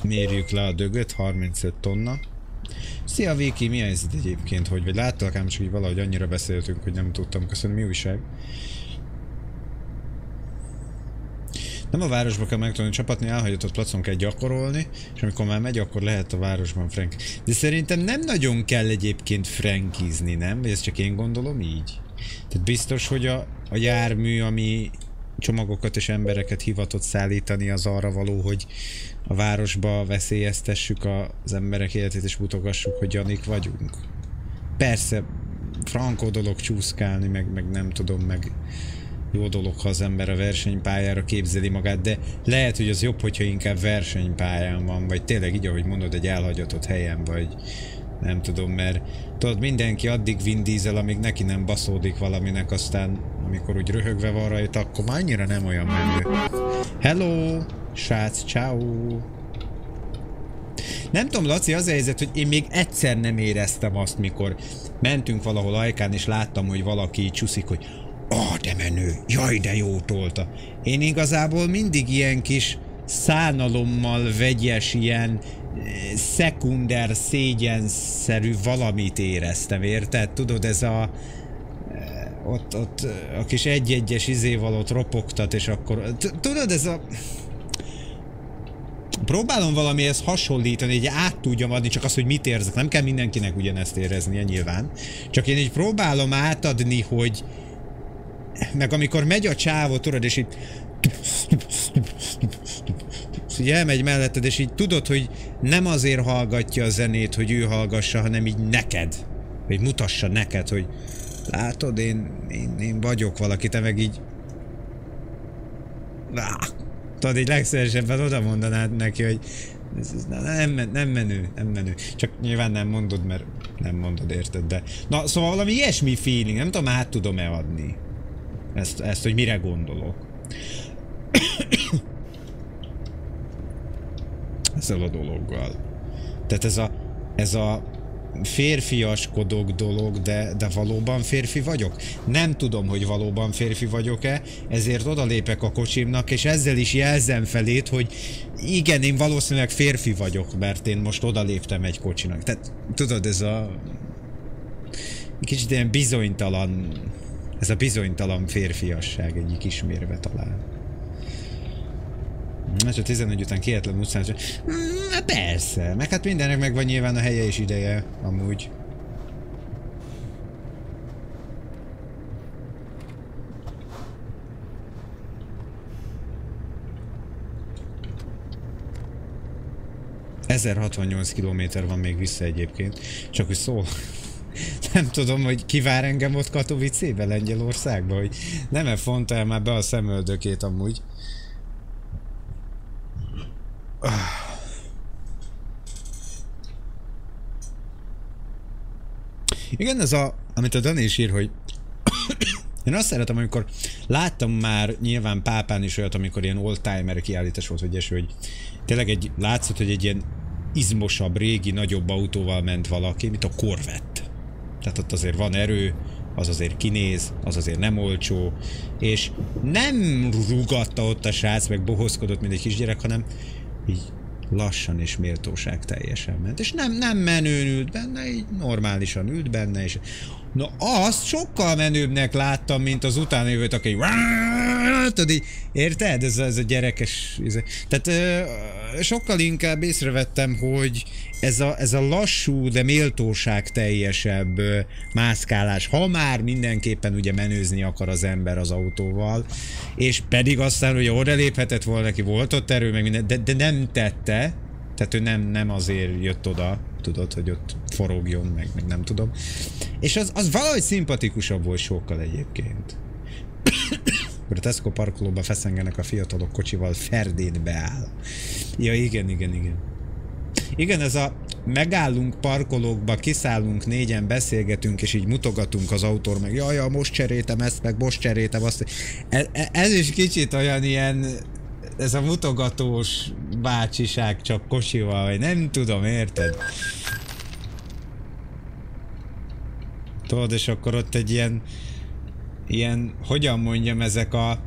Mérjük le a dögöt, 35 tonna. Szia Viki, mi helyzet egyébként, hogy vagy láttalak ám csak így valahogy annyira beszéltünk, hogy nem tudtam köszönni, mi újság? Nem a városba kell megtanulni csapatni, elhagyatott placon kell gyakorolni, és amikor már megy, akkor lehet a városban frank. De szerintem nem nagyon kell egyébként frankizni, nem? Vagy ezt csak én gondolom így? Tehát biztos, hogy a, a jármű, ami csomagokat és embereket hivatott szállítani, az arra való, hogy a városba veszélyeztessük az emberek életét és mutogassuk, hogy Janik vagyunk. Persze, frankó dolog csúszkálni, meg, meg nem tudom, meg jó dolog, ha az ember a versenypályára képzeli magát, de lehet, hogy az jobb, hogyha inkább versenypályán van, vagy tényleg így, ahogy mondod, egy elhagyatott helyen, vagy nem tudom, mert tudod, mindenki addig Vin Diesel, amíg neki nem baszódik valaminek, aztán amikor úgy röhögve van rajta, akkor már annyira nem olyan menő. Hello! Srác, ciao. Nem tudom, Laci, az a helyzet, hogy én még egyszer nem éreztem azt, mikor mentünk valahol ajkán, és láttam, hogy valaki csúszik, hogy ah, de menő, jaj, de jó tolta. Én igazából mindig ilyen kis szánalommal vegyes, ilyen szekunder, szégyenszerű valamit éreztem, érted? Tudod, ez a eh, ott, ott eh, a kis egy-egyes izéval ott ropogtat, és akkor... Tudod, ez a próbálom valamihez hasonlítani, hogy át tudjam adni, csak az, hogy mit érzek. Nem kell mindenkinek ugyanezt éreznie nyilván. Csak én így próbálom átadni, hogy meg amikor megy a csávó, tudod, és így így elmegy melletted, és így tudod, hogy nem azért hallgatja a zenét, hogy ő hallgassa, hanem így neked. Hogy mutassa neked, hogy látod, én, én, én vagyok valaki, te meg így... Ah, Tudod, így legszeresebben oda mondanád neki, hogy nem, nem menő, nem menő. Csak nyilván nem mondod, mert nem mondod, érted, de... Na, szóval valami ilyesmi feeling, nem tudom, át tudom-e adni. Ezt, ezt, hogy mire gondolok. Ezzel a dologgal. Tehát ez a, ez a férfiaskodok dolog, de, de valóban férfi vagyok? Nem tudom, hogy valóban férfi vagyok-e, ezért odalépek a kocsimnak, és ezzel is jelzem felét, hogy igen, én valószínűleg férfi vagyok, mert én most odaléptem egy kocsinak. Tehát tudod, ez a kicsit ilyen bizonytalan, ez a bizonytalan férfiasság egyik ismérve talán. Ez a 11 után kihetlen utcán. Mm, persze, meg hát mindennek megvan nyilván a helye és ideje, amúgy. ...1068 kilométer van még vissza egyébként, csak hogy szól. Nem tudom, hogy kivár engem ott Katowice-be, Lengyelországba, hogy nem-e fontál már be a szemöldökét amúgy. Igen, ez a, amit a Dani is ír, hogy én azt szeretem, amikor láttam már nyilván pápán is olyat, amikor ilyen oldtimer kiállítás volt, hogy, hogy tényleg egy, látszott, hogy egy ilyen izmosabb, régi, nagyobb autóval ment valaki, mint a Corvette. Tehát ott azért van erő, az azért kinéz, az azért nem olcsó, és nem rugatta ott a srác, meg bohozkodott, mint egy kisgyerek, hanem így lassan és méltóság teljesen ment. És nem, nem menőn ült benne, így normálisan ült benne, és Na azt sokkal menőbbnek láttam, mint az utána aki tudod, érted? Ez, ez a gyerekes... Ez, tehát ö, sokkal inkább észrevettem, hogy ez a, ez a lassú, de méltóság teljesebb ö, mászkálás, ha már mindenképpen ugye menőzni akar az ember az autóval, és pedig aztán ugye oda léphetett volna neki, volt ott erő, meg minden, de, de nem tette, tehát ő nem, nem azért jött oda, tudod, hogy ott forogjon, meg, meg nem tudom. És az, az valahogy szimpatikusabb volt sokkal egyébként. Akkor a Tesco parkolóba feszengenek a fiatalok kocsival, Ferdén beáll. Ja, igen, igen, igen. Igen, ez a megállunk parkolókba, kiszállunk négyen, beszélgetünk, és így mutogatunk az autór, meg jaj, ja, most cserétem ezt, meg most cserétem azt. Ez, e, ez is kicsit olyan ilyen ez a mutogatós bácsiság csak kocsival, vagy nem tudom, érted? Tudod, és akkor ott egy ilyen, ilyen, hogyan mondjam, ezek a,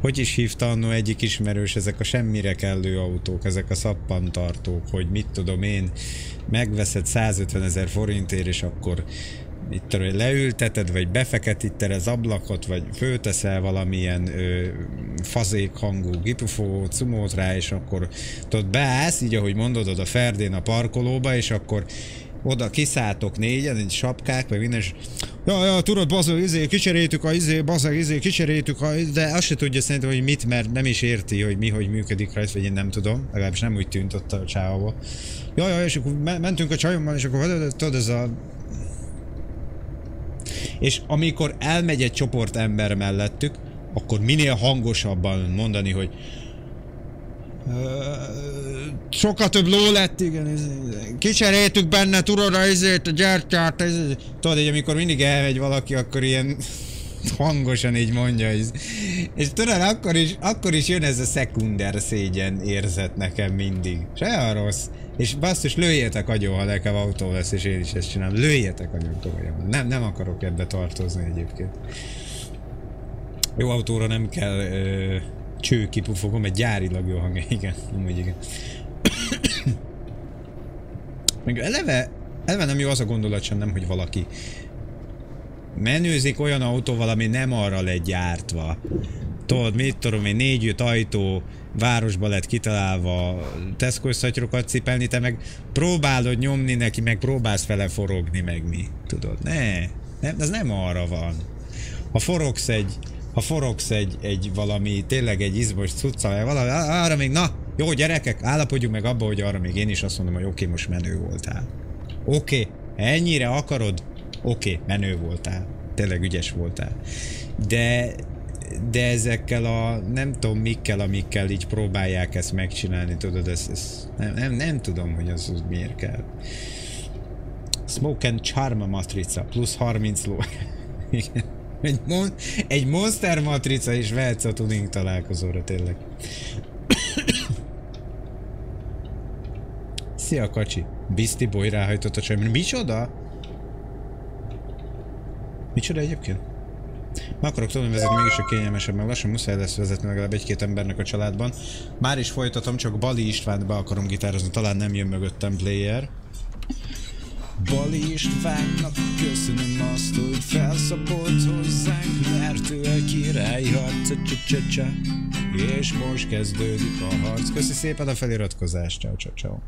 hogy is hívta annó egyik ismerős, ezek a semmire kellő autók, ezek a szappantartók, hogy mit tudom én, megveszed 150 ezer forintért, és akkor itt tudom, leülteted, vagy befeketíted az ablakot, vagy fölteszel valamilyen ö, fazék hangú gipufó cumót rá, és akkor tudod, beállsz, így ahogy mondod, oda Ferdén a parkolóba, és akkor oda kiszálltok négyen, egy sapkák, vagy minden, és ja, ja, tudod, bazag, izé, kicseréltük a izé, bazag, izé, kicseréltük a, de azt se tudja szerintem, hogy mit, mert nem is érti, hogy mi, hogy működik rajta, vagy én nem tudom, legalábbis nem úgy tűnt ott a csávóba. Ja, ja, és akkor mentünk a csajommal, és akkor tudod, ez a és amikor elmegy egy csoport ember mellettük, akkor minél hangosabban mondani, hogy sokkal több ló lett, igen. Kicseréltük benne, tudod, a izét, a gyertyát. Tudod, hogy amikor mindig elmegy valaki, akkor ilyen hangosan így mondja. És, és tudod, akkor is, akkor is jön ez a szekunder szégyen érzet nekem mindig. Se olyan rossz. És basszus, lőjétek agyon, ha nekem autó lesz, és én is ezt csinálom. Lőjétek agyon komolyan. Nem, nem akarok ebbe tartozni egyébként. Jó autóra nem kell ö, cső kipufogom, egy gyárilag jó hangja, igen, amúgy igen. Még eleve, eleve nem jó az a gondolat sem nem, hogy valaki menőzik olyan autóval, ami nem arra lett gyártva. Tudod, mit tudom én, négy-öt ajtó, városba lett kitalálva tesco szatyrokat cipelni, te meg próbálod nyomni neki, meg próbálsz vele forogni, meg mi. Tudod, ne, nem, ez nem arra van. Ha forogsz egy, ha forogsz egy, egy valami, tényleg egy izmos cuccal, valami, arra még, na, jó gyerekek, állapodjunk meg abba, hogy arra még én is azt mondom, hogy oké, okay, most menő voltál. Oké, okay, ennyire akarod? Oké, okay, menő voltál. Tényleg ügyes voltál. De de ezekkel a nem tudom mikkel, amikkel így próbálják ezt megcsinálni, tudod, ez, ez nem, nem, nem tudom, hogy az, az miért kell. Smoke and Charm matrica, plusz 30 ló. egy, mon egy monster matrica is vehetsz a tuning találkozóra, tényleg. Szia, kacsi. Biszti boly ráhajtott a csaj. Micsoda? Micsoda egyébként? Meg akarok tudni vezetni, mégis a kényelmesebb, meg lassan muszáj lesz vezetni legalább egy-két embernek a családban. Már is folytatom, csak Bali Istvánt be akarom gitározni, talán nem jön mögöttem player. Bali Istvánnak köszönöm azt, hogy felszapolt hozzánk, mert ő a király harca, csa, csa, csa. És most kezdődik a harc. Köszi szépen a feliratkozást, ciao, ciao, ciao.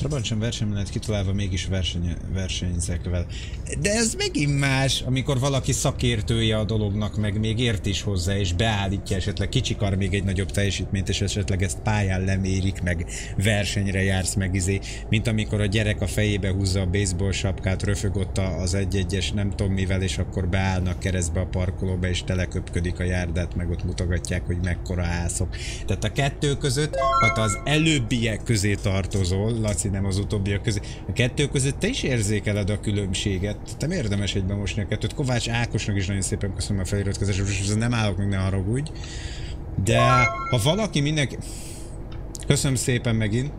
Trabant sem lett kitalálva, mégis verseny, versenyzek vele. De ez megint más, amikor valaki szakértője a dolognak, meg még ért is hozzá, és beállítja esetleg, kicsikar még egy nagyobb teljesítményt, és esetleg ezt pályán lemérik, meg versenyre jársz meg izé, mint amikor a gyerek a fejébe húzza a baseball sapkát, röfög ott az egy-egyes nem tudom mivel, és akkor beállnak keresztbe a parkolóba, és teleköpködik a járdát, meg ott mutogatják, hogy mekkora ászok. Tehát a kettő között, ha az előbbiek közé tartozol, Laci nem az utóbbiak közé. A kettő között te is érzékeled a különbséget. Te érdemes egyben mosni a kettőt. Kovács Ákosnak is nagyon szépen köszönöm a feliratkozást, és nem állok még ne haragudj. De ha valaki mindenki... Köszönöm szépen megint.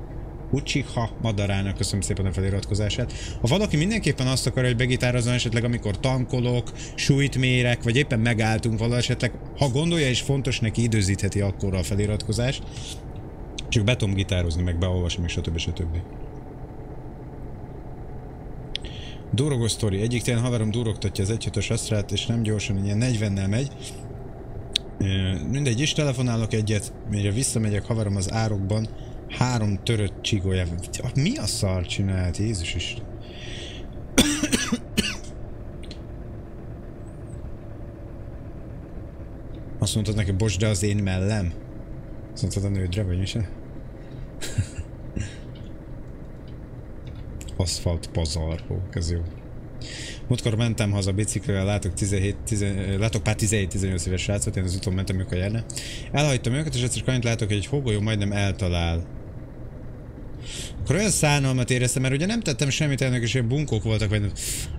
Uchiha Madarának köszönöm szépen a feliratkozását. Ha valaki mindenképpen azt akarja, hogy begitározzon esetleg, amikor tankolok, súlyt mérek, vagy éppen megálltunk valahol esetleg, ha gondolja és fontos neki, időzítheti akkor a feliratkozást. Csak be tudom gitározni, meg beolvasni, és stb. stb. Durogos sztori. Egyik télen haverom durogtatja az 1 asztrát, és nem gyorsan, ilyen 40-nel megy. Mindegy, is telefonálok egyet, mire visszamegyek haverom az árokban, három törött csigolya. Mi a szar csinált, Jézus is. Azt mondtad neki, bocs, de az én mellem? Azt mondtad a nődre, vagy mi? Aszfalt pazar, ó, ez jó. Múltkor mentem haza biciklivel, látok, 17, 10, látok pár 17-18 éves srácot, én az úton mentem, mikor járna. Elhagytam őket, és egyszer kannyit látok, hogy egy hógolyó majdnem eltalál. Akkor olyan szánalmat éreztem, mert ugye nem tettem semmit ennek, és ilyen bunkók voltak vagy.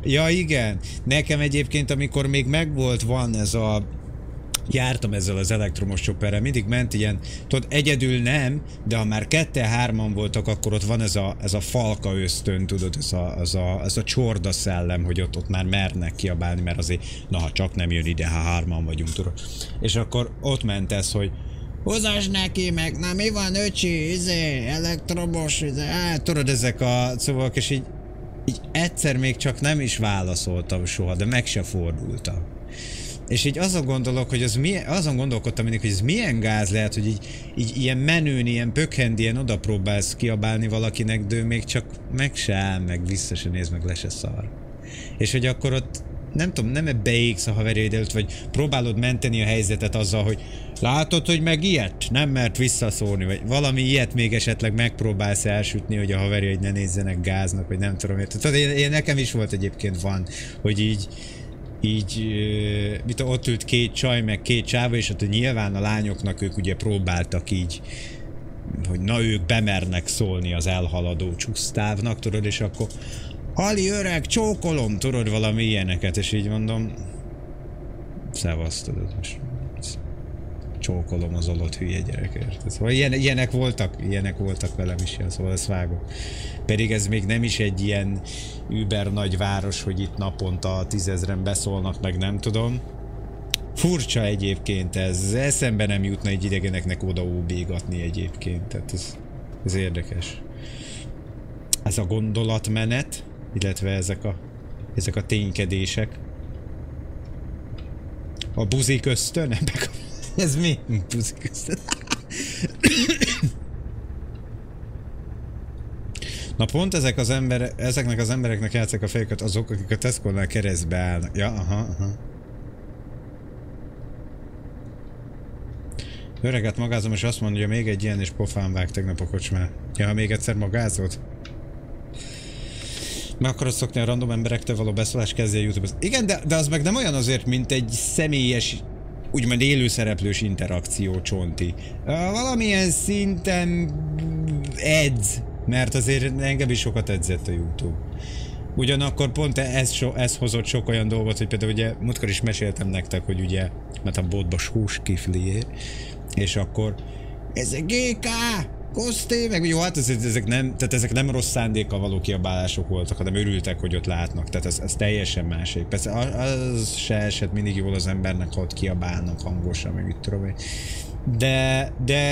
Ja igen, nekem egyébként, amikor még megvolt, van ez a jártam ezzel az elektromos csopperrel, mindig ment ilyen, tudod, egyedül nem, de ha már kette-hárman voltak, akkor ott van ez a, ez a falka ösztön, tudod, ez a, ez a, ez a csorda szellem, hogy ott, ott már mernek kiabálni, mert azért, na ha csak nem jön ide, ha hárman vagyunk, tudod. És akkor ott ment ez, hogy Hozás neki meg, na mi van öcsi, izé, elektromos, izé, á, tudod ezek a szavak, és így, így egyszer még csak nem is válaszoltam soha, de meg se fordultam. És így azon gondolok, hogy az milyen, azon gondolkodtam mindig, hogy ez milyen gáz lehet, hogy így, így ilyen menőn, ilyen pökhend, oda próbálsz kiabálni valakinek, de ő még csak meg se áll, meg vissza se néz, meg le se szar. És hogy akkor ott nem tudom, nem -e beégsz a haverjaid előtt, vagy próbálod menteni a helyzetet azzal, hogy látod, hogy meg ilyet, nem mert visszaszólni, vagy valami ilyet még esetleg megpróbálsz elsütni, hogy a haverjaid ne nézzenek gáznak, vagy nem tudom. Tudod, én, én nekem is volt egyébként van, hogy így így mit ott ült két csaj, meg két csáva, és ott nyilván a lányoknak ők ugye próbáltak így hogy na ők bemernek szólni az elhaladó csusztávnak, tudod, és akkor Ali öreg, csókolom, tudod valami ilyeneket, és így mondom, szevasz, tudod, most csókolom az olott hülye gyerekért. Szóval ilyen, ilyenek voltak, ilyenek voltak velem is, szóval ezt vágom. Pedig ez még nem is egy ilyen über nagy város, hogy itt naponta tízezren beszólnak, meg nem tudom. Furcsa egyébként ez, eszembe nem jutna egy idegeneknek oda óbégatni egyébként, tehát ez, ez érdekes. Ez a gondolatmenet, illetve ezek a, ezek a ténykedések. A buzik ösztön? Ez mi? Ösztön. Na pont ezek az ember, ezeknek az embereknek játszák a fejüket azok, akik a Tesco-nál keresztbe állnak. Ja, aha, aha. Öreget magázom, és azt mondja, még egy ilyen, és pofán vág tegnap a kocsmá. Ja, ha még egyszer magázod? Meg akarod szokni a random emberektől való beszólás kezdje a youtube -az. Igen, de, de az meg nem olyan azért, mint egy személyes úgymond élőszereplős interakció csonti. Valamilyen szinten edz, mert azért engem is sokat edzett a YouTube. Ugyanakkor pont ez, so, ez hozott sok olyan dolgot, hogy például ugye múltkor is meséltem nektek, hogy ugye, mert a botba sós kiflié, és akkor ez a GK, Koszté, meg jó, hát ezek, nem, tehát ezek nem rossz szándékkal való kiabálások voltak, hanem örültek, hogy ott látnak. Tehát ez, ez teljesen másik. Persze az se esett mindig jól az embernek, ha ott kiabálnak hangosan, meg itt tudom én. De, de,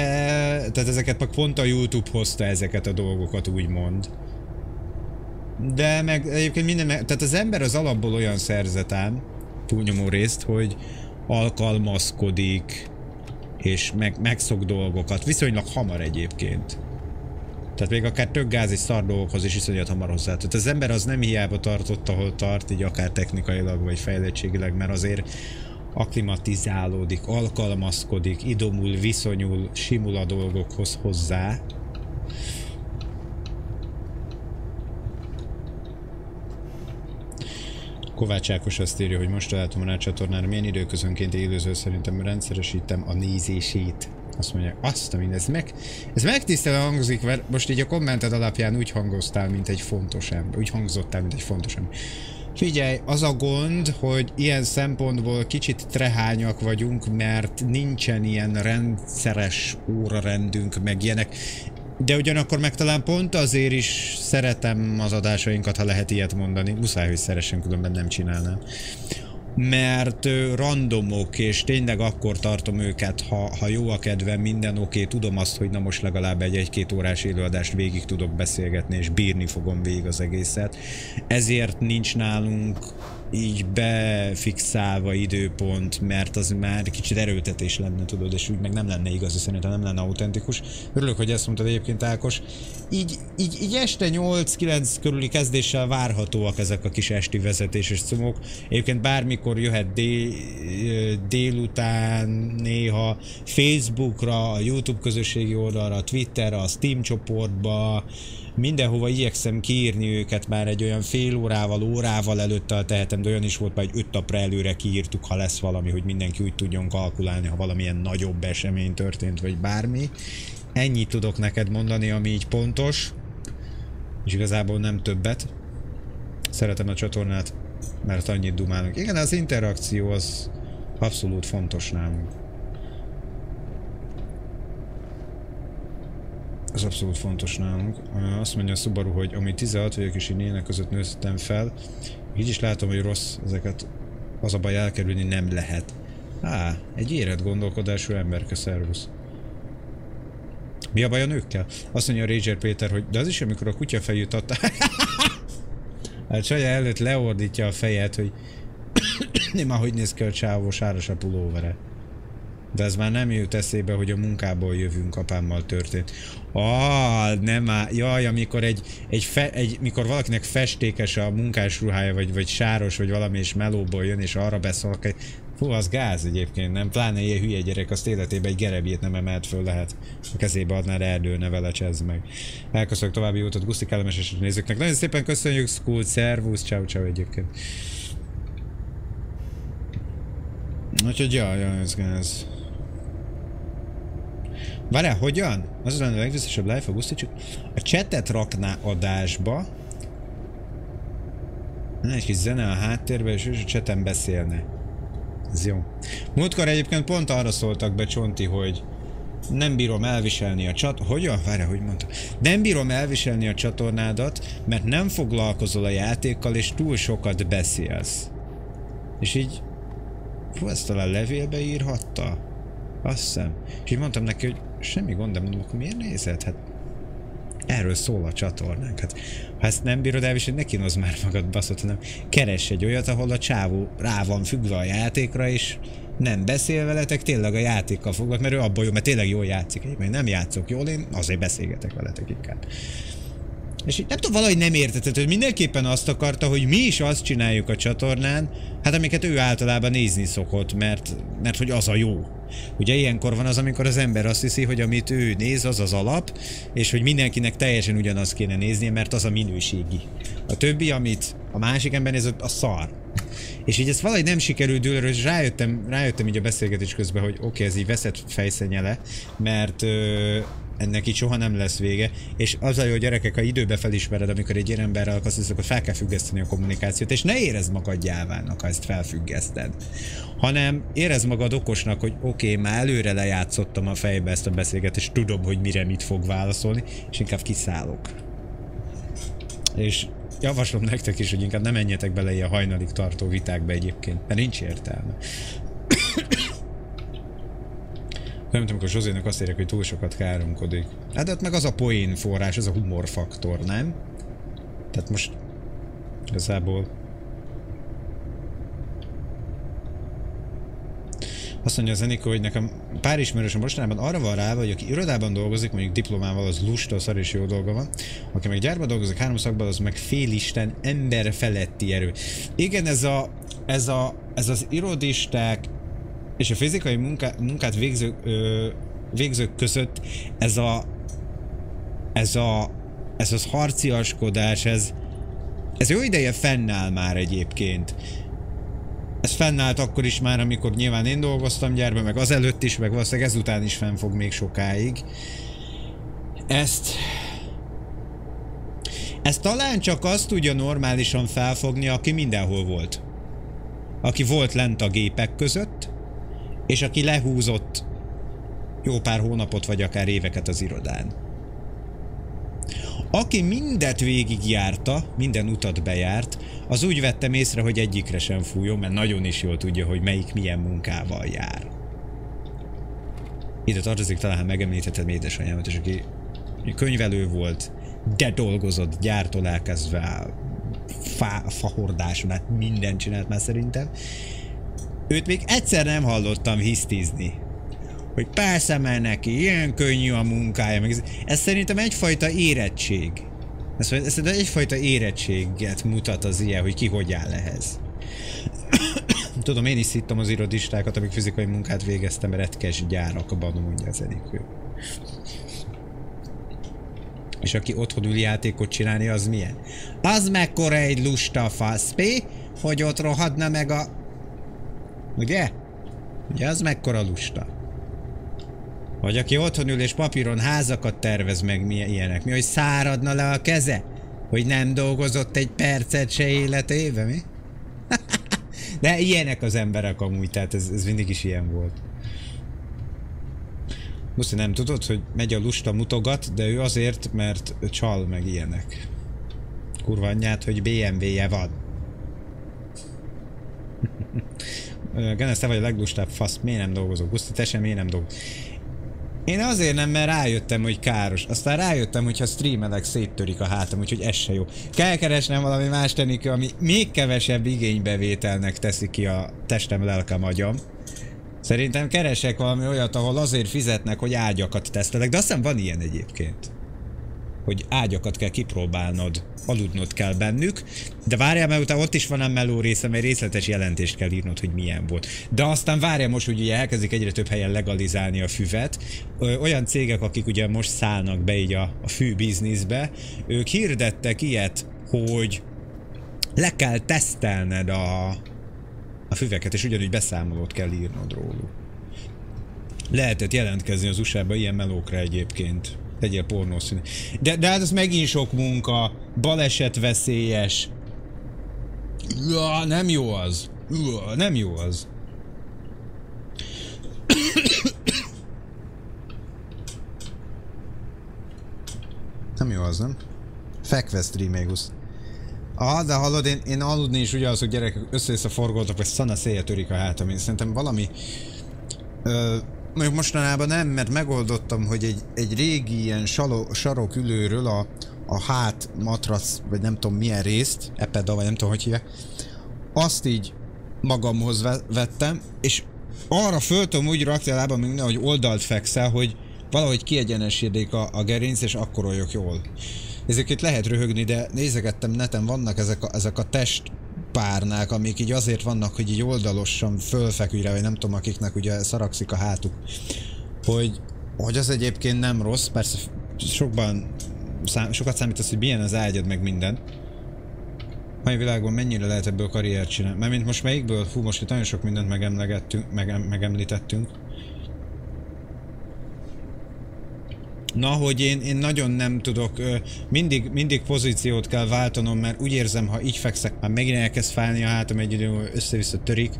tehát ezeket meg pont a YouTube hozta ezeket a dolgokat, úgymond. De meg egyébként minden, tehát az ember az alapból olyan szerzetán, túlnyomó részt, hogy alkalmazkodik, és meg, megszok dolgokat, viszonylag hamar egyébként. Tehát még akár tök gáz és szar dolgokhoz is iszonyat hamar hozzá. Tehát az ember az nem hiába tartott, ahol tart, így akár technikailag vagy fejlettségileg, mert azért aklimatizálódik, alkalmazkodik, idomul, viszonyul, simul a dolgokhoz hozzá. Kovács Ákos azt írja, hogy most találtam a csatornára, milyen időközönként élőző szerintem rendszeresítem a nézését. Azt mondja, azt a mindez meg, ez megtisztelő hangzik, mert most így a kommented alapján úgy hangoztál, mint egy fontos ember, úgy hangzottál, mint egy fontos ember. Figyelj, az a gond, hogy ilyen szempontból kicsit trehányak vagyunk, mert nincsen ilyen rendszeres órarendünk, meg ilyenek. De ugyanakkor meg talán pont azért is szeretem az adásainkat, ha lehet ilyet mondani. Muszáj, hogy szeressen, különben nem csinálnám mert randomok, és tényleg akkor tartom őket, ha, ha jó a kedvem, minden oké, okay, tudom azt, hogy na most legalább egy egy-két órás élőadást végig tudok beszélgetni, és bírni fogom végig az egészet. Ezért nincs nálunk így befixálva időpont, mert az már kicsit erőltetés lenne, tudod, és úgy meg nem lenne igazi, szerintem nem lenne autentikus. Örülök, hogy ezt mondtad egyébként Ákos. Így, így, így este 8-9 körüli kezdéssel várhatóak ezek a kis esti vezetéses cumok. Egyébként bármikor jöhet dél, délután néha Facebookra, a YouTube közösségi oldalra, Twitterre, a Steam csoportba, mindenhova igyekszem kiírni őket már egy olyan fél órával, órával előtte tehetem, de olyan is volt, hogy öt napra előre kiírtuk, ha lesz valami, hogy mindenki úgy tudjon kalkulálni, ha valamilyen nagyobb esemény történt, vagy bármi. Ennyit tudok neked mondani, ami így pontos, és igazából nem többet. Szeretem a csatornát, mert annyit dumálunk. Igen, az interakció az abszolút fontos nálunk. Ez abszolút fontos nálunk. Azt mondja a Subaru, hogy ami 16 vagyok és én ének között nőttem fel, így is látom, hogy rossz ezeket az a baj elkerülni nem lehet. Á, egy érett gondolkodású emberke, szervusz. Mi a baj a nőkkel? Azt mondja a Rager Péter, hogy de az is, amikor a kutya fejűt adta. hát Csaja előtt leordítja a fejet, hogy nem már hogy néz ki a csávó sáros a pulóvere. De ez már nem jut eszébe, hogy a munkából jövünk apámmal történt. Ah, nem már. Jaj, amikor egy, egy, fe, egy, mikor valakinek festékes a munkás ruhája, vagy, vagy sáros, vagy valami, és melóból jön, és arra beszól, hogy Fú, az gáz egyébként, nem? Pláne ilyen hülye gyerek, azt életében egy gerebjét nem emelt föl lehet. A kezébe adná erdőne vele csezd meg. Elköszönök további útot Guszti kellemes és nézőknek. Nagyon szépen köszönjük, School, szervusz, ciao ciao egyébként. Úgyhogy ja, ja, ez gáz. Várjál, hogyan? Az lenne a legvisszesebb live a Guszti, csak a chatet rakná adásba, Na, egy kis zene a háttérben, és a chaten beszélne. Ez jó. Múltkor egyébként pont arra szóltak be Csonti, hogy nem bírom elviselni a csat... Hogyan? Várjál, hogy mondta? Nem bírom elviselni a csatornádat, mert nem foglalkozol a játékkal, és túl sokat beszélsz. És így... Fú, ezt talán levélbe írhatta? Azt hiszem. És így mondtam neki, hogy semmi gond, de mondom, akkor miért nézed? Hát erről szól a csatornánk. Hát, ha ezt nem bírod elviselni, ne kínozz már magad baszott, hanem keress egy olyat, ahol a csávó rá van függve a játékra, és nem beszél veletek, tényleg a játékkal fogok, mert ő abból jó, mert tényleg jól játszik. Én meg nem játszok jól, én azért beszélgetek veletek inkább. És így nem tudom, valahogy nem értetett, hogy mindenképpen azt akarta, hogy mi is azt csináljuk a csatornán, hát amiket ő általában nézni szokott, mert, mert hogy az a jó. Ugye ilyenkor van az, amikor az ember azt hiszi, hogy amit ő néz, az az alap, és hogy mindenkinek teljesen ugyanazt kéne néznie, mert az a minőségi. A többi, amit a másik ember néz, a szar. És így ez valahogy nem sikerült dőlről, és rájöttem, rájöttem így a beszélgetés közben, hogy oké, okay, ez így veszett fejszenyele, mert ö, ennek így soha nem lesz vége, és az a jó gyerekek, ha időbe felismered, amikor egy ilyen emberrel akarsz, akkor fel kell függeszteni a kommunikációt, és ne érezd magad gyávának, ha ezt felfüggeszted, hanem érezd magad okosnak, hogy oké, okay, már előre lejátszottam a fejbe ezt a beszélgetést, tudom, hogy mire mit fog válaszolni, és inkább kiszállok. És javaslom nektek is, hogy inkább nem menjetek bele ilyen hajnalig tartó vitákba egyébként, mert nincs értelme. Nem tudom, amikor Zsozének azt érek, hogy túl sokat káromkodik. Hát ott meg az a poén forrás, az a humorfaktor, nem? Tehát most igazából Azt mondja az Enikó, hogy nekem pár ismerősöm mostanában arra van rá, hogy aki irodában dolgozik, mondjuk diplomával, az lusta, szar és jó dolga van. Aki meg gyárban dolgozik, három szakban, az meg félisten, ember feletti erő. Igen, ez a, ez a, ez az irodisták és a fizikai munká, munkát végző, ö, végzők között ez a ez a ez az harciaskodás, ez ez jó ideje fennáll már egyébként. Ez fennállt akkor is már, amikor nyilván én dolgoztam gyárban, meg azelőtt is, meg valószínűleg ezután is fenn fog még sokáig. Ezt... Ezt talán csak azt tudja normálisan felfogni, aki mindenhol volt. Aki volt lent a gépek között, és aki lehúzott jó pár hónapot vagy akár éveket az irodán. Aki mindet végigjárta, minden utat bejárt, az úgy vettem észre, hogy egyikre sem fújjon, mert nagyon is jól tudja, hogy melyik milyen munkával jár. Ide tartozik talán megemlítettem édesanyámat, és aki könyvelő volt, de dolgozott gyártól elkezdve fa, fahordáson, hát mindent csinált már szerintem. Őt még egyszer nem hallottam hisztizni hogy persze, mert neki ilyen könnyű a munkája, meg ez, ez szerintem egyfajta érettség. Ez, ez egyfajta érettséget mutat az ilyen, hogy ki hogy áll ehhez. Tudom, én is szittam az irodistákat, amik fizikai munkát végeztem, retkes gyárakban, mondja az Enikő. És aki otthon ül játékot csinálni, az milyen? Az mekkora egy lusta faszpi, hogy ott rohadna meg a... Ugye? Ugye az mekkora lusta? Vagy aki otthon ül és papíron házakat tervez meg mi ilyenek. Mi, hogy száradna le a keze? Hogy nem dolgozott egy percet se életébe, mi? De ilyenek az emberek amúgy, tehát ez, ez mindig is ilyen volt. Muszi nem tudod, hogy megy a lusta mutogat, de ő azért, mert csal meg ilyenek. Kurva anyját, hogy BMW-je van. Genes, te vagy a leglustább fasz, miért nem dolgozok? Guszti, te sem, miért nem dolgozok? Én azért nem, mert rájöttem, hogy káros. Aztán rájöttem, hogy ha streamelek, széttörik a hátam, úgyhogy ez se jó. Kell keresnem valami más tenikő, ami még kevesebb igénybevételnek teszi ki a testem, lelkem, agyam. Szerintem keresek valami olyat, ahol azért fizetnek, hogy ágyakat tesztelek, de aztán van ilyen egyébként hogy ágyakat kell kipróbálnod, aludnod kell bennük, de várjál, mert utána ott is van a meló része, mert részletes jelentést kell írnod, hogy milyen volt. De aztán várjál most, hogy ugye elkezdik egyre több helyen legalizálni a füvet. Olyan cégek, akik ugye most szállnak be így a, a fű bizniszbe, ők hirdettek ilyet, hogy le kell tesztelned a, a füveket, és ugyanúgy beszámolót kell írnod róluk. Lehetett jelentkezni az USA-ba ilyen melókra egyébként. Legyél pornószín. De, de hát ez megint sok munka, baleset veszélyes. Ja, nem jó az. Ja, nem jó az. Nem jó az, nem? Fekve streamégusz. Ah, de hallod, én, én aludni is ugye az, gyerekek össze-össze forgoltak, vagy szana széje törik a hátam. Én szerintem valami... Ö, Mondjuk mostanában nem, mert megoldottam, hogy egy, egy régi ilyen salo, sarokülőről a, a hát matrac, vagy nem tudom milyen részt, epeda, vagy nem tudom, hogy hívják, azt így magamhoz vettem, és arra föltöm úgy rakni a lábam, mint hogy oldalt fekszel, hogy valahogy kiegyenesedék a, a gerinc, és akkor olyok jól. Ezeket lehet röhögni, de nézegettem neten, vannak ezek a, ezek a test párnák, amik így azért vannak, hogy így oldalosan fölfeküdre, vagy nem tudom, akiknek ugye szarakszik a hátuk, hogy, hogy az egyébként nem rossz, persze sokban, szám, sokat számít az, hogy milyen az ágyad, meg minden. Mai világban mennyire lehet ebből karriert csinálni? Mert mint most melyikből? Fú, most itt nagyon sok mindent megemlegettünk, meg, megemlítettünk. Na, hogy én, én nagyon nem tudok, mindig, mindig pozíciót kell váltanom, mert úgy érzem, ha így fekszek, már megint elkezd fájni a hátam egy idő, össze-vissza törik.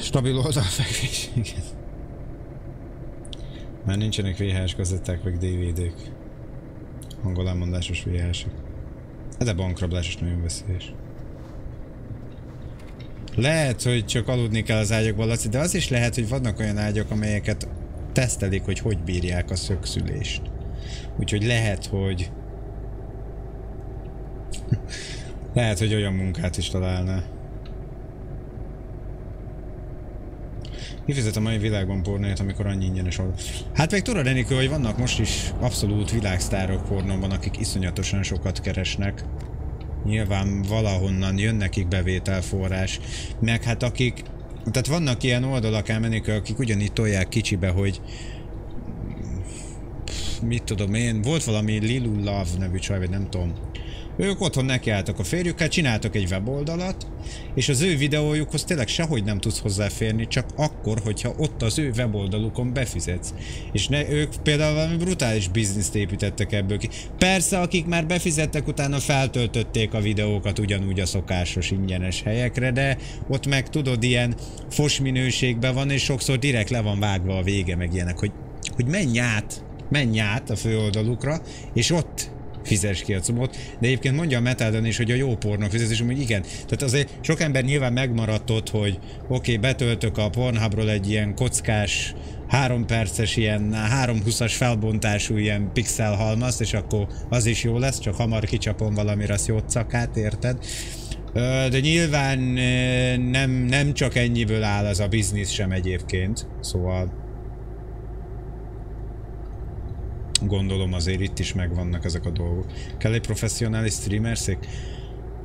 Stabil oldalfekvés, igen. Már nincsenek VHS kazetták, meg DVD-k. Hangolámondásos VHS-ek. De bankrablás is nagyon veszélyes. Lehet, hogy csak aludni kell az ágyakban, Laci, de az is lehet, hogy vannak olyan ágyak, amelyeket tesztelik, hogy hogy bírják a szökszülést. Úgyhogy lehet, hogy... lehet, hogy olyan munkát is találna. Kifizet a mai világban pornóját, amikor annyi ingyenes volt. Hát meg tudod, Enikő, hogy vannak most is abszolút világsztárok pornóban, akik iszonyatosan sokat keresnek. Nyilván valahonnan jön nekik bevételforrás. Meg hát akik tehát vannak ilyen oldalak elmenik, akik ugyanígy tolják kicsibe, hogy mit tudom én, volt valami Lilu Love nevű csaj, vagy nem tudom, Ők otthon nekiálltak a férjükkel, csináltak egy weboldalat, és az ő videójukhoz tényleg sehogy nem tudsz hozzáférni, csak akkor, hogyha ott az ő weboldalukon befizetsz. És ne, ők például valami brutális bizniszt építettek ebből ki. Persze, akik már befizettek, utána feltöltötték a videókat ugyanúgy a szokásos ingyenes helyekre, de ott meg tudod, ilyen fos minőségben van, és sokszor direkt le van vágva a vége, meg ilyenek, hogy, hogy menj át, menj át a főoldalukra, és ott fizes ki a cumot, de egyébként mondja a Metadon is, hogy a jó pornó fizetés, hogy igen. Tehát azért sok ember nyilván megmaradt ott, hogy oké, okay, betöltök a Pornhubról egy ilyen kockás, három perces ilyen 320-as felbontású ilyen pixel halmazt, és akkor az is jó lesz, csak hamar kicsapom valamire a jócakát, érted? De nyilván nem, nem csak ennyiből áll az a biznisz sem egyébként, szóval Gondolom azért itt is megvannak ezek a dolgok. Kell egy professzionális streamerszék?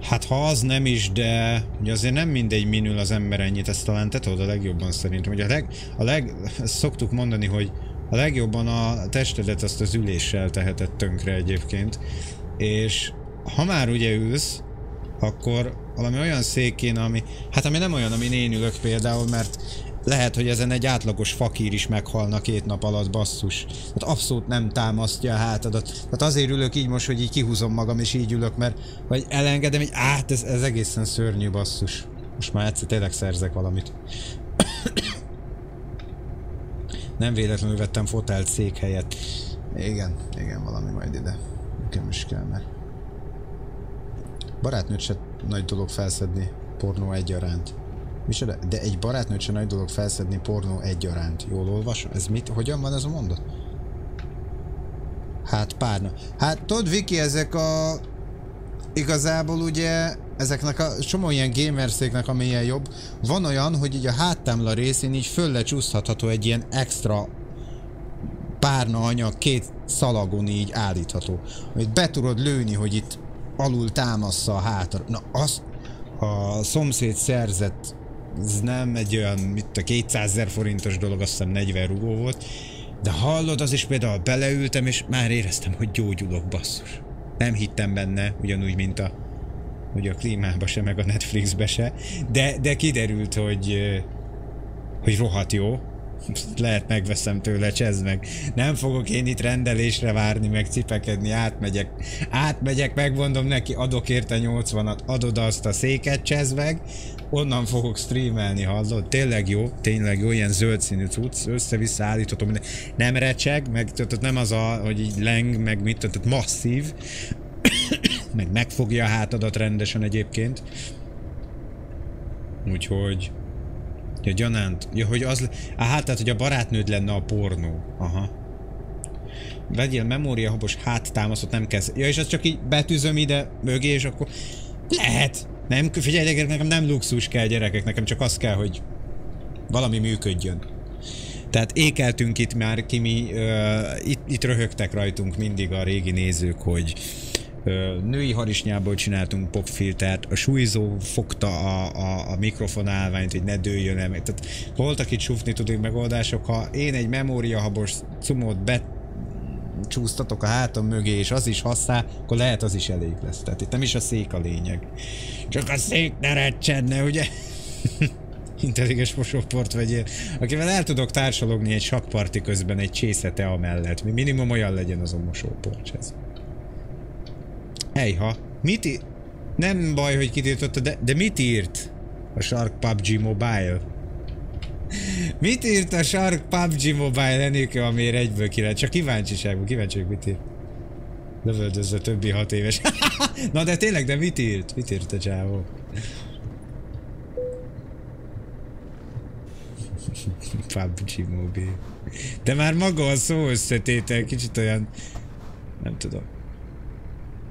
Hát ha az nem is, de ugye azért nem mindegy minül az ember ennyit, ezt talán te tudod a legjobban szerintem. Ugye a leg, a leg, ezt szoktuk mondani, hogy a legjobban a testedet azt az üléssel teheted tönkre egyébként, és ha már ugye ülsz, akkor valami olyan székén, ami, hát ami nem olyan, ami én ülök például, mert lehet, hogy ezen egy átlagos fakír is meghalna két nap alatt, basszus. Tehát abszolút nem támasztja a hátadat. Tehát azért ülök így most, hogy így kihúzom magam és így ülök, mert vagy elengedem, hogy át, ez, ez egészen szörnyű, basszus. Most már egyszer tényleg szerzek valamit. nem véletlenül vettem fotelt székhelyet. Igen, igen, valami majd ide. Nekem is kell, mert... Barátnőt se nagy dolog felszedni pornó egyaránt. Micsoda? De egy barátnőt sem nagy dolog felszedni pornó egyaránt. Jól olvasom? Ez mit? Hogyan van ez a mondat? Hát párna. Hát tudod Viki, ezek a... Igazából ugye ezeknek a csomó ilyen gamerszéknek, ami jobb, van olyan, hogy így a háttámla részén így föllecsúszhatható egy ilyen extra párna anyag két szalagon így állítható. Amit be tudod lőni, hogy itt alul támassza a hátra. Na azt a szomszéd szerzett ez nem egy olyan, mit a 200 ezer forintos dolog, azt hiszem 40 rugó volt, de hallod, az is például beleültem, és már éreztem, hogy gyógyulok, basszus. Nem hittem benne, ugyanúgy, mint a hogy a klímába se, meg a Netflixbe se, de, de kiderült, hogy hogy rohadt jó, lehet megveszem tőle, csezd meg. Nem fogok én itt rendelésre várni, meg cipekedni, átmegyek. Átmegyek, megmondom neki, adok érte 80-at, adod azt a széket, csezd meg, onnan fogok streamelni, hallod? Tényleg jó, tényleg jó, ilyen zöld színű cucc, össze-vissza állítható, minden. nem recseg, meg tehát nem az a, hogy így leng, meg mit, tehát masszív, meg megfogja a hátadat rendesen egyébként. Úgyhogy Ja, gyanánt. Ja, hogy az... hát, tehát, hogy a barátnőd lenne a pornó. Aha. Vegyél memóriahabos háttámaszot, nem kezd. Ja, és az csak így betűzöm ide mögé, és akkor... Lehet! Nem, figyelj, gyerekek, nekem nem luxus kell gyerekek, nekem csak az kell, hogy valami működjön. Tehát ékeltünk itt már, ki mi, uh, itt, itt röhögtek rajtunk mindig a régi nézők, hogy női harisnyából csináltunk popfiltert, a súlyzó fogta a, a, a mikrofon hogy ne dőljön el. Tehát voltak itt sufni tudunk megoldások, ha én egy memóriahabos cumót bet csúsztatok a hátam mögé, és az is hasszá, akkor lehet az is elég lesz. Tehát itt nem is a szék a lényeg. Csak a szék ne recsedne, ugye? intelligens mosóport vegyél, akivel el tudok társalogni egy sakparti közben egy csészete amellett. Mi minimum olyan legyen az a mosóport. Ez. Ejha, mit írt? Nem baj, hogy kitiltotta, de, de mit írt a Shark PUBG Mobile? mit írt a Shark PUBG Mobile Enike, amiért egyből király? Csak kíváncsiságban, kíváncsi vagyok, mit írt. Lövöldözze többi hat éves. Na de tényleg, de mit írt? Mit írt a csávó? PUBG Mobile. De már maga a szó összetétel kicsit olyan... Nem tudom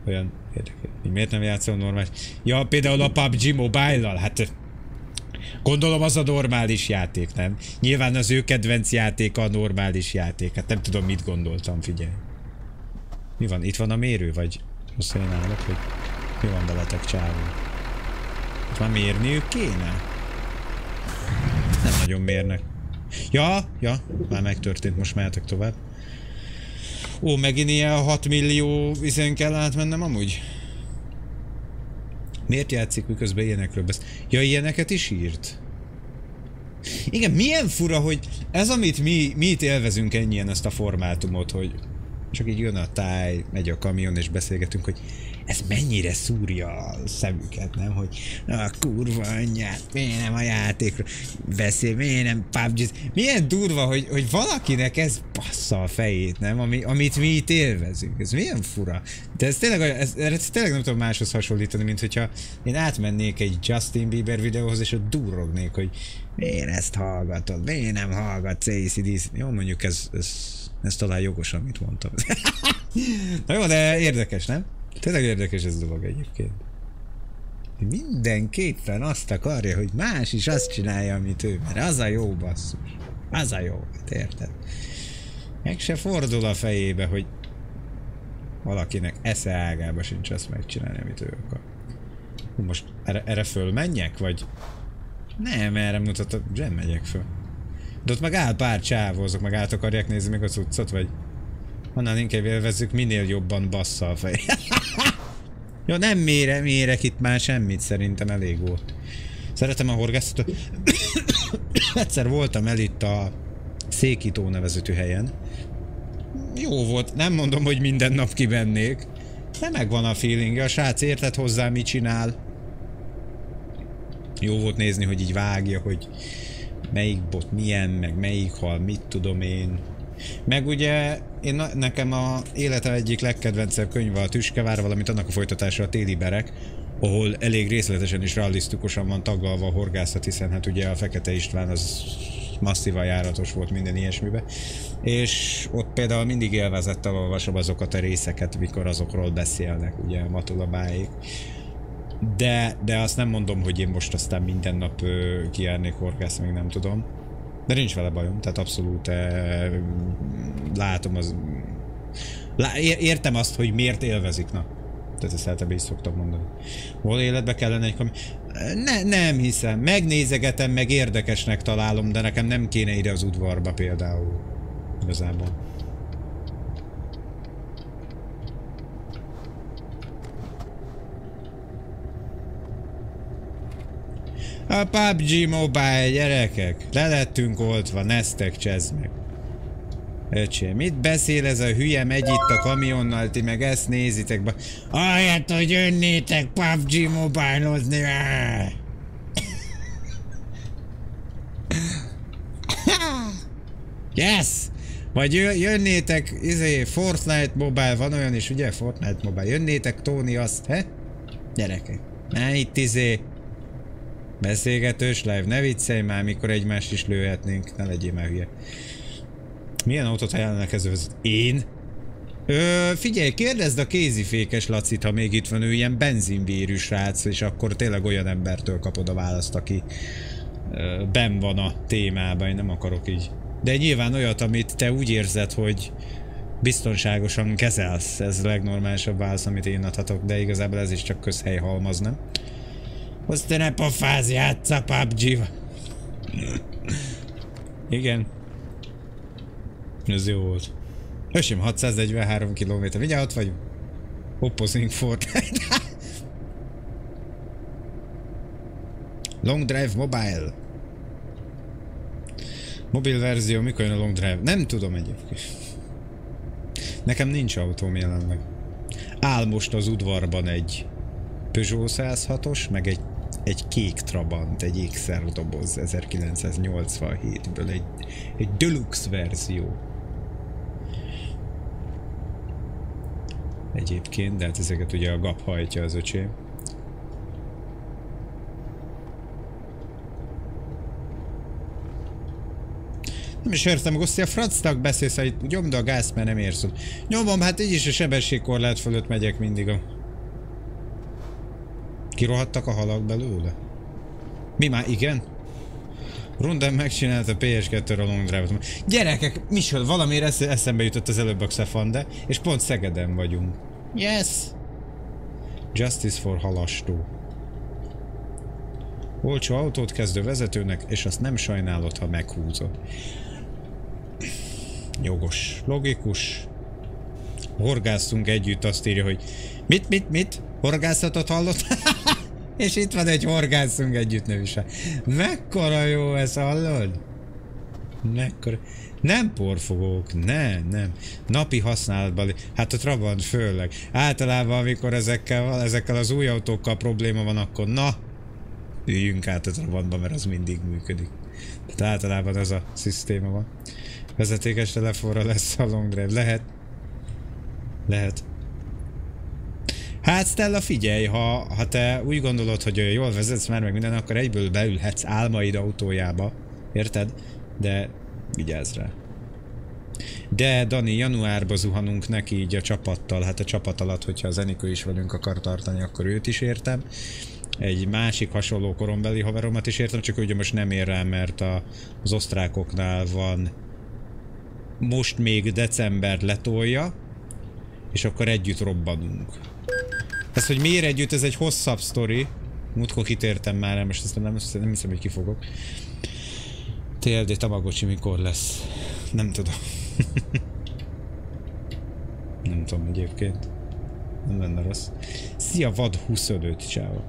olyan érdekes. Miért nem játszol normális? Ja, például a PUBG Mobile-lal, hát Gondolom az a normális játék, nem? Nyilván az ő kedvenc játéka a normális játék. Hát nem tudom, mit gondoltam, figyelj. Mi van? Itt van a mérő, vagy most én állok, hogy mi van veletek, csávó? Itt már mérniük kéne? Nem nagyon mérnek. Ja, ja, már megtörtént, most mehetek tovább. Ó, megint ilyen 6 millió vizen kell átmennem amúgy? Miért játszik, miközben ilyenekről beszél? Ja, ilyeneket is írt? Igen, milyen fura, hogy ez, amit mi, mi itt élvezünk ennyien ezt a formátumot, hogy csak így jön a táj, megy a kamion és beszélgetünk, hogy ez mennyire szúrja a szemüket, nem? Hogy a kurva anyját, miért nem a játékról beszél, miért nem pubg Milyen durva, hogy, hogy valakinek ez passza a fejét, nem? Ami, amit mi itt élvezünk. Ez milyen fura. De ez tényleg, ez, ez tényleg nem tudom máshoz hasonlítani, mint hogyha én átmennék egy Justin Bieber videóhoz, és ott durrognék, hogy miért ezt hallgatod, miért nem hallgatsz ACDC. Jó, mondjuk ez, ez, ez talán jogos, amit mondtam. Na jó, de érdekes, nem? Tényleg érdekes ez a dolog egyébként. Mindenképpen azt akarja, hogy más is azt csinálja, amit ő, mert az a jó basszus. Az a jó, érted? Meg se fordul a fejébe, hogy valakinek esze ágába sincs azt megcsinálni, amit ő akar. Most erre, erre fölmenjek, vagy? Nem, erre mutatott, nem megyek föl. De ott meg áll pár csávó, azok meg át akarják nézni meg a cuccot, vagy? Annál inkább élvezzük, minél jobban bassza a fej. Jó, nem mére, mérek itt már semmit, szerintem elég volt. Szeretem a horgászatot. Egyszer voltam el itt a Székító nevezetű helyen. Jó volt, nem mondom, hogy minden nap kivennék. De megvan a feeling, a srác érted hozzá, mit csinál. Jó volt nézni, hogy így vágja, hogy melyik bot milyen, meg melyik hal, mit tudom én. Meg ugye én nekem a életem egyik legkedvencebb könyve a Tüskevár, valamint annak a folytatása a Téli Berek, ahol elég részletesen és realisztikusan van taglalva a horgászat, hiszen hát ugye a Fekete István az masszívan járatos volt minden ilyesmibe. És ott például mindig élvezettel olvasom azokat a részeket, mikor azokról beszélnek, ugye Matulabáik. De, de azt nem mondom, hogy én most aztán minden nap kijárnék horgászni, még nem tudom. De nincs vele bajom, tehát abszolút eh, látom az... Lá, értem azt, hogy miért élvezik, na. Tehát ezt általában is szoktam mondani. Hol életbe kellene egy kami... Ne, nem hiszem. Megnézegetem, meg érdekesnek találom, de nekem nem kéne ide az udvarba például. Igazából. A PUBG Mobile, gyerekek! Le lettünk oltva, neztek, csezd meg. Öcsém, mit beszél ez a hülye, megy itt a kamionnal, ti meg ezt nézitek be. Ahelyett, hogy jönnétek PUBG Mobile-ozni. Yes! Vagy jönnétek, izé, Fortnite Mobile, van olyan is, ugye? Fortnite Mobile. Jönnétek Tony azt, he? Gyerekek. Ne itt izé, Beszélgetős live, ne viccelj már, mikor egymást is lőhetnénk, ne legyél már hülye. Milyen autót ajánlanak ez vezet? Én? Ö, figyelj, kérdezd a kézifékes Lacit, ha még itt van, ő ilyen benzinvérű srác, és akkor tényleg olyan embertől kapod a választ, aki ö, ben van a témában, én nem akarok így. De nyilván olyat, amit te úgy érzed, hogy biztonságosan kezelsz, ez a legnormálisabb válasz, amit én adhatok, de igazából ez is csak közhelyhalmaz, nem? Azt te ne pofáz, játsza pubg -va. Igen. Ez jó volt. Ösém, 643 km. Mindjárt ott vagyunk. Opposing Fortnite. long Drive Mobile. Mobil verzió, mikor jön a Long Drive? Nem tudom egyébként. Nekem nincs autóm jelenleg. Áll most az udvarban egy Peugeot 106-os, meg egy egy kék Trabant, egy ékszerdoboz 1987-ből, egy, egy deluxe verzió. Egyébként, de hát ezeket ugye a GAP hajtja az öcsém. Nem is értem, Gossi, a francnak beszélsz, hogy nyomd a gáz, mert nem érsz. Nyomom, hát így is a sebességkorlát fölött megyek mindig a Kirohadtak a halak belőle? Mi már igen? Runden megcsinálta PS2-ről a long drive-ot. Gyerekek, micsoda, valamiért esz eszembe jutott az előbb a Xefan, és pont Szegeden vagyunk. Yes! Justice for halastó. Olcsó autót kezdő vezetőnek, és azt nem sajnálod, ha meghúzod. Jogos, logikus. Horgásztunk együtt, azt írja, hogy mit, mit, mit? Horgászatot hallott? És itt van egy horgászunk együtt nevű Mekkora jó ez, hallod? Mekkora... Nem porfogók, nem, nem. Napi használatban, hát a Trabant főleg. Általában, amikor ezekkel, ezekkel az új autókkal probléma van, akkor na, üljünk át a Trabantba, mert az mindig működik. Tehát általában ez a szisztéma van. Vezetékes telefonra lesz a long drive. Lehet. Lehet. Hát Stella, figyelj, ha, ha te úgy gondolod, hogy jól vezetsz már meg minden, akkor egyből beülhetsz álmaid autójába. Érted? De vigyázz rá. De Dani, januárba zuhanunk neki így a csapattal, hát a csapat alatt, hogyha az Enikő is velünk akar tartani, akkor őt is értem. Egy másik hasonló korombeli haveromat is értem, csak ugye most nem ér rá, mert a, az osztrákoknál van most még december letolja, és akkor együtt robbanunk. Ez, hogy miért együtt, ez egy hosszabb sztori. Múltkor kitértem már, most ezt nem, nem hiszem, hogy kifogok. TLD Tamagocsi mikor lesz? Nem tudom. nem tudom egyébként. Nem lenne rossz. Szia, vad 25, csáva.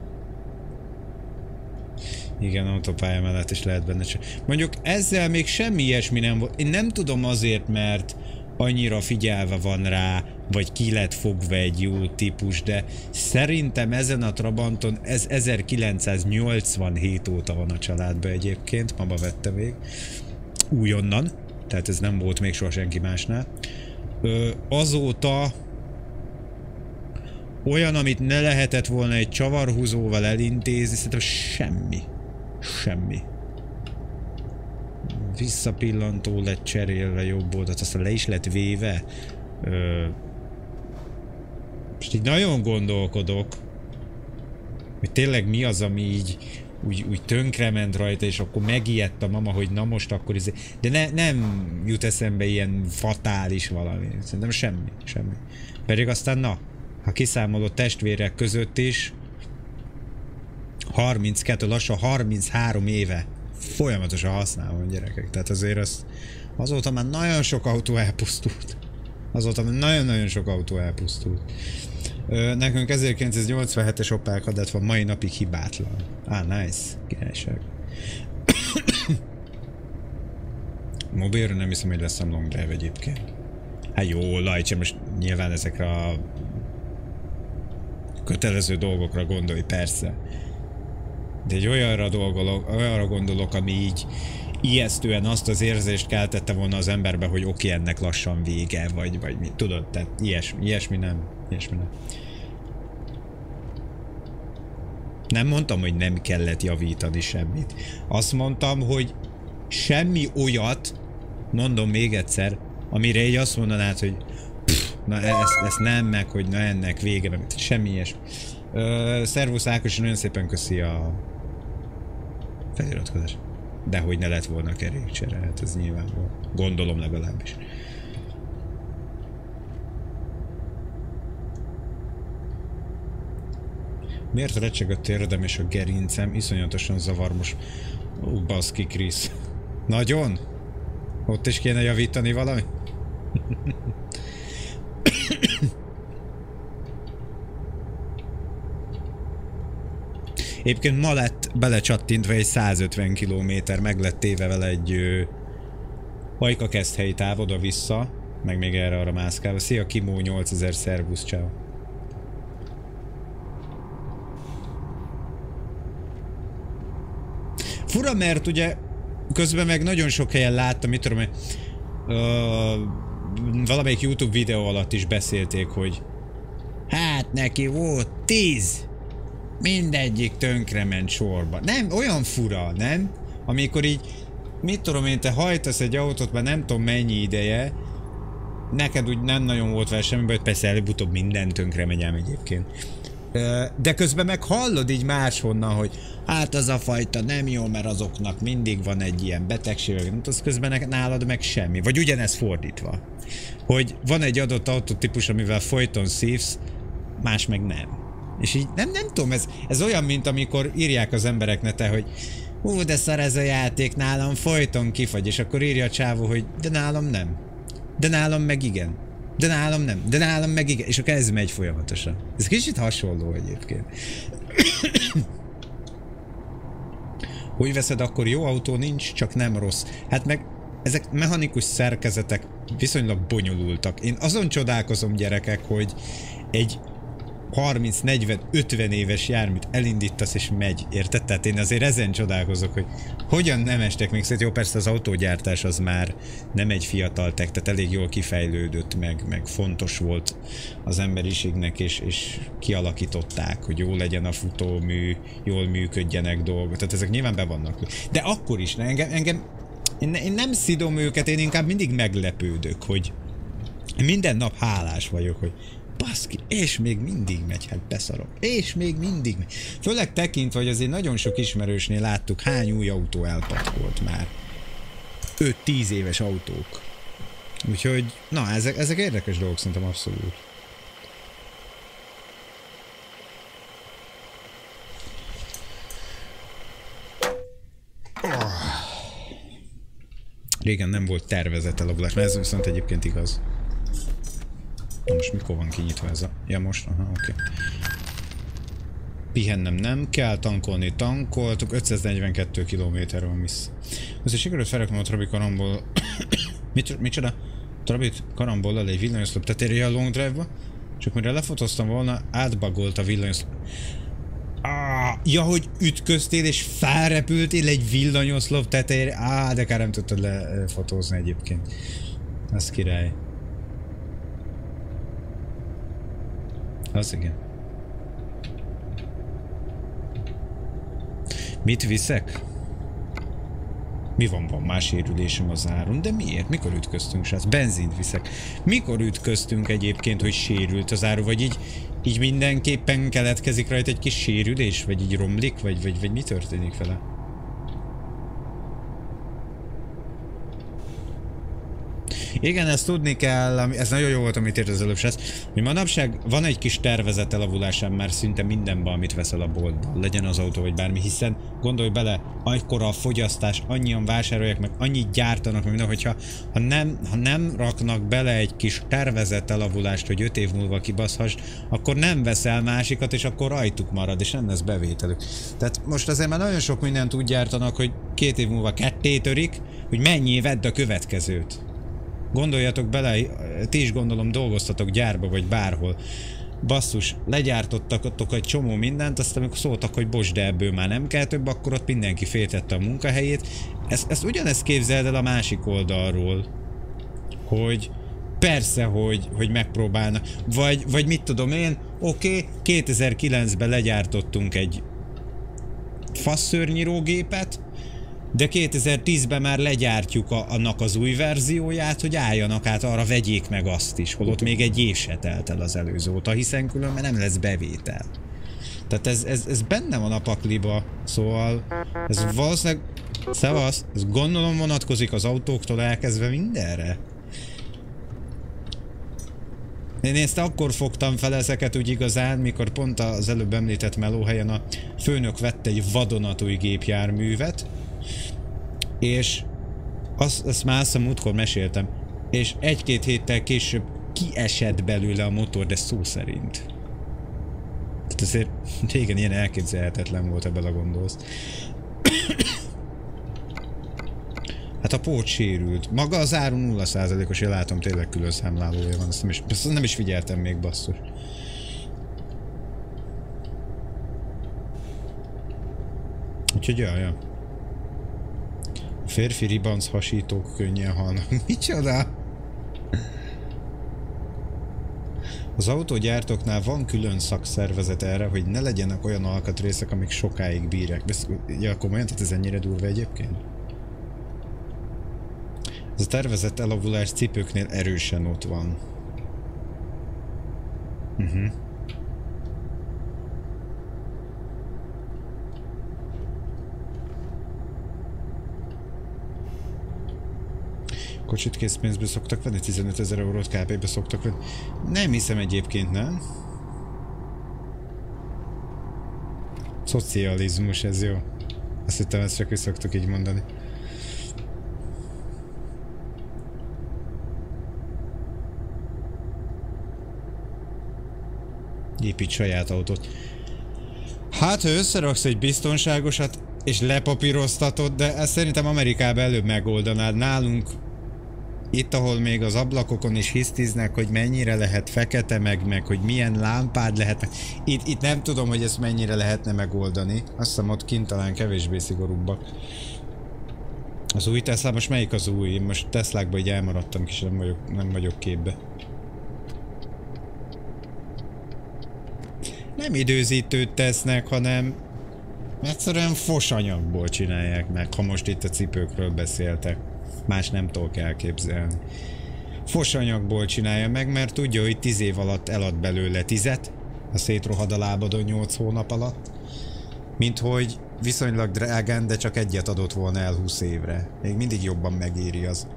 Igen, autópálya mellett is lehet benne csak. Mondjuk ezzel még semmi ilyesmi nem volt. Én nem tudom azért, mert annyira figyelve van rá, vagy ki lett fogva egy jó típus, de szerintem ezen a Trabanton ez 1987 óta van a családban egyébként, mama vette még, újonnan, tehát ez nem volt még soha senki másnál. Ö, azóta olyan, amit ne lehetett volna egy csavarhúzóval elintézni, szerintem semmi. Semmi. Visszapillantó lett cserélve jobb oldalt, aztán le is lett véve. Ö, most így nagyon gondolkodok, hogy tényleg mi az, ami így úgy, úgy tönkrement rajta, és akkor megijedt a mama, hogy na most akkor izé... De ne, nem jut eszembe ilyen fatális valami. Szerintem semmi, semmi. Pedig aztán na, ha kiszámolod testvérek között is, 32, lassan 33 éve folyamatosan használom gyerekek. Tehát azért az, azóta már nagyon sok autó elpusztult. Azóta már nagyon-nagyon sok autó elpusztult. Ö, nekünk 1987-es Opel Kadett van mai napig hibátlan. Ah, nice. Királyság. Mobilra nem hiszem, hogy lesz a long drive egyébként. Hát jó, lajtsa, most nyilván ezekre a kötelező dolgokra gondolj, persze. De egy olyanra, dolgolok, olyanra gondolok, ami így ijesztően azt az érzést keltette volna az emberbe, hogy oké, ennek lassan vége, vagy, vagy mi, tudod, tehát ilyesmi, ilyesmi nem, ilyesmi nem. Nem mondtam, hogy nem kellett javítani semmit. Azt mondtam, hogy semmi olyat, mondom még egyszer, amire így azt mondanád, hogy na ezt, ezt nem, meg hogy na ennek vége, semmi ilyesmi. Ö, szervusz Ákos, nagyon szépen köszi a feliratkozás. De hogy ne lett volna kerékcsere, hát ez nyilván Gondolom legalábbis. Miért recseg a térdem és a gerincem? Iszonyatosan zavar most. Ó, baszki, Krisz. Nagyon? Ott is kéne javítani valami? Egyébként ma lett belecsattintva egy 150 km, meg lett téve vele egy ö, Hajka kezd helyi táv oda-vissza, meg még erre arra mászkálva. Szia Kimó 8000 szervusz, ciao. Fura, mert ugye közben meg nagyon sok helyen láttam, mit tudom, ö, valamelyik YouTube videó alatt is beszélték, hogy hát neki volt 10 mindegyik tönkrement sorba. Nem, olyan fura, nem? Amikor így, mit tudom én, te hajtasz egy autót, már nem tudom mennyi ideje, neked úgy nem nagyon volt vele semmi baj, persze előbb-utóbb minden tönkre megy egyébként. De közben meg hallod így máshonnan, hogy hát az a fajta nem jó, mert azoknak mindig van egy ilyen betegség, az közben nálad meg semmi. Vagy ugyanez fordítva. Hogy van egy adott autótípus, amivel folyton szívsz, más meg nem. És így nem, nem tudom, ez, ez olyan, mint amikor írják az emberek nete, hogy ú, de szar ez a játék, nálam folyton kifagy, és akkor írja a csávó, hogy de nálam nem. De nálam meg igen. De nálam nem. De nálam meg igen. És akkor ez megy folyamatosan. Ez kicsit hasonló egyébként. Hogy veszed, akkor jó autó nincs, csak nem rossz. Hát meg ezek mechanikus szerkezetek viszonylag bonyolultak. Én azon csodálkozom gyerekek, hogy egy 30-40-50 éves járműt elindítasz és megy, érted? Tehát én azért ezen csodálkozok, hogy hogyan nem estek még szét. Jó, persze az autógyártás az már nem egy fiatal tech, tehát elég jól kifejlődött, meg, meg fontos volt az emberiségnek, és, és kialakították, hogy jó legyen a futómű, jól működjenek dolgok. Tehát ezek nyilván be vannak. De akkor is, ne, engem, engem én, én nem szidom őket, én inkább mindig meglepődök, hogy minden nap hálás vagyok, hogy baszki, és még mindig megy, hát beszarok. És még mindig megy. Főleg tekintve, hogy azért nagyon sok ismerősnél láttuk, hány új autó elpatkolt már. 5-10 éves autók. Úgyhogy, na, ezek, ezek érdekes dolgok szerintem abszolút. Régen nem volt tervezett elavulás, mert ez viszont egyébként igaz. Na most mikor van kinyitva ez a... Ja most, aha, oké. Okay. Pihennem nem kell, tankolni tankoltuk, 542 km van vissza. Azért sikerült felraknom a Trabi karamból... Mit, micsoda? Trabi karambollal egy villanyoszlop tetérje a long drive-ba, csak mire lefotóztam volna, átbagolt a villanyoszlop. Ah, ja, hogy ütköztél és felrepültél egy villanyoszlop tetejére. Á, de kár nem tudtad lefotózni egyébként. Az király. Az igen. Mit viszek? Mi van, van más sérülésem az áron? De miért? Mikor ütköztünk, srác? Benzint viszek. Mikor ütköztünk egyébként, hogy sérült az áru? Vagy így, így mindenképpen keletkezik rajta egy kis sérülés? Vagy így romlik? Vagy, vagy, vagy mi történik vele? Igen, ezt tudni kell, ez nagyon jó volt, amit írt az előbb, ez, hogy manapság van egy kis tervezett elavulásán már szinte mindenben, amit veszel a boltban, legyen az autó vagy bármi, hiszen gondolj bele, akkora a fogyasztás, annyian vásárolják meg, annyit gyártanak, meg hogyha ha nem, ha nem raknak bele egy kis tervezett elavulást, hogy 5 év múlva kibaszhass, akkor nem veszel másikat, és akkor rajtuk marad, és nem lesz bevételük. Tehát most azért már nagyon sok mindent úgy gyártanak, hogy két év múlva ketté törik, hogy mennyi vedd a következőt. Gondoljatok bele, ti is gondolom dolgoztatok gyárba vagy bárhol. Basszus, legyártottak egy csomó mindent, aztán amikor szóltak, hogy bocs, de ebből már nem kell több, akkor ott mindenki féltette a munkahelyét. Ezt, ezt ugyanezt képzeld el a másik oldalról, hogy persze, hogy, hogy megpróbálnak. Vagy, vagy mit tudom én, oké, okay, 2009-ben legyártottunk egy faszszörnyírógépet, de 2010-ben már legyártjuk a, annak az új verzióját, hogy álljanak át arra, vegyék meg azt is, holott még egy év se telt el az előző óta, hiszen különben nem lesz bevétel. Tehát ez, ez, ez benne van a pakliba, szóval ez valószínűleg, szevasz, ez gondolom vonatkozik az autóktól elkezdve mindenre. Én ezt akkor fogtam fel ezeket úgy igazán, mikor pont az előbb említett melóhelyen a főnök vette egy vadonatúj gépjárművet, és azt, azt már azt a múltkor meséltem, és egy-két héttel később kiesett belőle a motor, de szó szerint. Tehát azért régen ilyen elképzelhetetlen volt, ebbe a gondolsz. Hát a pót sérült. Maga az áru 0%-os, én látom tényleg külön számlálója van, ezt nem is, ezt nem is figyeltem még basszus. Úgyhogy ja, ja. Férfi ribanc hasítók könnyen halnak. Micsoda? Az autógyártóknál van külön szakszervezet erre, hogy ne legyenek olyan alkatrészek, amik sokáig bírják. Ja, komolyan? Tehát ez ennyire durva egyébként? Ez a tervezett elavulás cipőknél erősen ott van. Uh Kocsit készpénzből szoktak venni? 15 ezer eurót KP-be szoktak venni? Nem hiszem egyébként, nem? Szocializmus, ez jó. Azt hittem, ezt csak is szoktuk így mondani. Épít saját autót. Hát, ha összeraksz egy biztonságosat, és lepapíroztatod, de ezt szerintem Amerikában előbb megoldanád. Nálunk itt, ahol még az ablakokon is hisztiznek, hogy mennyire lehet fekete, meg, meg hogy milyen lámpád lehet. Itt, itt nem tudom, hogy ezt mennyire lehetne megoldani. Azt hiszem ott kint talán kevésbé szigorúbbak. Az új Tesla, most melyik az új? Én most Teslákba így elmaradtam, és nem vagyok, nem vagyok képbe. Nem időzítőt tesznek, hanem egyszerűen fosanyagból csinálják meg, ha most itt a cipőkről beszéltek. Más nem tudok elképzelni. Fosanyagból csinálja meg, mert tudja, hogy 10 év alatt elad belőle tizet, a szétrohad a lábadon 8 hónap alatt, mint hogy viszonylag drágán, de csak egyet adott volna el 20 évre. Még mindig jobban megéri az.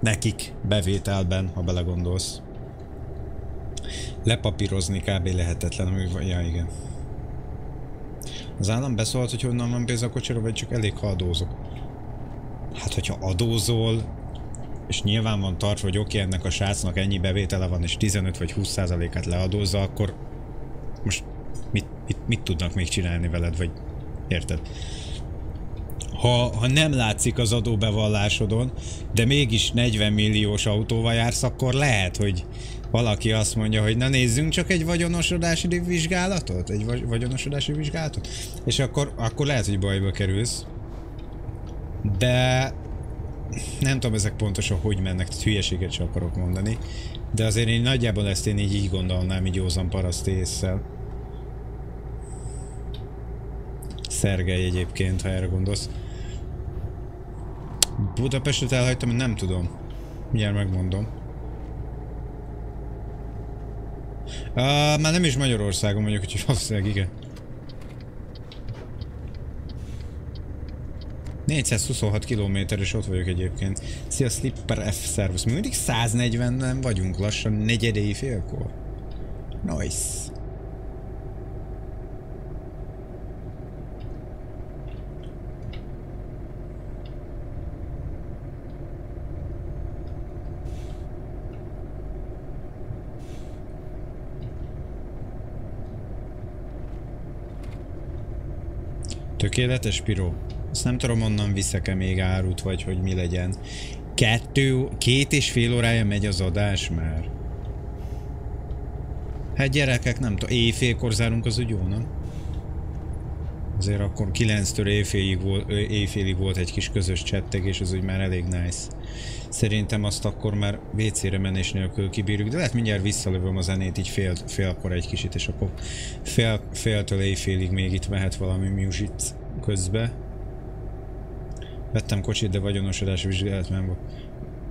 Nekik bevételben, ha belegondolsz. Lepapírozni kb. lehetetlen, hogy ja igen. Az állam beszólt, hogy honnan van pénz a kocsira, vagy csak elég, ha adózok. Hát, hogyha adózol, és nyilván van tartva, hogy oké, ennek a srácnak ennyi bevétele van, és 15 vagy 20 százalékát leadózza, akkor most mit, mit, mit tudnak még csinálni veled, vagy érted? Ha, ha nem látszik az adóbevallásodon, de mégis 40 milliós autóval jársz, akkor lehet, hogy valaki azt mondja, hogy na nézzünk csak egy vagyonosodási vizsgálatot, egy vagy, vagyonosodási vizsgálatot, és akkor, akkor lehet, hogy bajba kerülsz. De nem tudom ezek pontosan hogy mennek, tehát hülyeséget sem akarok mondani, de azért én nagyjából ezt én így, így gondolnám, így józan paraszt észsel. Szergely egyébként, ha erre gondolsz. Budapestet elhagytam, nem tudom. Mindjárt megmondom. Uh, már nem is Magyarországon vagyok, úgyhogy valószínűleg igen. 426 km és ott vagyok egyébként. Szia Slipper F szervusz. Mi mindig 140-en vagyunk lassan negyedei félkor. Nice. Tökéletes piró. Azt nem tudom, onnan viszek-e még árut, vagy hogy mi legyen. Kettő, két és fél órája megy az adás már. Hát gyerekek, nem tudom, éjfélkor zárunk az úgy jó, nem? Azért akkor 9-től éjfélig volt, éjfélig volt egy kis közös csettegés, az úgy már elég nice. Szerintem azt akkor már WC-re menés nélkül kibírjuk, de lehet mindjárt visszalövöm a zenét így fél, félkor egy kicsit, és akkor fél, féltől éjfélig még itt mehet valami music közbe. Vettem kocsit, de vagyonosodási vizsgálat nem volt.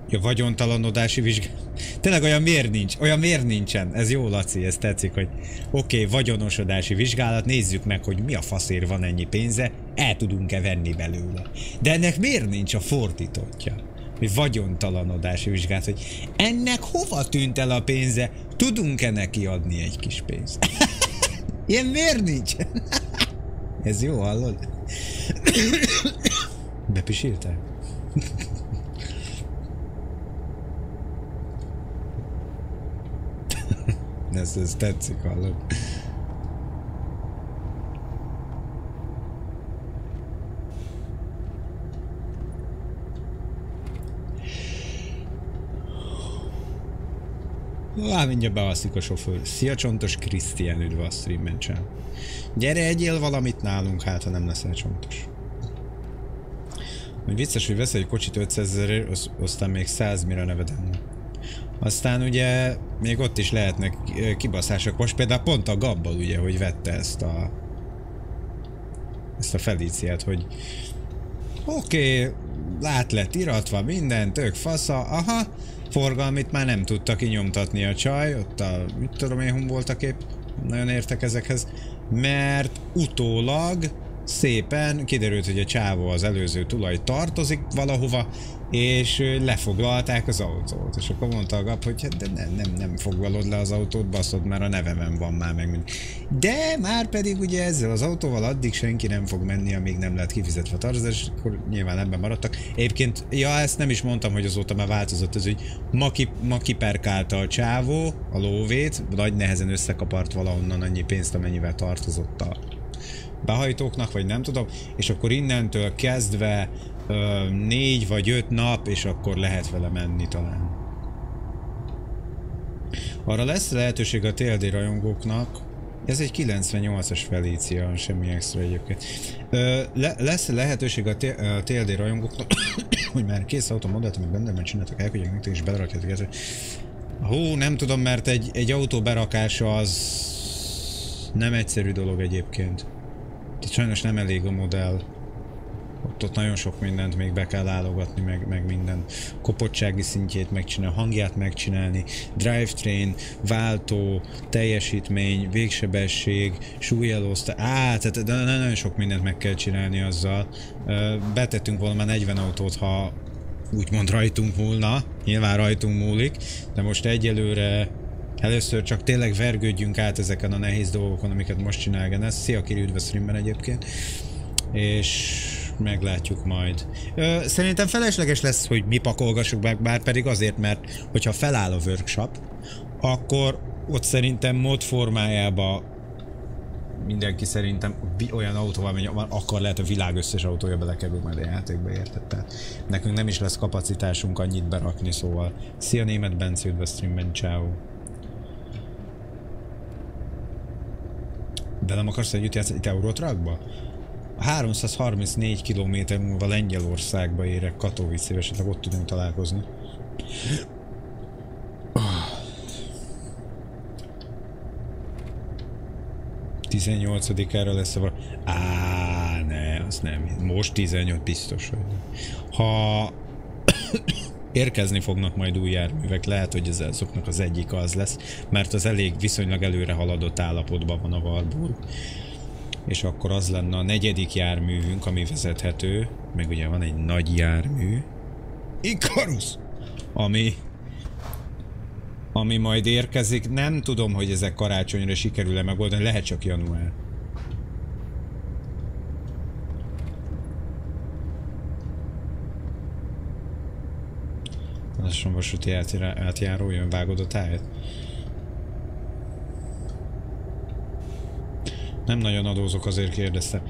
Ja, vagyontalanodási vizsgálat. Tényleg olyan miért nincs? Olyan miért nincsen? Ez jó, Laci, ez tetszik, hogy oké, okay, vagyonosodási vizsgálat, nézzük meg, hogy mi a faszér van ennyi pénze, el tudunk-e venni belőle. De ennek miért nincs a fordítottja? Hogy vagyontalanodási vizsgálat, hogy ennek hova tűnt el a pénze, tudunk-e neki adni egy kis pénzt? Ilyen miért nincs? Ez jó, hallod? Bepisíltál? ez, ez tetszik, hallod? Á, mindjárt bealszik a sofőr. Szia csontos Krisztián, üdv a streamen Gyere, egyél valamit nálunk, hát ha nem leszel csontos. Hogy vicces, hogy veszel egy kocsit 500 ezerért, az, aztán még 100 mire nevedem. Aztán ugye még ott is lehetnek kibaszások. Most például pont a Gabbal ugye, hogy vette ezt a ezt a Feliciát, hogy oké, okay, lát lett iratva minden, tök fasza, aha, forgalmit már nem tudta kinyomtatni a csaj, ott a, mit tudom én, hon volt a kép, nagyon értek ezekhez, mert utólag szépen kiderült, hogy a csávó az előző tulaj tartozik valahova, és lefoglalták az autót. És akkor mondta a gap, hogy hát de nem, nem, nem foglalod le az autót, baszod, már a nevemen van már meg. De már pedig ugye ezzel az autóval addig senki nem fog menni, amíg nem lehet kifizetve a tartozás, és akkor nyilván ebben maradtak. Egyébként, ja, ezt nem is mondtam, hogy azóta már változott ez, hogy ma, ki, ma kiperkálta a csávó a lóvét, nagy nehezen összekapart valahonnan annyi pénzt, amennyivel tartozott a behajtóknak, vagy nem tudom, és akkor innentől kezdve ö, négy vagy öt nap, és akkor lehet vele menni talán. Arra lesz lehetőség a TLD rajongóknak, ez egy 98-as Felícia, semmi extra egyébként. Ö, le, lesz lehetőség a, a TLD rajongóknak, hogy már kész automodelt, amit benne csináltak, elküldjek nektek és belerakjátok ezt. Hú, nem tudom, mert egy, egy autó berakása az nem egyszerű dolog egyébként. Tehát sajnos nem elég a modell. Ott, ott nagyon sok mindent még be kell állogatni, meg, meg minden kopottsági szintjét megcsinálni, hangját megcsinálni, drivetrain, váltó, teljesítmény, végsebesség, súlyelosztás, á, tehát de nagyon sok mindent meg kell csinálni azzal. Betettünk volna már 40 autót, ha úgymond rajtunk múlna, nyilván rajtunk múlik, de most egyelőre először csak tényleg vergődjünk át ezeken a nehéz dolgokon, amiket most csinál Genes. Szia Kiri, üdv streamben egyébként. És meglátjuk majd. Ö, szerintem felesleges lesz, hogy mi pakolgassuk meg, bár pedig azért, mert hogyha feláll a workshop, akkor ott szerintem mod formájába mindenki szerintem olyan autóval, hogy akar lehet a világ összes autója belekerül majd a játékba, érted? Tehát nekünk nem is lesz kapacitásunk annyit berakni, szóval szia német Bence, üdv a streamben, ciao. Velem akarsz együtt játszani itt Eurotruckba? 334 km múlva Lengyelországba érek Katowice, esetleg ott tudunk találkozni. 18-ára lesz a Á, ne, az nem. Most 18 biztos, hogy Ha érkezni fognak majd új járművek, lehet, hogy ez azoknak az egyik az lesz, mert az elég viszonylag előre haladott állapotban van a Warburg. És akkor az lenne a negyedik járművünk, ami vezethető, meg ugye van egy nagy jármű, Icarus, ami ami majd érkezik. Nem tudom, hogy ezek karácsonyra sikerül-e megoldani, lehet csak január. Lassan vasúti átjáró, jön vágod a tájat. Nem nagyon adózok, azért kérdeztem.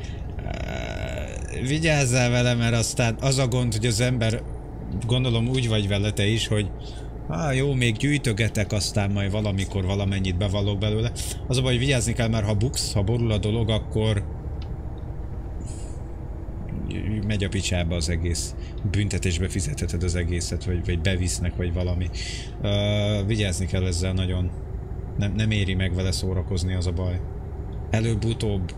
Vigyázzál vele, mert aztán az a gond, hogy az ember, gondolom úgy vagy vele te is, hogy Á, jó, még gyűjtögetek, aztán majd valamikor valamennyit bevallok belőle. Az a baj, hogy vigyázni kell, mert ha buksz, ha borul a dolog, akkor megy a picsába az egész. Büntetésbe fizetheted az egészet, vagy, vagy bevisznek, vagy valami. Uh, vigyázni kell ezzel nagyon. Nem, nem éri meg vele szórakozni, az a baj. Előbb-utóbb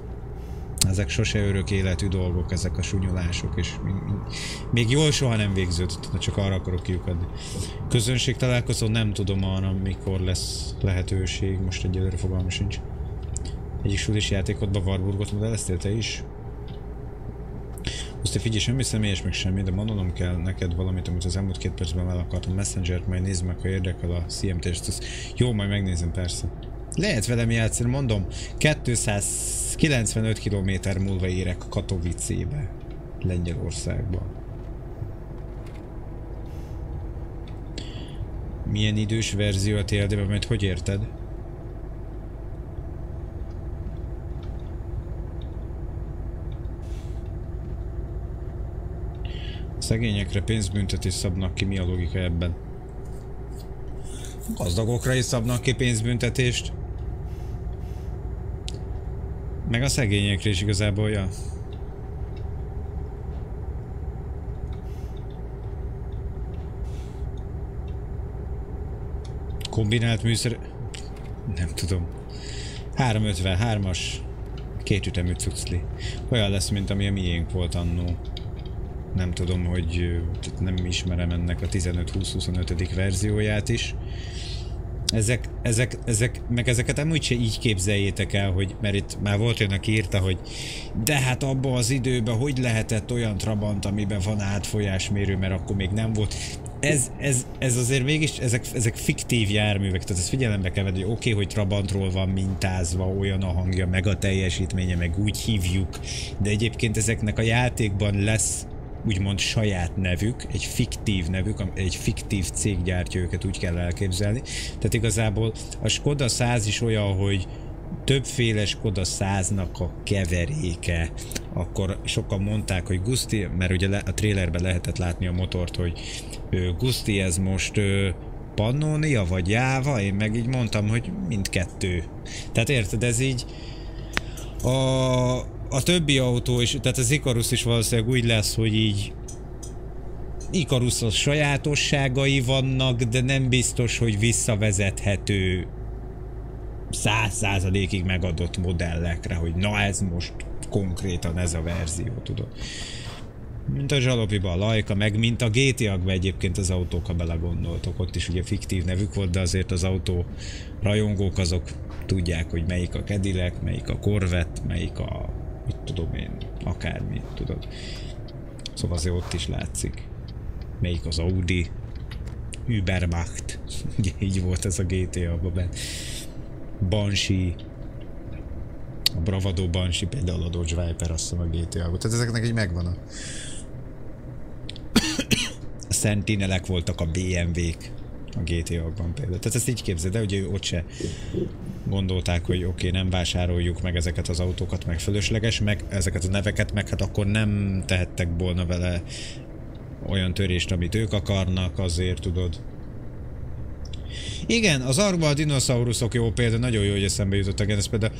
ezek sose örök életű dolgok, ezek a sunyolások, és még jól soha nem végződött, csak arra akarok kiukadni. Közönség találkozó nem tudom arra, mikor lesz lehetőség, most egyelőre fogalma sincs. Egyik sulis játékodba Warburgot modelleztél te is? Azt figyelj, semmi személyes, meg semmi, de mondanom kell neked valamit, amit az elmúlt két percben el akartam. Messenger-t majd nézd meg, ha érdekel a CMT-t. Jó, majd megnézem persze. Lehet velem játszani, mondom, 295 km múlva érek Katowice-be, Lengyelországba. Milyen idős verzió a TLD-ben, mert hogy érted? Szegényekre pénzbüntetés szabnak ki, mi a logika ebben? Gazdagokra is szabnak ki pénzbüntetést. Meg a szegényekre is igazából, ja. Kombinált műszer... Nem tudom. 353-as két ütemű cucli. Olyan lesz, mint ami a miénk volt annó. Nem tudom, hogy nem ismerem ennek a 15-20-25. verzióját is ezek, ezek, ezek, meg ezeket amúgy se így képzeljétek el, hogy, mert itt már volt olyan, aki írta, hogy de hát abban az időben hogy lehetett olyan Trabant, amiben van átfolyásmérő, mert akkor még nem volt. Ez, ez, ez azért mégis, ezek, ezek fiktív járművek, tehát ezt figyelembe kell venni, hogy oké, okay, hogy Trabantról van mintázva, olyan a hangja, meg a teljesítménye, meg úgy hívjuk, de egyébként ezeknek a játékban lesz úgymond saját nevük, egy fiktív nevük, egy fiktív cég gyártja őket, úgy kell elképzelni. Tehát igazából a Skoda 100 is olyan, hogy többféle Skoda száznak a keveréke, akkor sokan mondták, hogy Gusti, mert ugye a trailerben lehetett látni a motort, hogy Gusti ez most Pannonia vagy Jáva, én meg így mondtam, hogy mindkettő. Tehát érted, ez így a, a többi autó is, tehát az Icarus is valószínűleg úgy lesz, hogy így Icarus sajátosságai vannak, de nem biztos, hogy visszavezethető száz százalékig megadott modellekre, hogy na ez most konkrétan ez a verzió, tudod. Mint a Zsalopiba a Lajka, meg mint a gta egyébként az autók, ha belegondoltok. Ott is ugye fiktív nevük volt, de azért az autó rajongók azok tudják, hogy melyik a Cadillac, melyik a Corvette, melyik a mit tudom én, akármi, tudod. Szóval azért ott is látszik. Melyik az Audi, Übermacht, ugye így volt ez a GTA-ban. Banshee, a Bravado Banshee, például a Dodge Viper, azt hiszem a GTA-ban. Tehát ezeknek így megvan a... a Sentinelek voltak a BMW-k a GTA-ban például. Tehát ezt így képzeld el, hogy ott se gondolták, hogy oké, okay, nem vásároljuk meg ezeket az autókat, meg fölösleges, meg ezeket a neveket, meg hát akkor nem tehettek volna vele olyan törést, amit ők akarnak, azért tudod. Igen, az arba a dinoszauruszok jó példa, nagyon jó, hogy eszembe jutottak, ez például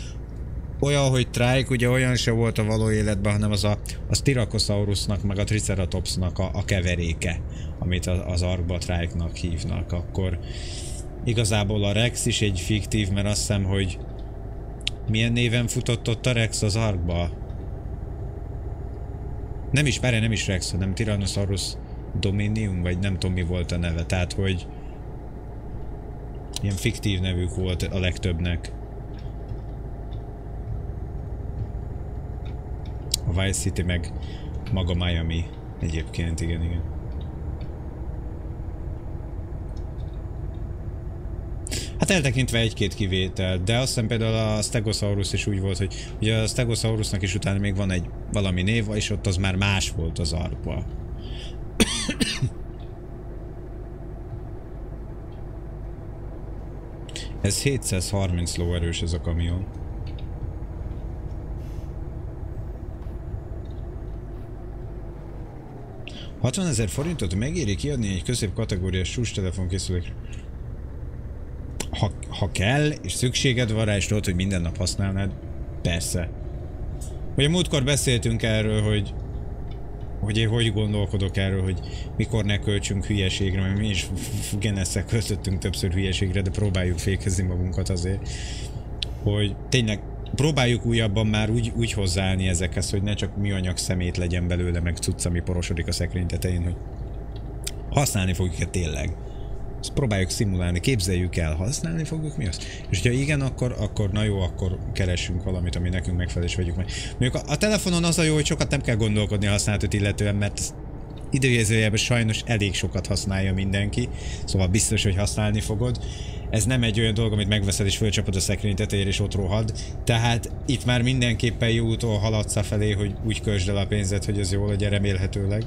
olyan, hogy Trike ugye olyan se volt a való életben, hanem az a, a Styracosaurusnak meg a Triceratopsnak a, a keveréke, amit az, az Arkba Trike-nak hívnak, akkor igazából a Rex is egy fiktív, mert azt hiszem, hogy milyen néven futott ott a Rex az Arkba? Nem is, pere, nem is Rex, hanem Tyrannosaurus Dominium, vagy nem tudom mi volt a neve, tehát hogy ilyen fiktív nevük volt a legtöbbnek. A Vice City meg maga Miami egyébként, igen, igen. Hát eltekintve egy-két kivétel, de azt hiszem például a Stegosaurus is úgy volt, hogy ugye a Stegosaurusnak is utána még van egy valami név, és ott az már más volt az arkba. ez 730 lóerős ez a kamion. 60 ezer forintot megéri kiadni egy középkategóriás sus telefonkészülékre. Ha, ha kell, és szükséged van rá, és tudod, hogy minden nap használnád, persze. Ugye múltkor beszéltünk erről, hogy hogy én hogy gondolkodok erről, hogy mikor ne költsünk hülyeségre, mert mi is geneszek költöttünk többször hülyeségre, de próbáljuk fékezni magunkat azért, hogy tényleg próbáljuk újabban már úgy, úgy hozzáállni ezekhez, hogy ne csak műanyag szemét legyen belőle, meg cucc, ami porosodik a szekrény tetején, hogy használni fogjuk-e tényleg. Ezt próbáljuk szimulálni, képzeljük el, használni fogjuk mi azt? És hogyha igen, akkor, akkor na jó, akkor keressünk valamit, ami nekünk megfelel, és vegyük meg. Mondjuk a, a telefonon az a jó, hogy sokat nem kell gondolkodni a használatot illetően, mert időjezőjelben sajnos elég sokat használja mindenki, szóval biztos, hogy használni fogod ez nem egy olyan dolog, amit megveszed és fölcsapod a szekrény tetejére és ott rohad. Tehát itt már mindenképpen jó úton haladsz a felé, hogy úgy költsd el a pénzet, hogy ez jó legyen remélhetőleg.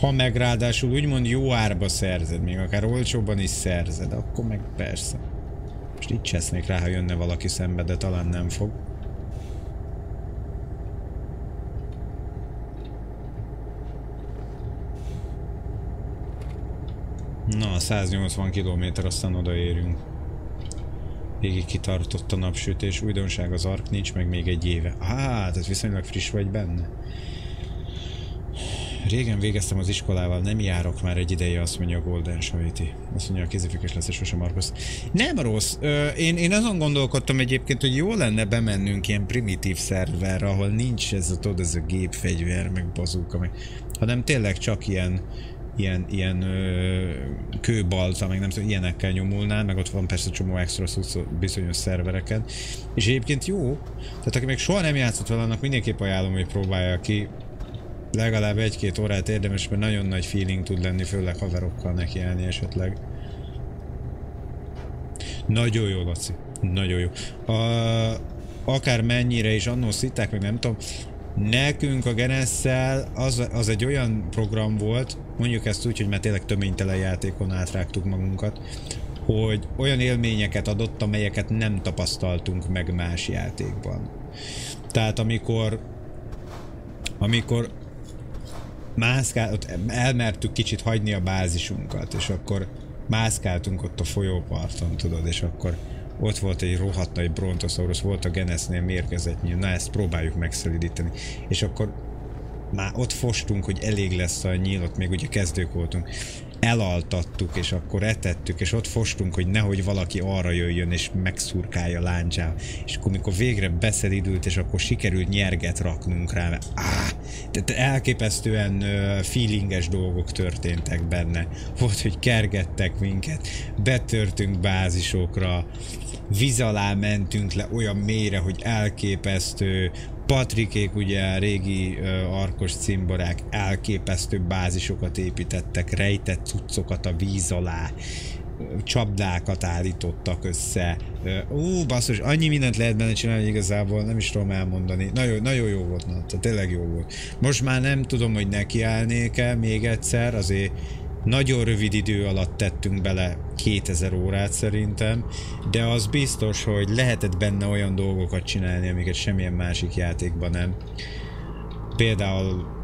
Ha meg ráadásul úgymond jó árba szerzed, még akár olcsóban is szerzed, akkor meg persze. Most itt csesznék rá, ha jönne valaki szembe, de talán nem fog. Na, 180 km aztán odaérünk. Végig kitartott a napsütés, újdonság az ark nincs meg még egy éve. Hát, ez viszonylag friss vagy benne. Régen végeztem az iskolával, nem járok már egy ideje, azt mondja a Golden Sajti. Azt mondja, a kézifikes lesz, és sosem Marcos. Nem rossz. Ö, én, én azon gondolkodtam egyébként, hogy jó lenne bemennünk ilyen primitív szerverre, ahol nincs ez a, tudod, ez a gépfegyver, meg bazúka, meg, hanem tényleg csak ilyen ilyen, ilyen ö, kőbalta, meg nem tudom, ilyenekkel nyomulnál, meg ott van persze csomó extra szusz bizonyos szervereken. És egyébként jó, tehát aki még soha nem játszott vele, annak mindenképp ajánlom, hogy próbálja ki. Legalább egy-két órát érdemes, mert nagyon nagy feeling tud lenni, főleg haverokkal nekiállni esetleg. Nagyon jó, Laci. Nagyon jó. A, akár mennyire is annó szitták, meg nem tudom, Nekünk a Genesszel az, az egy olyan program volt, mondjuk ezt úgy, hogy már tényleg töménytelen játékon átrágtuk magunkat, hogy olyan élményeket adott, amelyeket nem tapasztaltunk meg más játékban. Tehát amikor amikor mászkál, ott elmertük kicsit hagyni a bázisunkat, és akkor mászkáltunk ott a folyóparton, tudod, és akkor ott volt egy rohadt nagy brontosaurus, volt a Genesnél mérgezett nyíl, na ezt próbáljuk megszelidíteni. És akkor már ott fostunk, hogy elég lesz a nyílot, még ugye kezdők voltunk elaltattuk, és akkor etettük, és ott fostunk, hogy nehogy valaki arra jöjjön, és megszurkálja láncsával. És akkor, mikor végre beszelidült, és akkor sikerült nyerget raknunk rá, mert áh, tehát elképesztően uh, feelinges dolgok történtek benne. Volt, hogy kergettek minket, betörtünk bázisokra, víz alá mentünk le olyan mélyre, hogy elképesztő, Patrikék ugye régi uh, arkos cimborák elképesztő bázisokat építettek, rejtett cuccokat a víz alá, csapdákat állítottak össze. Ú, basszus, annyi mindent lehet benne csinálni, igazából nem is tudom elmondani. Nagyon, nagyon jó volt, na, tényleg jó volt. Most már nem tudom, hogy nekiállnék-e még egyszer, azért nagyon rövid idő alatt tettünk bele 2000 órát szerintem, de az biztos, hogy lehetett benne olyan dolgokat csinálni, amiket semmilyen másik játékban nem. Például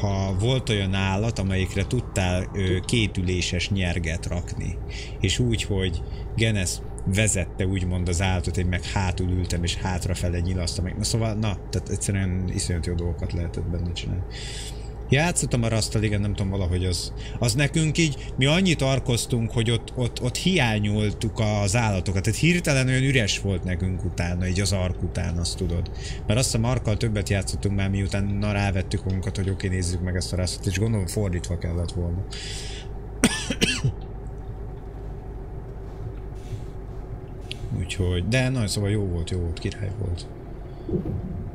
ha volt olyan állat, amelyikre tudtál ö, kétüléses nyerget rakni, és úgy, hogy Genes vezette úgymond az állatot, én meg hátul ültem, és hátrafele nyilasztam meg. Na szóval, na, tehát egyszerűen iszonyat jó dolgokat lehetett benne csinálni. Játszottam a Rasztal, igen, nem tudom, valahogy az, az nekünk így, mi annyit arkoztunk, hogy ott, ott, ott hiányoltuk az állatokat, tehát hirtelen olyan üres volt nekünk utána, így az ark után, azt tudod. Mert azt a markkal többet játszottunk már, miután na rávettük magunkat, hogy oké, nézzük meg ezt a Rasztot, és gondolom fordítva kellett volna. Úgyhogy, de nagyon szóval jó volt, jó volt, király volt.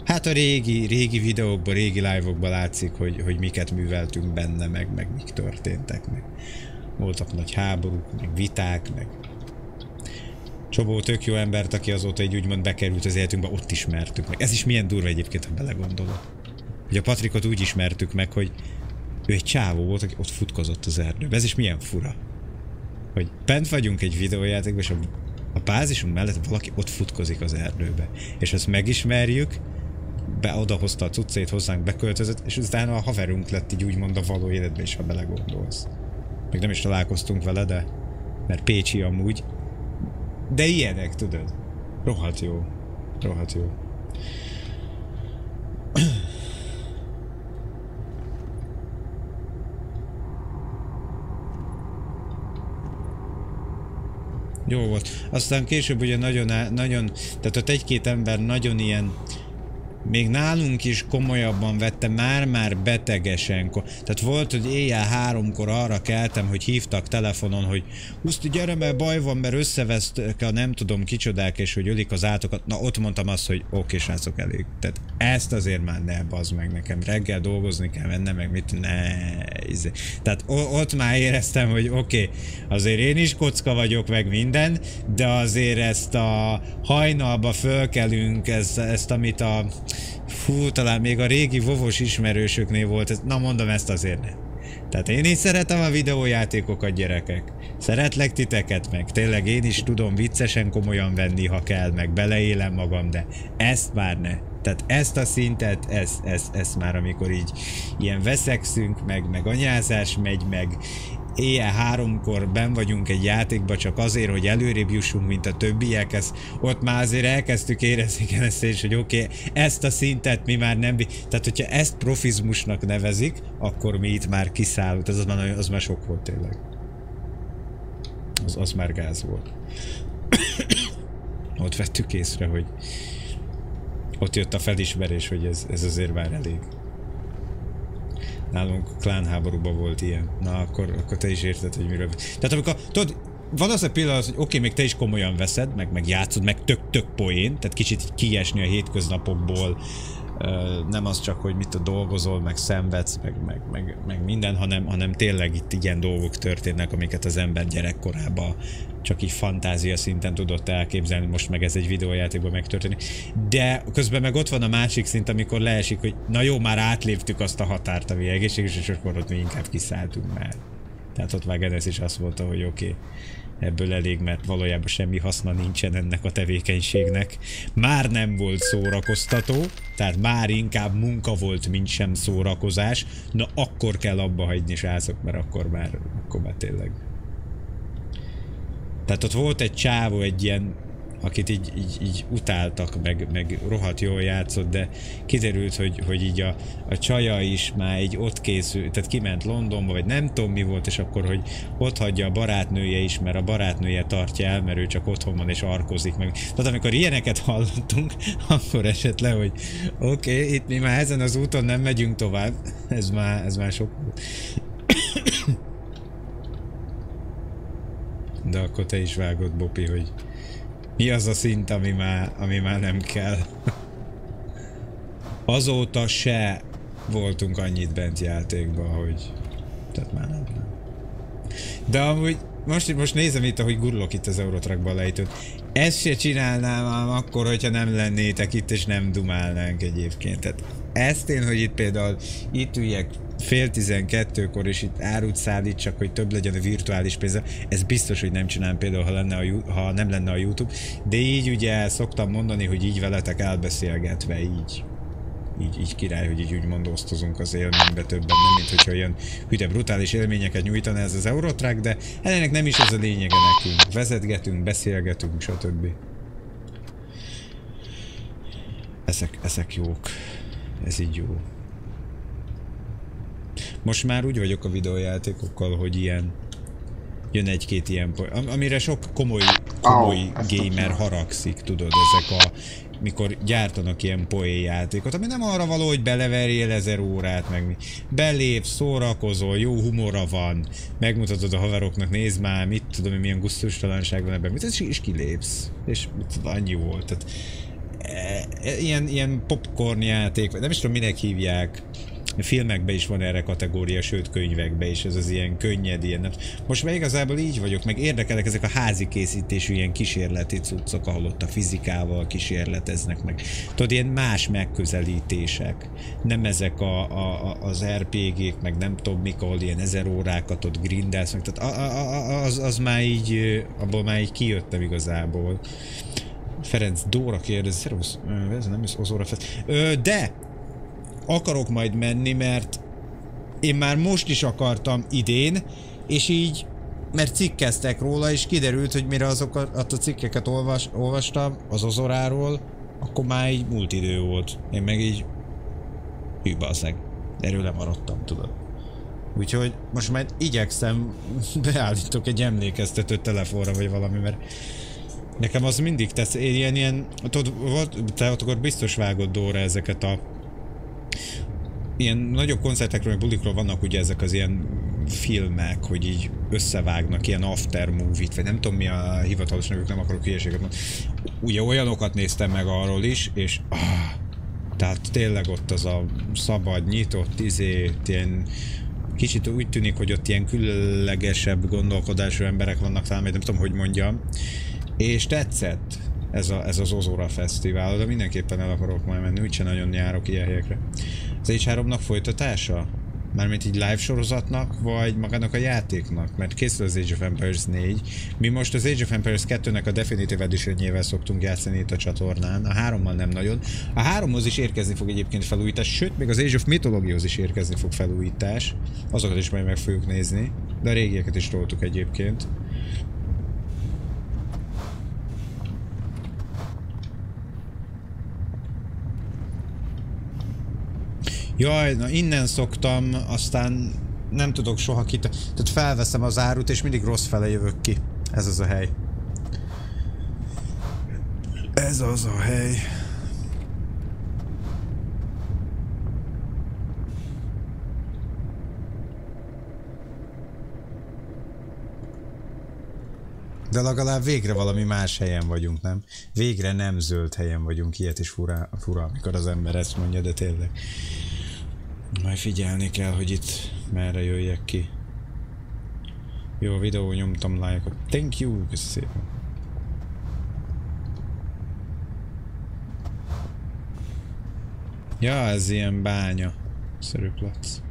Hát a régi, régi videókban, régi live-okban látszik, hogy, hogy miket műveltünk benne, meg, meg mik történtek, meg voltak nagy háborúk, meg viták, meg Csobó tök jó embert, aki azóta egy úgymond bekerült az életünkbe, ott ismertük meg. Ez is milyen durva egyébként, ha belegondolok. Hogy a Patrikot úgy ismertük meg, hogy ő egy csávó volt, aki ott futkozott az erdőbe. Ez is milyen fura. Hogy bent vagyunk egy videójátékban, és a, a bázisunk mellett valaki ott futkozik az erdőbe. És ezt megismerjük, be odahozta a cuccét hozzánk, beköltözött, és utána a haverunk lett így úgymond a való életbe is, ha belegondolsz. Még nem is találkoztunk vele, de mert Pécsi amúgy. De ilyenek, tudod. Rohadt jó. Rohadt jó. Jó volt. Aztán később ugye nagyon, nagyon, tehát ott egy-két ember nagyon ilyen még nálunk is komolyabban vette, már-már betegesen. Tehát volt, hogy éjjel háromkor arra keltem, hogy hívtak telefonon, hogy Huszti, gyere, mert baj van, mert összevesztek a nem tudom kicsodák, és hogy ölik az átokat. Na ott mondtam azt, hogy oké, okay, srácok, elég. Tehát ezt azért már ne bazd meg nekem. Reggel dolgozni kell mennem, meg mit, ne. Izé. Tehát ott már éreztem, hogy oké, azért én is kocka vagyok, meg minden, de azért ezt a hajnalba fölkelünk, ezt, ezt amit a Fú, talán még a régi vovos ismerősöknél volt ez. Na mondom ezt azért nem. Tehát én is szeretem a videójátékokat, gyerekek. Szeretlek titeket meg. Tényleg én is tudom viccesen komolyan venni, ha kell, meg beleélem magam, de ezt már ne. Tehát ezt a szintet, ez, ez, ez már amikor így ilyen veszekszünk, meg, meg anyázás megy, meg éjjel háromkor ben vagyunk egy játékba csak azért, hogy előrébb jussunk, mint a többiek, ez, ott már azért elkezdtük érezni ezt is, hogy oké, okay, ezt a szintet mi már nem... Tehát, hogyha ezt profizmusnak nevezik, akkor mi itt már kiszállunk. Ez az már, az már sok volt tényleg. Az, az már gáz volt. ott vettük észre, hogy ott jött a felismerés, hogy ez, ez azért már elég. Nálunk klánháborúban volt ilyen. Na, akkor, akkor te is érted, hogy miről... Tehát amikor, tudod, van az a pillanat, hogy oké, okay, még te is komolyan veszed, meg, meg játszod, meg tök-tök poén, tehát kicsit kiesni a hétköznapokból, nem az csak, hogy mit a dolgozol, meg szenvedsz, meg, meg, meg, meg minden, hanem, hanem tényleg itt ilyen dolgok történnek, amiket az ember gyerekkorában csak így fantázia szinten tudott elképzelni, most meg ez egy videójátékban megtörténik. De közben meg ott van a másik szint, amikor leesik, hogy na jó, már átléptük azt a határt, ami egészséges, és akkor ott mi inkább kiszálltunk már. Tehát ott már Genes is azt mondta, hogy oké, okay, ebből elég, mert valójában semmi haszna nincsen ennek a tevékenységnek. Már nem volt szórakoztató, tehát már inkább munka volt, mint sem szórakozás. Na akkor kell abba hagyni srácok, mert akkor már, akkor már tényleg. Tehát ott volt egy csávó, egy ilyen akit így, így, így utáltak, meg, meg rohadt jól játszott, de kiderült, hogy, hogy így a, a csaja is már egy ott készül, tehát kiment Londonba, vagy nem tudom mi volt, és akkor, hogy ott hagyja a barátnője is, mert a barátnője tartja el, mert ő csak otthon van és arkozik meg. Tehát amikor ilyeneket hallottunk, akkor esett le, hogy oké, okay, itt mi már ezen az úton nem megyünk tovább. Ez már, ez már sok De akkor te is vágod, Bopi, hogy mi az a szint, ami már, ami már nem kell? Azóta se voltunk annyit bent játékban, hogy... Tehát már nem. De amúgy most, most nézem itt, ahogy gurulok itt az Eurotrackban lejtőt. Ezt se csinálnám ám akkor, hogyha nem lennétek itt, és nem dumálnánk egyébként. Tehát ezt én, hogy itt például itt üljek fél tizenkettőkor, és itt árut szállít, csak hogy több legyen a virtuális pénze. Ez biztos, hogy nem csinálom például, ha, lenne a, ha nem lenne a YouTube. De így ugye szoktam mondani, hogy így veletek elbeszélgetve, így így, így király, hogy így úgymond osztozunk az élménybe többen, nem mint hogyha olyan hüde brutális élményeket nyújtana ez az Eurotrack, de ennek nem is ez a lényege nekünk. Vezetgetünk, beszélgetünk, stb. Ezek, ezek jók. Ez így jó. Most már úgy vagyok a videójátékokkal, hogy ilyen jön egy-két ilyen amire sok komoly, komoly oh, gamer haragszik, tudod, ezek a mikor gyártanak ilyen játékot, ami nem arra való, hogy beleverjél ezer órát, meg mi. Belépsz, szórakozol, jó humora van, megmutatod a haveroknak, nézd már, mit tudom, milyen gusztustalanság van ebben, mit, és kilépsz. És annyi volt. Tehát, e, e, ilyen, ilyen popcorn játék, nem is tudom minek hívják, filmekben is van erre kategória, sőt könyvekben is, ez az ilyen könnyed, ilyen. Most már igazából így vagyok, meg érdekelek ezek a házi készítésű ilyen kísérleti cuccok, ahol ott a fizikával kísérleteznek meg. Tudod, ilyen más megközelítések. Nem ezek a, a, az RPG-k, meg nem tudom mik, ahol ilyen ezer órákat ott grindelsz, meg, tehát a, a, a, az, az már így, abból már így kijöttem igazából. Ferenc Dóra kérdezi, szervusz, ez nem is az óra De akarok majd menni, mert én már most is akartam idén, és így, mert cikkeztek róla, és kiderült, hogy mire azokat a cikkeket olvas, olvastam az Ozoráról, akkor már így múlt idő volt. Én meg így hű bazzeg. Erről lemaradtam, tudod. Úgyhogy most már igyekszem, beállítok egy emlékeztető telefonra, vagy valami, mert nekem az mindig tesz, én ilyen, ilyen, tudod, volt, te akkor biztos vágod Dóra ezeket a ilyen nagyobb koncertekről, meg bulikról vannak ugye ezek az ilyen filmek, hogy így összevágnak ilyen after movie-t, vagy nem tudom mi a hivatalos nevük, nem akarok hülyeséget mondani. Ugye olyanokat néztem meg arról is, és ah, tehát tényleg ott az a szabad, nyitott, izé, ilyen kicsit úgy tűnik, hogy ott ilyen különlegesebb gondolkodású emberek vannak talán, nem tudom, hogy mondjam. És tetszett ez, a, ez az Ozora Fesztivál, de mindenképpen el akarok majd menni, úgyse nagyon járok ilyen helyekre. Az H3-nak folytatása? Mármint így live sorozatnak, vagy magának a játéknak? Mert készül az Age of Empires 4. Mi most az Age of Empires 2-nek a Definitive edition szoktunk játszani itt a csatornán, a 3-mal nem nagyon. A 3-hoz is érkezni fog egyébként felújítás, sőt, még az Age of Mythology-hoz is érkezni fog felújítás. Azokat is majd meg fogjuk nézni, de a régieket is toltuk egyébként. Jaj, na innen szoktam, aztán nem tudok soha kit... Tehát felveszem az árut, és mindig rossz fele jövök ki. Ez az a hely. Ez az a hely. De legalább végre valami más helyen vagyunk, nem? Végre nem zöld helyen vagyunk, ilyet is fura, fura amikor az ember ezt mondja, de tényleg. Majd figyelni kell, hogy itt merre jöjjek ki. Jó, a videó nyomtam like-ot. Thank you, köszönöm szépen. Ja, ez ilyen bánya. Szerű plac.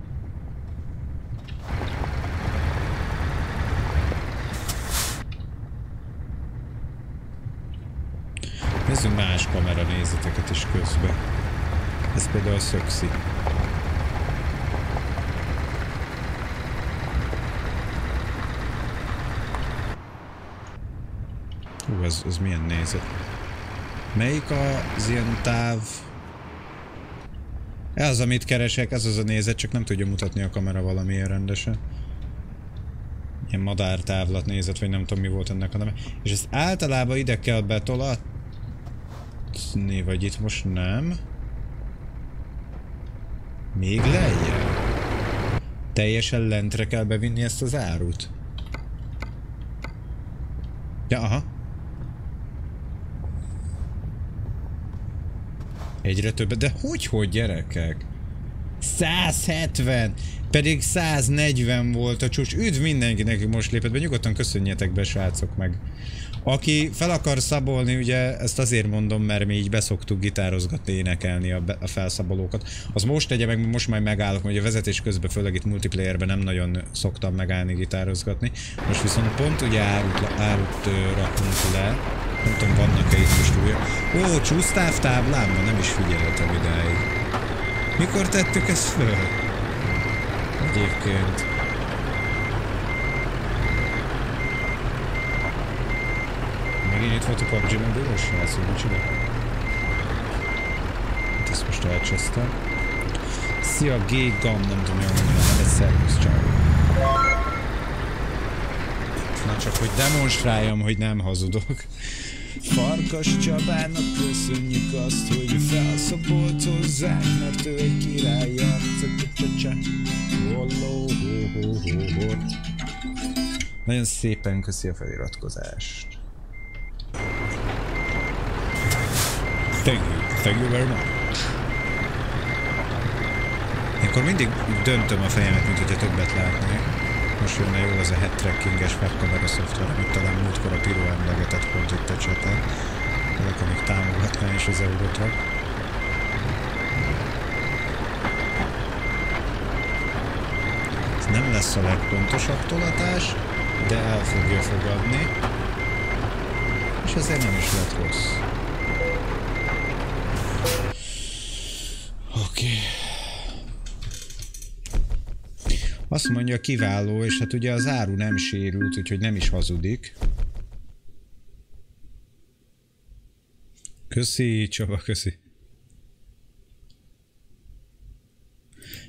Nézzünk más kamera nézeteket is közben. Ez például szökszi. Ú, ez, ez milyen nézet? Melyik az ilyen táv... Ez amit keresek, ez az a nézet, csak nem tudja mutatni a kamera valamiért rendesen. Ilyen madártávlat nézet, vagy nem tudom mi volt ennek a neve. És ezt általában ide kell betolatni, vagy itt most nem. Még lejjebb? Teljesen lentre kell bevinni ezt az árut? Ja, aha. Egyre többet, de hogy, hogy gyerekek? 170! Pedig 140 volt a csúcs. Üdv mindenkinek, most lépett be. Nyugodtan köszönjetek be, srácok meg. Aki fel akar szabolni, ugye ezt azért mondom, mert mi így beszoktuk gitározgatni, énekelni a, be, a felszabolókat. Az most tegye meg, most majd megállok, hogy a vezetés közben, főleg itt multiplayerben nem nagyon szoktam megállni gitározgatni. Most viszont pont ugye árut, árut rakunk le. Nem tudom, vannak-e itt most újra. Ó, csúsztáv táblám nem is figyeltem idáig. Mikor tettük ezt föl? Egyébként. Megint itt volt a PUBG mobilos srácok, micsoda? Hát ezt most elcsesztem. Szia G-Gam, nem tudom jól mondani, egy szervusz csak. Na csak, hogy demonstráljam, hogy nem hazudok. Farkas Csabának köszönjük azt, hogy felszapolt hozzánk, mert ő egy király Nagyon szépen köszi a feliratkozást. Thank you. Thank you very much. Akkor mindig döntöm a fejemet, mint hogyha többet látnék. Most jönne jól az a head trackinges webkamera szoftver, amit talán múltkor a Piro emlegetett pont itt a cseten. Ezek, amik támogatná is az Eurotrack. Ez nem lesz a legpontosabb tolatás, de el fogja fogadni. És ezért nem is lett rossz. Azt mondja kiváló, és hát ugye az áru nem sérült, úgyhogy nem is hazudik. Köszi, Csaba, köszi.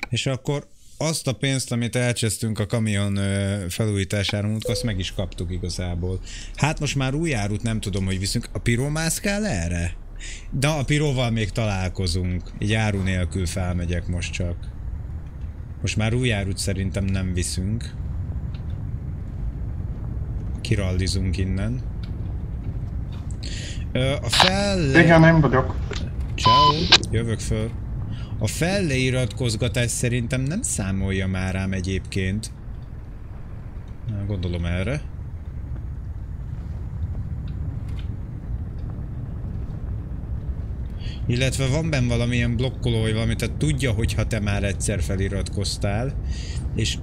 És akkor azt a pénzt, amit elcsesztünk a kamion felújítására múltkor, azt meg is kaptuk igazából. Hát most már új árut nem tudom, hogy viszünk. A piromász kell erre? De a piróval még találkozunk. Így áru nélkül felmegyek most csak. Most már új árut szerintem nem viszünk. Kirallizunk innen. Ö, a fel... Igen, én vagyok. Ciao, jövök föl. A felleiratkozgatás szerintem nem számolja már rám egyébként. Na, gondolom erre. Illetve van benne valamilyen blokkoló, vagy valami, tehát tudja, hogyha te már egyszer feliratkoztál, és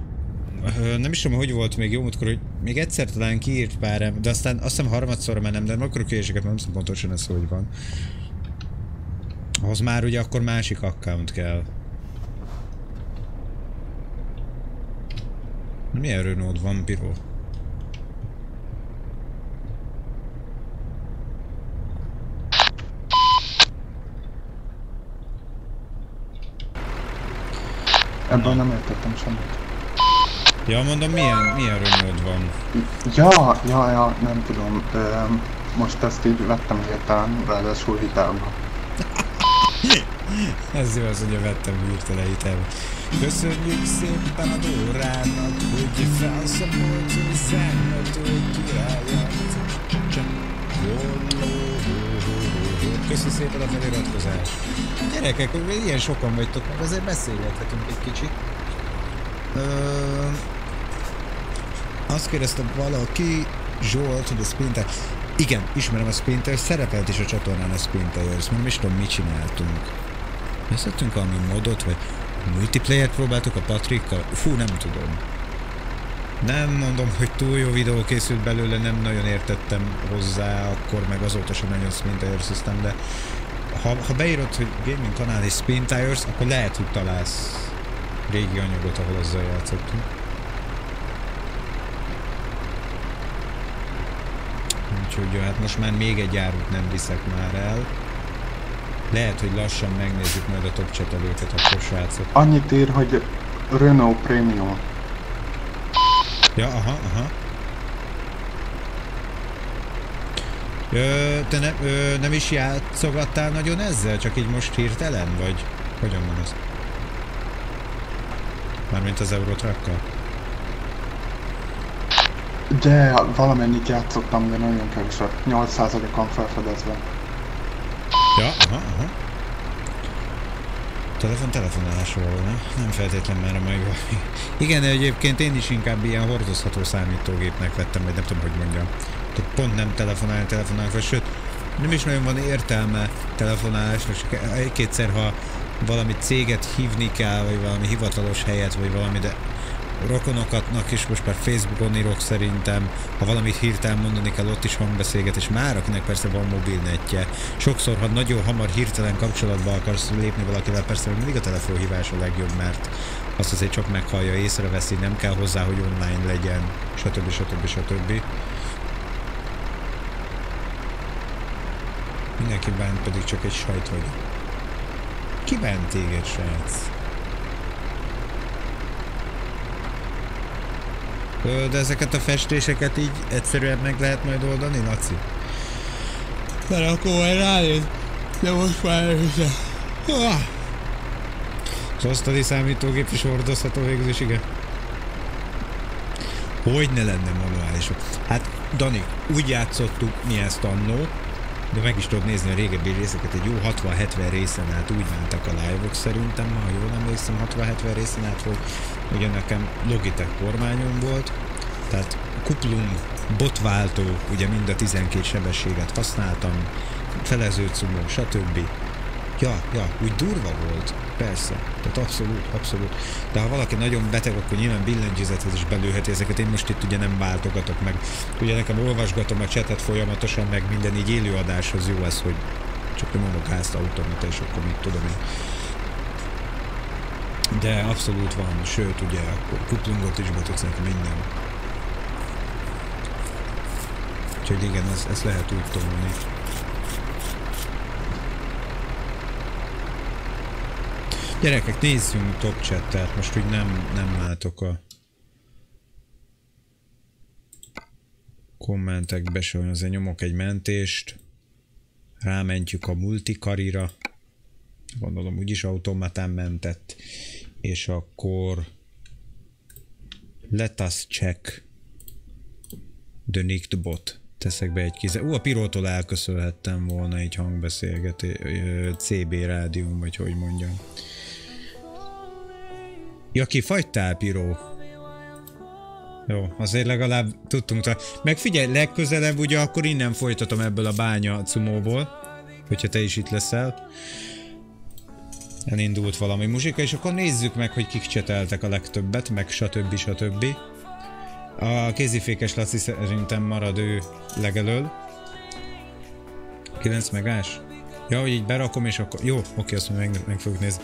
nem is tudom, hogy volt még jó múltkor, hogy még egyszer talán kiírt pár, de aztán azt hiszem harmadszor már nem, de akkor a kérdéseket nem tudom pontosan ez, hogy van. Ahhoz már ugye akkor másik account kell. Milyen Renault van, Piro? Ebből nem értettem semmit. Ja, mondom, milyen, milyen Renault van? Ja, ja, ja, nem tudom. Most ezt így vettem hirtelen, ráadásul hitelbe. Ez jó az, hogy vettem hirtelen el. Köszönjük szépen a Dórának, hogy felszamolt, hogy zennet, hogy királyat. Köszi szépen a feliratkozást. Gyerekek, ilyen sokan vagytok, meg azért beszélgethetünk egy kicsit. Ö, azt kérdezte valaki, Zsolt, hogy a Splinter... Igen, ismerem a Splinter, szerepelt is a csatornán a Splinter, ezt nem is tudom, mit csináltunk. Veszettünk valami modot, vagy multiplayer próbáltuk a Patrikkal? Fú, nem tudom. Nem mondom, hogy túl jó videó készült belőle, nem nagyon értettem hozzá, akkor meg azóta sem nagyon Spin Tires System, de ha, ha beírod, hogy gaming kanál és Spin Tires, akkor lehet, hogy találsz régi anyagot, ahol azzal játszottunk. Úgyhogy hát most már még egy árut nem viszek már el. Lehet, hogy lassan megnézzük majd a top csetelőket, akkor srácok. Annyit ír, hogy Renault Premium. Ja, aha, aha. Ö, te ne, ö, nem is játszogattál nagyon ezzel, csak így most hirtelen, vagy hogyan van ez? Mármint az Eurotrakkal? De valamennyit játszottam, de nagyon keveset. 8%-on felfedezve. Ja, aha, aha. Telefon telefonálásról, ne? Nem feltétlen már a mai valami. Igen, de egyébként én is inkább ilyen hordozható számítógépnek vettem, vagy nem tudom, hogy mondjam. Tehát pont nem telefonálni, telefonálni, vagy sőt, nem is nagyon van értelme telefonálásnak, csak egy-kétszer, ha valami céget hívni kell, vagy valami hivatalos helyet, vagy valami, de rokonokatnak is most már Facebookon írok szerintem, ha valamit hirtelen mondani kell, ott is hangbeszélget, és már akinek persze van mobilnetje. Sokszor, ha nagyon hamar hirtelen kapcsolatba akarsz lépni valakivel, persze mindig a telefonhívás a legjobb, mert azt azért csak meghallja, észreveszi, nem kell hozzá, hogy online legyen, stb. stb. stb. Mindenki bánt, pedig csak egy sajt vagy. Ki bánt téged, srác? De ezeket a festéseket így egyszerűen meg lehet majd oldani, Laci? Mert akkor majd rájön. De most már össze. Ah. Az asztali számítógép is hordozható végül is, igen. Hogy ne lenne manuális? Hát, Dani, úgy játszottuk mi ezt annó, de meg is tudod nézni a régebbi részeket, egy jó 60-70 részen át úgy mentek a live-ok szerintem, ha jól emlékszem, 60-70 részen át, hogy ugye nekem Logitech kormányom volt, tehát kuplung, botváltó, ugye mind a 12 sebességet használtam, felező cumó, stb. Ja, ja, úgy durva volt, persze, tehát abszolút, abszolút. De ha valaki nagyon beteg, akkor nyilván billentyűzethez is belőheti ezeket. Én most itt ugye nem váltogatok meg. Ugye nekem olvasgatom a csetet folyamatosan, meg minden így élőadáshoz jó lesz, hogy csak nem mondok házt automata, és akkor mit tudom én. De abszolút van, sőt ugye akkor kuplungot is be tudsz neki minden. Úgyhogy igen, ezt, ezt lehet úgy tolni. Gyerekek, nézzünk top chat most úgy nem, nem látok a kommentekbe se, azért nyomok egy mentést, rámentjük a multikarira, gondolom úgyis automatán mentett, és akkor let us check the nicked bot. Teszek be egy kize. Ú, a Pirótól elköszönhettem volna egy hangbeszélgetés, CB rádium, vagy hogy mondjam. Ja, kifagytál, Piró? Jó, azért legalább tudtunk. Meg figyelj, legközelebb ugye akkor innen folytatom ebből a bánya cumóból, hogyha te is itt leszel. Elindult valami muzsika, és akkor nézzük meg, hogy kik cseteltek a legtöbbet, meg stb. stb. A kézifékes Laci szerintem marad ő legelől. 9 megás? Ja, hogy így berakom, és akkor... Jó, oké, azt meg, meg fogjuk nézni.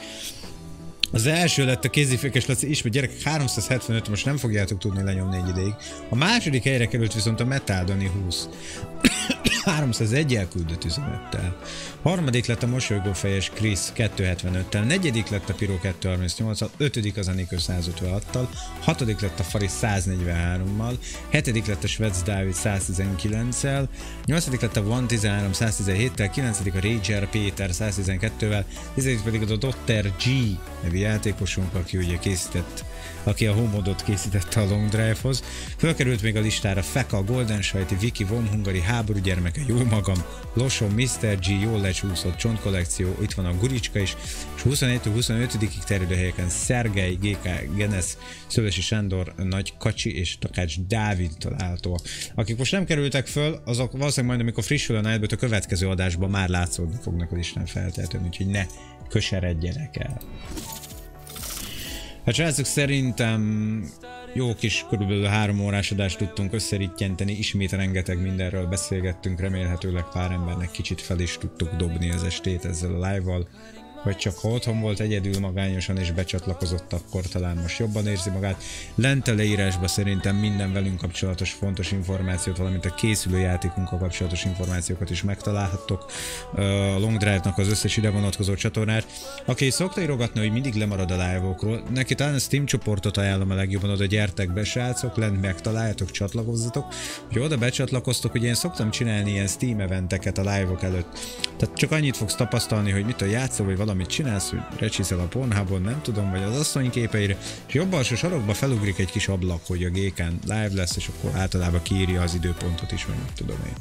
Az első lett a kézifékes Laci is, mert gyerek 375, most nem fogjátok tudni lenyomni egy ideig. A második helyre került viszont a Metal Dani 20. 301 elküldött üzenettel. Harmadik lett a mosolygófejes Chris 275-tel, negyedik lett a Piro 238-al, ötödik az Anikő 156-tal, hatodik lett a Fari 143-mal, hetedik lett a Svec Dávid 119-el, nyolcadik lett a One 13 117-tel, kilencedik a Rager Péter 112-vel, tizedik pedig a Dotter G nevű játékosunk, aki ugye készített aki a homodot készítette a Long Drive-hoz. Fölkerült még a listára Feka, Golden Sajti, Viki, Von Hungary, Háború gyermeke, jó magam, Loson, Mr. G, jól lecsúszott, Csont kollekció, itt van a Guricska is, és 21-25-ig terjedő helyeken Szergei, GK, Genes, Szövesi Sándor, Nagy Kacsi és Takács Dávid található. Akik most nem kerültek föl, azok valószínűleg majd, amikor frissül a Nightbot, a következő adásban már látszódni fognak az Isten feltétlenül, úgyhogy ne köseredjenek el. Hát srácok, szerintem jó kis körülbelül három órás adást tudtunk összerítjenteni, ismét rengeteg mindenről beszélgettünk, remélhetőleg pár embernek kicsit fel is tudtuk dobni az estét ezzel a live-val vagy csak ha otthon volt egyedül magányosan és becsatlakozott, akkor talán most jobban érzi magát. Lent a leírásban szerintem minden velünk kapcsolatos fontos információt, valamint a készülő játékunkkal kapcsolatos információkat is megtalálhattok. A Long Drive-nak az összes ide vonatkozó csatornát. Aki szokta írogatni, hogy mindig lemarad a live-okról, neki talán a Steam csoportot ajánlom a legjobban, oda gyertek be, srácok, lent megtaláljátok, csatlakozzatok. Hogy oda becsatlakoztok, hogy én szoktam csinálni ilyen Steam eventeket a live-ok előtt. Tehát csak annyit fogsz tapasztalni, hogy mit a játszol, vagy valami valamit csinálsz, hogy recsiszel a Pornhubon, nem tudom, vagy az asszony képeire, és jobb alsó sarokba felugrik egy kis ablak, hogy a géken live lesz, és akkor általában kiírja az időpontot is, vagy nem tudom én.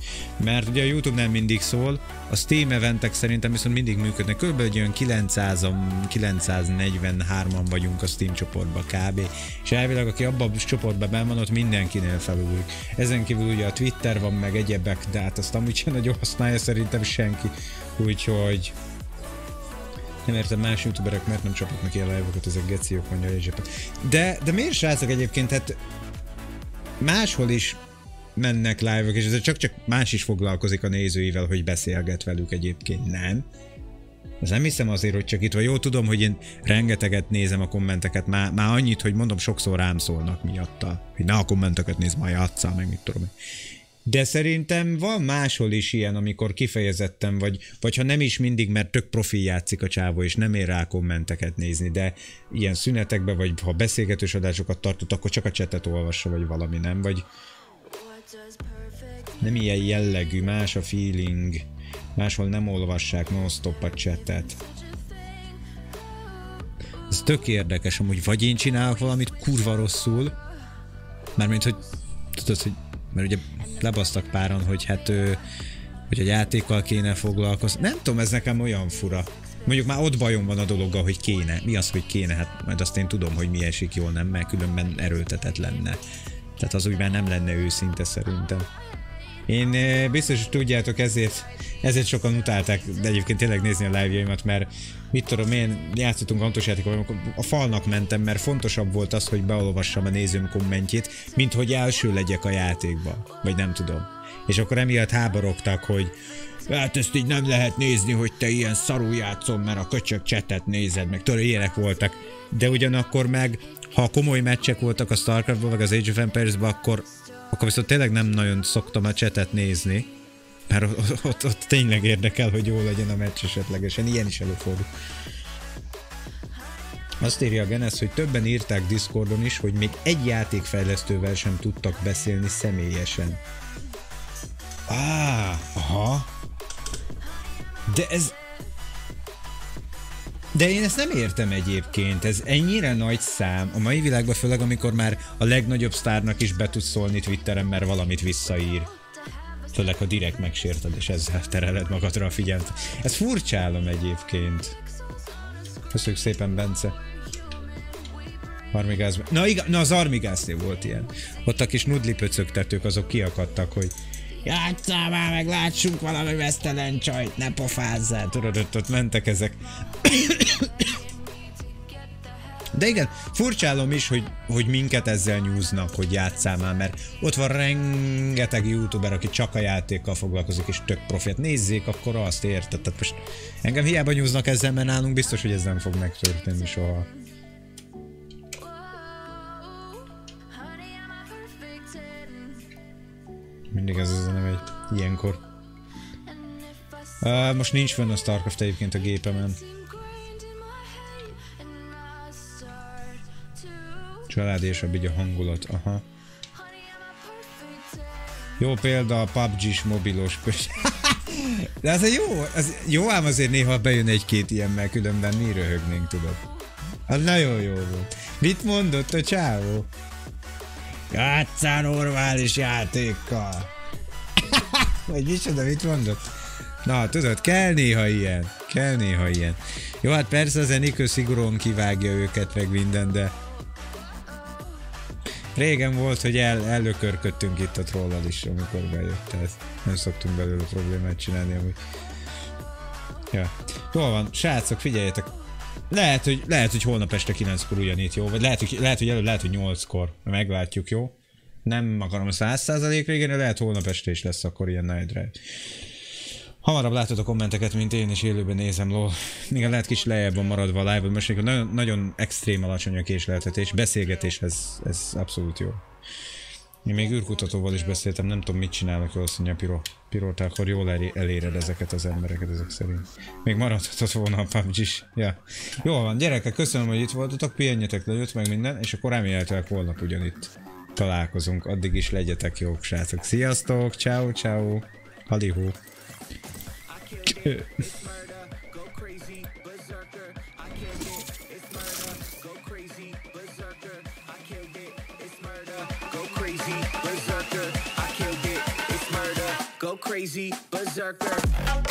Mert ugye a YouTube nem mindig szól, a Steam eventek szerintem viszont mindig működnek. Körülbelül egy olyan 900 943-an vagyunk a Steam csoportban kb. És elvileg, aki abban a csoportban benn van, ott mindenkinél felugrik. Ezen kívül ugye a Twitter van, meg egyebek, de hát azt amúgy sem nagyon használja szerintem senki. Úgyhogy nem értem más youtuberek, mert nem csapnak ilyen live-okat, ezek geciok, mondja a De, de miért srácok egyébként, hát máshol is mennek live-ok, és ez csak-csak más is foglalkozik a nézőivel, hogy beszélget velük egyébként, nem? Ez nem hiszem azért, hogy csak itt vagy. Jó, tudom, hogy én rengeteget nézem a kommenteket, már, már annyit, hogy mondom, sokszor rám szólnak miatta, hogy ne a kommenteket néz, majd játszál, meg mit tudom. De szerintem van máshol is ilyen, amikor kifejezetten vagy, vagy ha nem is mindig, mert tök profi játszik a csávó, és nem ér rá kommenteket nézni, de ilyen szünetekben, vagy ha beszélgetős adásokat tartott, akkor csak a csetet olvassa, vagy valami, nem? Vagy nem ilyen jellegű, más a feeling, máshol nem olvassák non-stop a csetet. Ez tök érdekes, amúgy vagy én csinálok valamit kurva rosszul, mármint, hogy tudod, hogy mert ugye lebasztak páran, hogy hát ő, hogy a játékkal kéne foglalkozni. Nem tudom, ez nekem olyan fura. Mondjuk már ott bajom van a dologgal, hogy kéne. Mi az, hogy kéne? Hát majd azt én tudom, hogy mi esik jól, nem? Mert különben erőltetett lenne. Tehát az úgy már nem lenne őszinte szerintem. Én biztos, hogy tudjátok, ezért, ezért sokan utálták, de egyébként tényleg nézni a live-jaimat, mert mit tudom én, játszottunk Antos játékot, a falnak mentem, mert fontosabb volt az, hogy beolvassam a nézőm kommentjét, mint hogy első legyek a játékba. Vagy nem tudom. És akkor emiatt háborogtak, hogy hát ezt így nem lehet nézni, hogy te ilyen szarú játszom, mert a köcsök csetet nézed, meg tudod, ilyenek voltak. De ugyanakkor meg, ha komoly meccsek voltak a Starcraft-ban, vagy az Age of Empires-ban, akkor akkor viszont tényleg nem nagyon szoktam a csetet nézni, mert ott, ott, ott tényleg érdekel, hogy jó legyen a meccs esetlegesen, ilyen is előfordul. Azt írja a Genes, hogy többen írták Discordon is, hogy még egy játékfejlesztővel sem tudtak beszélni személyesen. Á, aha. De ez, de én ezt nem értem egyébként, ez ennyire nagy szám. A mai világban főleg, amikor már a legnagyobb sztárnak is be tudsz szólni Twitteren, mert valamit visszaír. Főleg, ha direkt megsérted, és ezzel tereled magadra a figyelmet. Ez furcsálom egyébként. Köszönjük szépen, Bence. Armigáz... Na, igen, na az Armigásznél volt ilyen. Ott a kis nudli pöcögtetők azok kiakadtak, hogy Játsszál már meg, látsunk valami vesztelen csajt, ne pofázzál. Tudod, ott, ott mentek ezek. De igen, furcsálom is, hogy, hogy minket ezzel nyúznak, hogy játszál már, mert ott van rengeteg youtuber, aki csak a játékkal foglalkozik, és tök profit. Nézzék, akkor azt érted. Tehát most engem hiába nyúznak ezzel, mert nálunk biztos, hogy ez nem fog megtörténni soha. Mindig ez az a neve, ilyenkor. Uh, most nincs fönn a Starcraft egyébként a gépemen. Családésabb így a hangulat, aha. Jó példa a PUBG-s mobilos pös. De az jó, az jó ám azért néha bejön egy-két ilyen, mert különben mi röhögnénk, tudod. Az nagyon jó volt. Mit mondott a csávó? Játszál normális játékkal. Vagy micsoda, mit mondott? Na, tudod, kell néha ilyen. Kell néha ilyen. Jó, hát persze az Enikő szigorúan kivágja őket, meg minden, de... Régen volt, hogy el, ellökörködtünk itt a trollal is, amikor bejött, tehát nem szoktunk belőle problémát csinálni, amúgy. Ja. Jól van, srácok, figyeljetek, lehet, hogy, lehet, hogy holnap este 9-kor ugyanitt, jó? Vagy lehet, hogy, lehet, hogy előbb, lehet, hogy 8-kor. Meglátjuk, jó? Nem akarom a 100% régen, de lehet holnap este is lesz akkor ilyen Night Drive. Hamarabb látod a kommenteket, mint én, és élőben nézem, lol. Még lehet kis lejjebb van maradva a live most nagyon, nagyon extrém alacsony a késleltetés, beszélgetéshez ez abszolút jó. Én még űrkutatóval is beszéltem, nem tudom mit csinálok, jól mondja Piro. Piro, te akkor jól eléred ezeket az embereket ezek szerint. Még maradhatott volna a PUBG is. Ja. Jó van, gyerekek, köszönöm, hogy itt voltatok, pihenjetek nagyot, meg minden, és akkor remélhetőleg holnap ugyanitt találkozunk. Addig is legyetek jók, srácok. Sziasztok, ciao, ciao. Halihó. Crazy berserker.